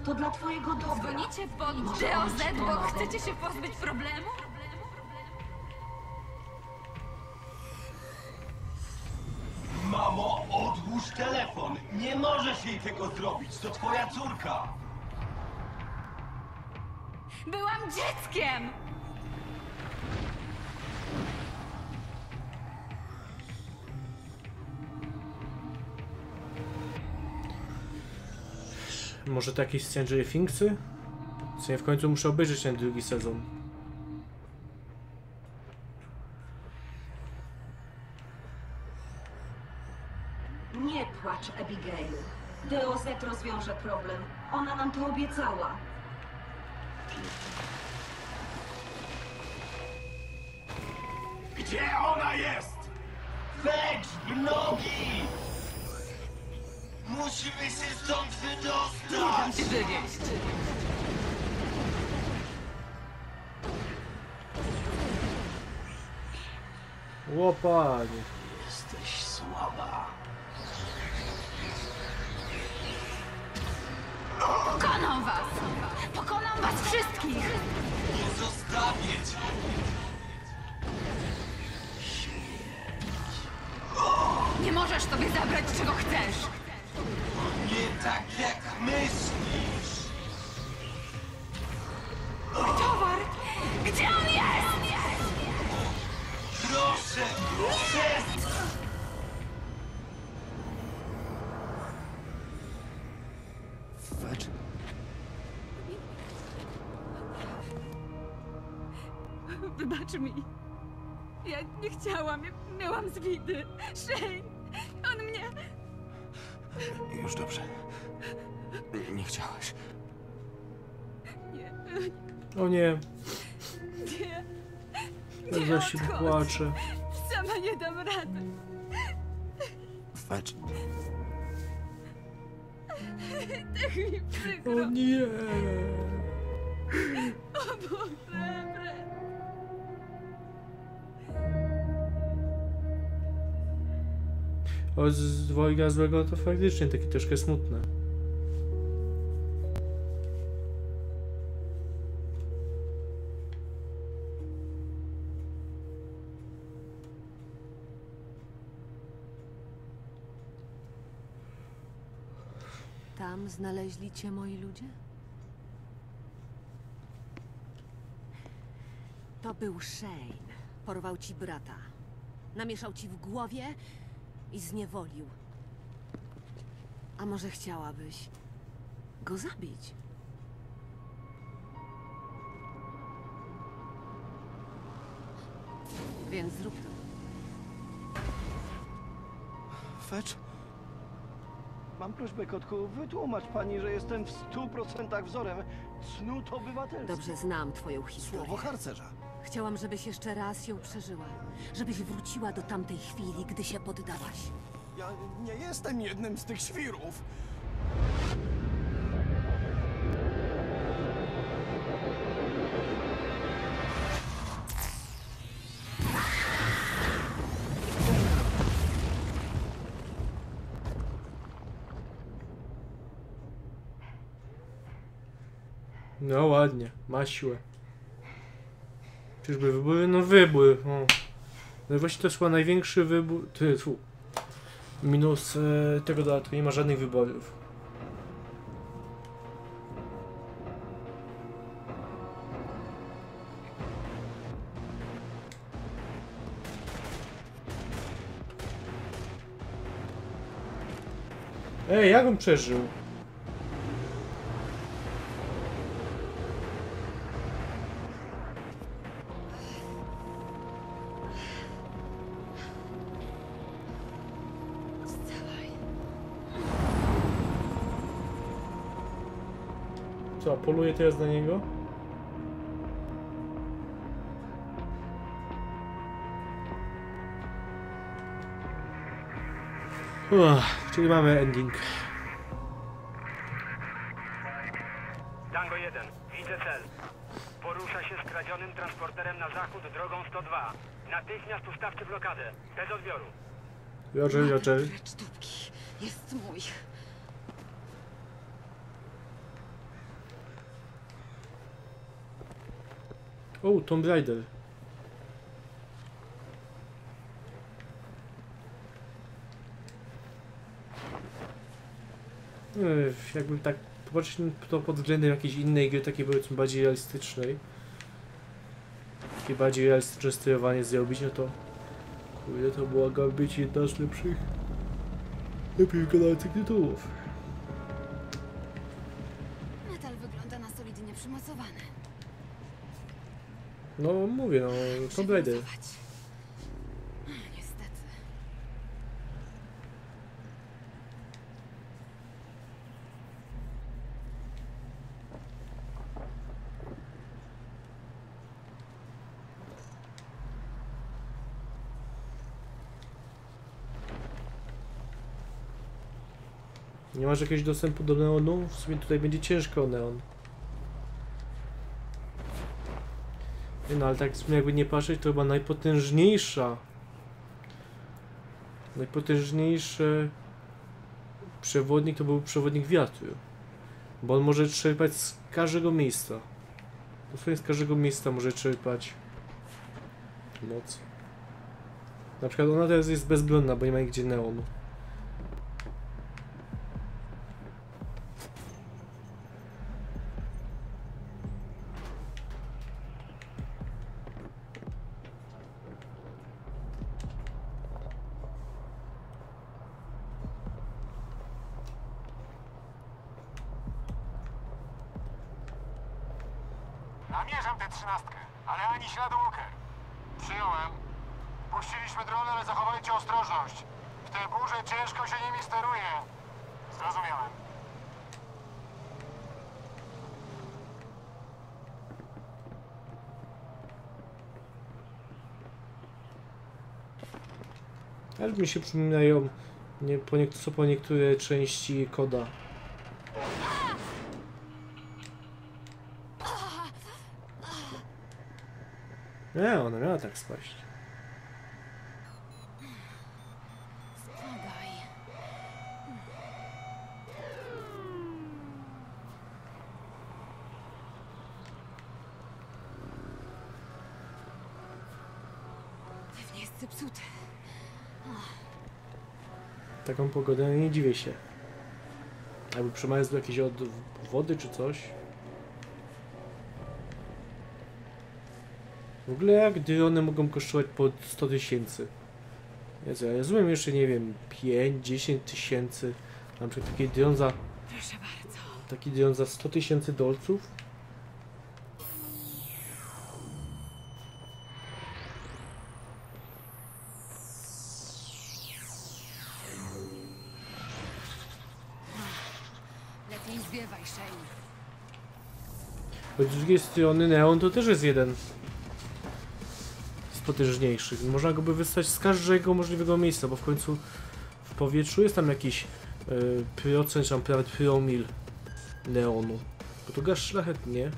To dla twojego dobra. Dzwonicie pod Może DOZ, bo chcecie się pozbyć problemu? Mamo, odłóż telefon! Nie możesz jej tego zrobić, to twoja córka! Byłam dzieckiem! Może to jakieś Stranger Thingsy? Co nie w końcu muszę obejrzeć ten drugi sezon. Nie płacz, Abigail. DOZ rozwiąże problem. Ona nam to obiecała. Gdzie ona jest? Wejdź w nogi! Musimy się stąd wydostać! Cię wywieźć. Łopanie. Jesteś słaba. Pokonam was! Pokonam was wszystkich! Nie zostawię cię! Nie możesz sobie zabrać czego chcesz! Nie tak jak myślisz! Towar! Gdzie on jest? Proszę! Fecz? Wybacz mi. Ja nie chciałam. Ja miałam zwidy. Shane! On mnie... Już dobrze. Nie chciałeś. Nie, O nie, nie. ja się odchodź. płaczę. Sama nie dam rady. Fecz. Tak mi przykro. O nie. O Boże, Brent. O, z dwojga złego to faktycznie takie troszkę smutne. Tam znaleźli cię moi ludzie? To był Shane. Porwał ci brata. Namieszał ci w głowie i zniewolił. A może chciałabyś go zabić? Więc zrób to. Fecz? Mam prośbę, kotku, wytłumacz pani, że jestem w stu procentach wzorem cnót obywatelskich. Dobrze znam twoją historię. Słowo harcerza. Chciałam, żebyś jeszcze raz ją przeżyła. Żebyś wróciła do tamtej chwili, gdy się poddałaś. Ja nie jestem jednym z tych świrów. No ładnie, ma siłę. Czyżby wybory? No wybór. No i właśnie to chyba największy wybór. Minus e, tego dodatku, nie ma żadnych wyborów. Ej, jak on przeżył? Teraz na niego? Uff, czyli mamy ending. Tango 1, widzę cel. Porusza się skradzionym transporterem na zachód drogą 102. Natychmiast ustawcie blokadę. Bez odbioru. Roger, Roger. Jest mój. O, Tomb Raider. Ech, Jakby tak popatrzeć to pod względem jakiejś innej gry, takiej powiedzmy bardziej realistycznej. Takie bardziej realistyczne sterowanie zrobić, no to... Kurde, to była być jedna z lepszych... Lepiej wyglądających tytułów. No mówię, no Tomb Raider. Niestety. Nie masz jakiegoś dostępu do neonu? W sumie tutaj będzie ciężko neon. No, ale tak jakby nie patrzeć, to chyba najpotężniejsza najpotężniejszy przewodnik to był przewodnik wiatru. Bo on może czerpać z każdego miejsca. Dosłownie z każdego miejsca może czerpać moc. Na przykład ona teraz jest bezbronna, bo nie ma nigdzie neonu. Namierzam tę trzynastkę, ale ani śladu Walker. Przyjąłem. Puściliśmy dron, ale zachowajcie ostrożność. W tej burze ciężko się nimi steruje. Zrozumiałem. Mi się przypominają nie, po niek- co po niektóre części koda. Nie, ona miała tak spaść. Pogodę nie dziwię się. Jakby przemarzł jakieś od wody czy coś. W ogóle jak drony mogą kosztować po 100 tysięcy? Jezu, ja rozumiem jeszcze, nie wiem, 5-10 tysięcy. Na przykład taki dron za... Proszę bardzo. Taki dron za 100 tysięcy dolców? Drugiej strony Neon to też jest jeden z potężniejszych. Można go by wystać z każdego możliwego miejsca, bo w końcu w powietrzu jest tam jakiś y, procent, czy tam nawet promil neonu. Bo to gaz szlachetnie.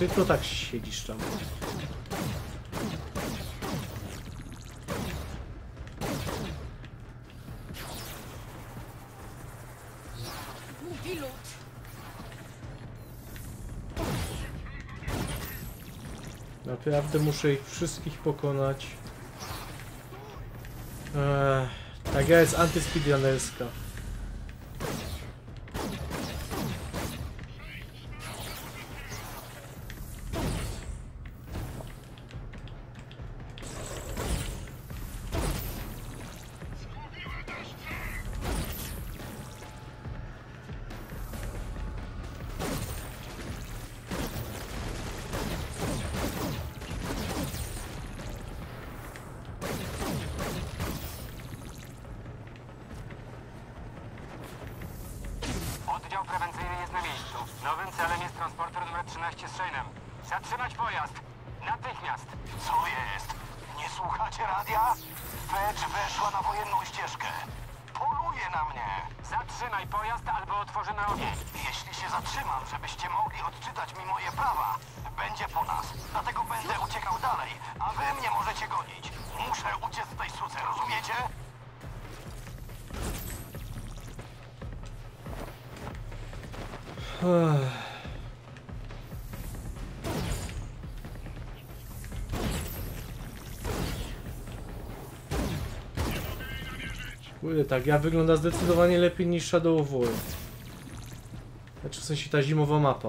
A ty to tak siedzisz tam. Naprawdę muszę ich wszystkich pokonać. Eee, ta gra jest antyspeedrunnerska. Tak, ja wygląda zdecydowanie lepiej niż Shadow of War. Znaczy w sensie ta zimowa mapa.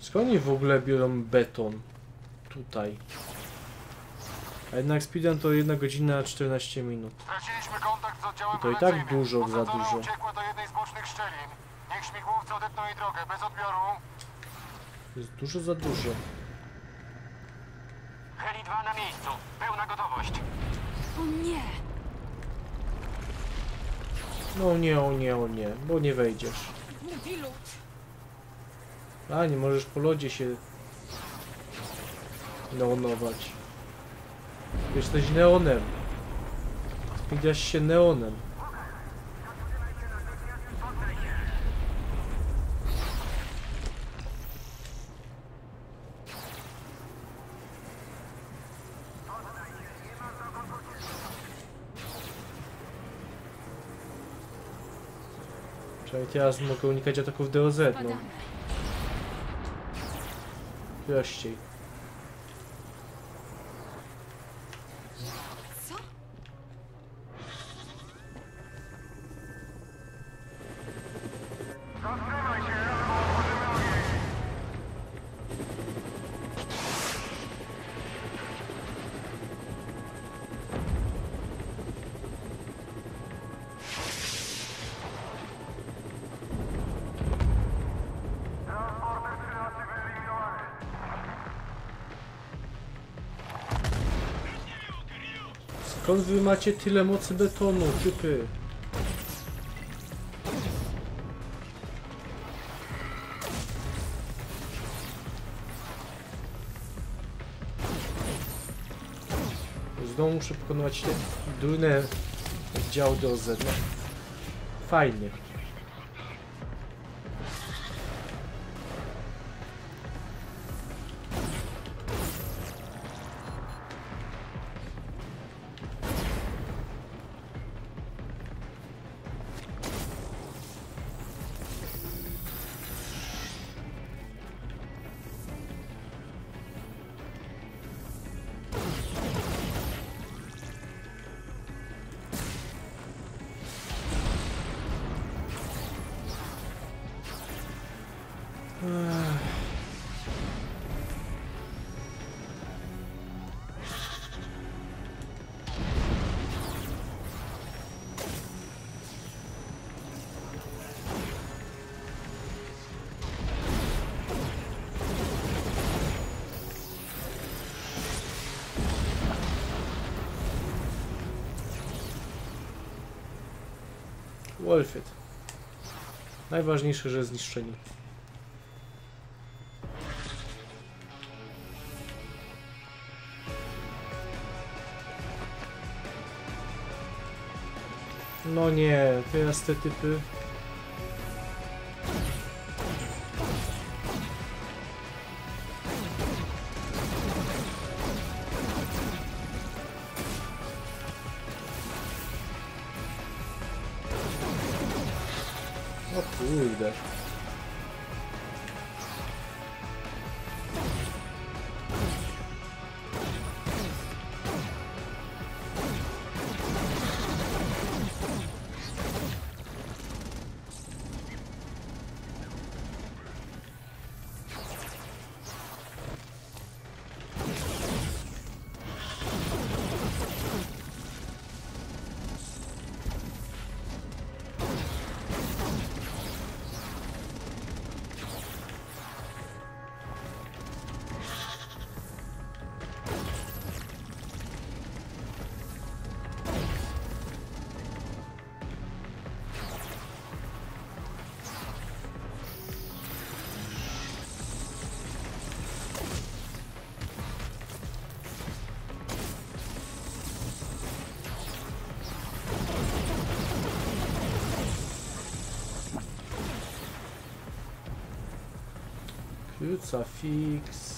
Skąd oni w ogóle biorą beton? Tutaj. A jednak speedrun to 1 godzina 14 minut. Oddziałem To i tak dużo za dużo. uciekła do jednej z bocznych szczelin. Niech śmigłowce odetną jej drogę, bez odbioru. To jest dużo za dużo. Heli 2 na miejscu. Pełna gotowość. O nie! No nie, o nie, o nie, bo nie wejdziesz. Pilot! A, nie możesz po lodzie się neonować. Jesteś neonem. Speedasz się neonem. Teraz mogę unikać ataków DOZ, no. Prościej. Skąd wy macie tyle mocy betonu, typy? Znowu muszę pokonywać te dune oddział do zewnątrz. Fajnie. Wolfit. Najważniejsze, że zniszczeni. No nie, teraz te typy. Crucifix.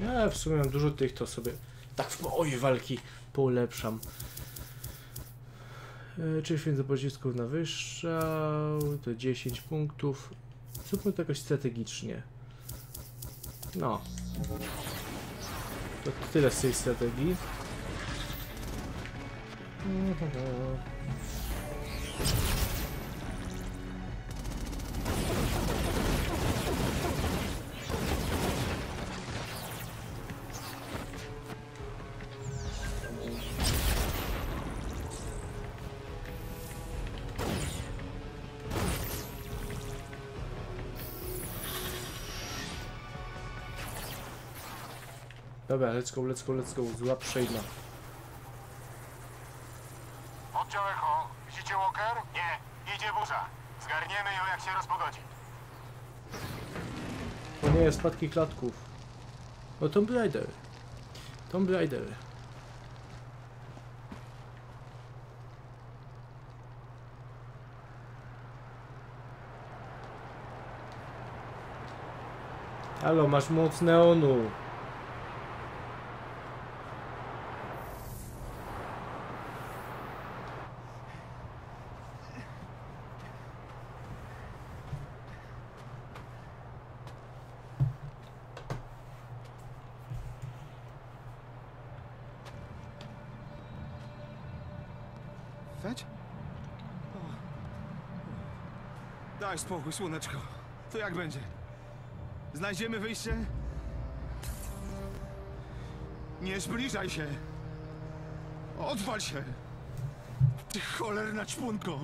Ja w sumie dużo tych, to sobie tak w mojej walki polepszam. E, Czyli więcej pocisków na wyższał, to 10 punktów. Zróbmy to jakoś strategicznie. No. To tyle z tej strategii. Dobra, let's go, let's go, let's go. Złap Shade'a. Oddział Echo, widzicie Walker? Nie, idzie burza. Zgarniemy ją jak się rozpogodzi. To nie jest spadki klatków. O, Tomb Raider. Tomb Raider. Halo, masz moc neonu. Daj spokój, słoneczko. To jak będzie? Znajdziemy wyjście? Nie zbliżaj się! Odwal się! Ty cholerna czpunko!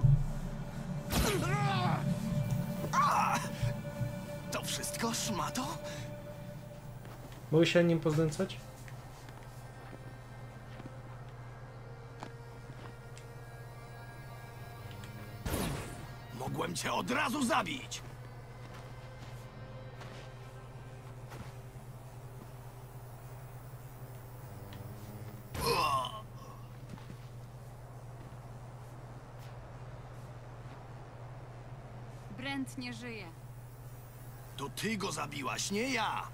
wszystko, szmato? Mogę się nim poznęcać? Cię od razu zabić! Brent nie żyje. To ty go zabiłaś, nie ja!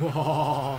Wow.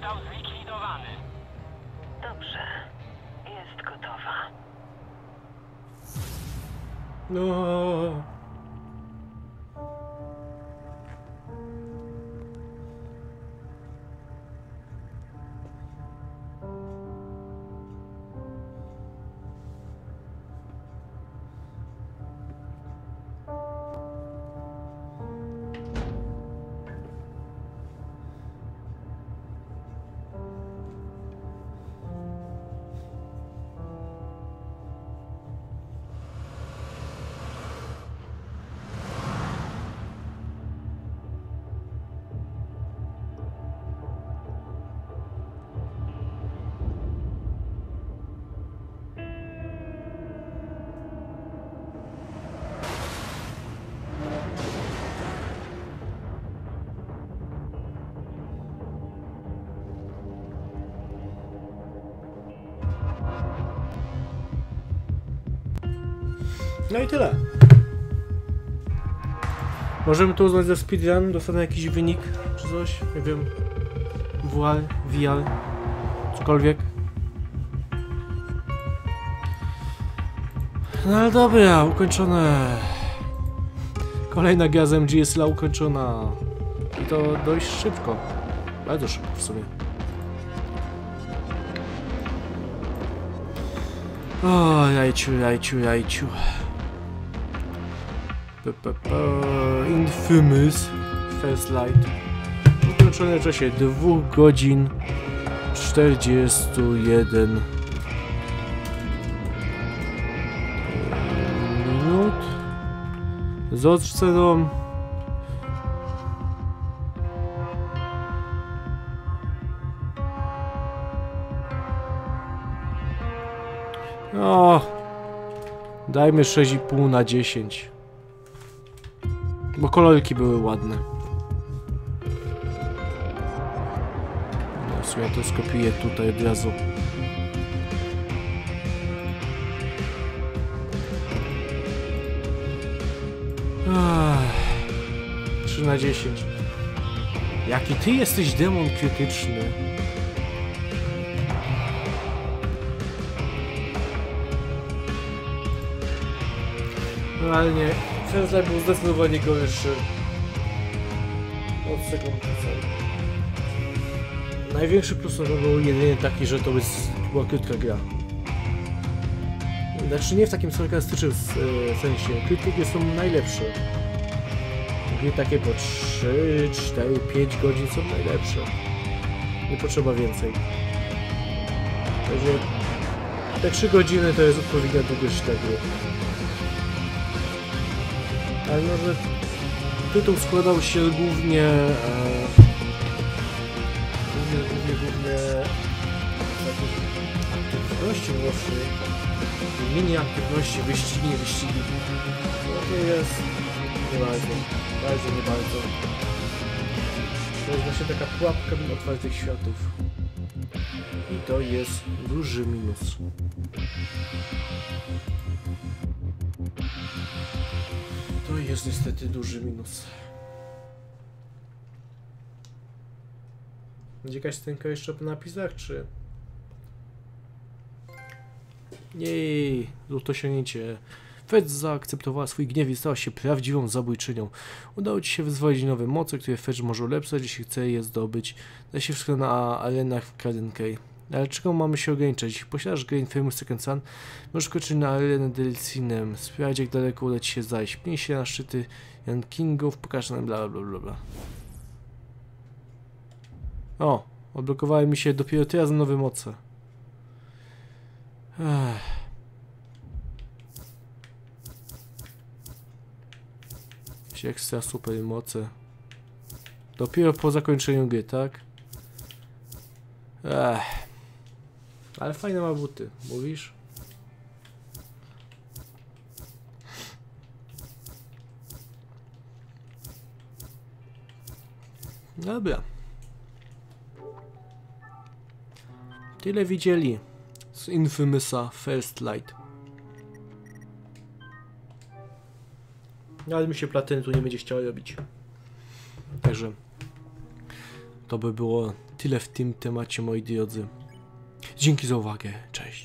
Został zlikwidowany. Dobrze. Jest gotowa. No. No i tyle. Możemy to uznać za speedrun, dostanę jakiś wynik czy coś, nie wiem. WR, VR, cokolwiek. No ale dobra, ukończone. Kolejna gra z MGSL ukończona. I to dość szybko. Bardzo szybko w sumie. O, jajciu, jajciu, jajciu. Infamous First Light. Ukończone w czasie 2 godzin 41 minut. Z oceną O, dajmy 6,5 na 10. Bo kolorki były ładne. No, w sumie to skopiuję tutaj od razu. Ach, 3 na 10. Jaki ty jesteś demon krytyczny. No Firefly był zdecydowanie gorszy od sekundy Największy plus był jedynie taki, że to była krótka gra. Znaczy nie w takim sarkastycznym e, sensie, krótkie gry są najlepsze. Gry takie po 3, 4, 5 godzin są najlepsze. Nie potrzeba więcej. Także te 3 godziny to jest odpowiednia długość tej gry. Ale może tytuł składał się głównie e, głównie, głównie, głównie z takich aktywności młodszych, mini aktywności, wyścigi, wyścigi. No to jest Nie bardzo. Bardzo, nie bardzo. To jest właśnie taka pułapka otwartych światów. I to jest duży minus. Jest niestety duży minus. Będzie jakaś scenka jeszcze po napisach, czy... Jej, to osiągnięcie. Fetch zaakceptowała swój gniew i stała się prawdziwą zabójczynią. Udało ci się wyzwolić nowe moce, które Fetch może ulepszać, jeśli chce je zdobyć. Da się wszystko na arenach w Garden Key. Ale czego mamy się ograniczać? Posiadasz grę Infamous Second Sun, możesz skoczyć na arenę Delcinem, sprawdzić jak daleko uda ci się zajść, pnij się na szczyty Jan Kingów, pokaż nam bla bla bla bla. O, odblokowały mi się dopiero teraz nowe moce. Ech. Ekstra super moce. Dopiero po zakończeniu gry, tak? Ech. Ale fajne ma buty, mówisz? Dobra. Tyle widzieli z Infamousa First Light. No, Ale mi się platyny tu nie będzie chciało robić. Także to by było tyle w tym temacie, moi drodzy. Dzięki za uwagę. Cześć.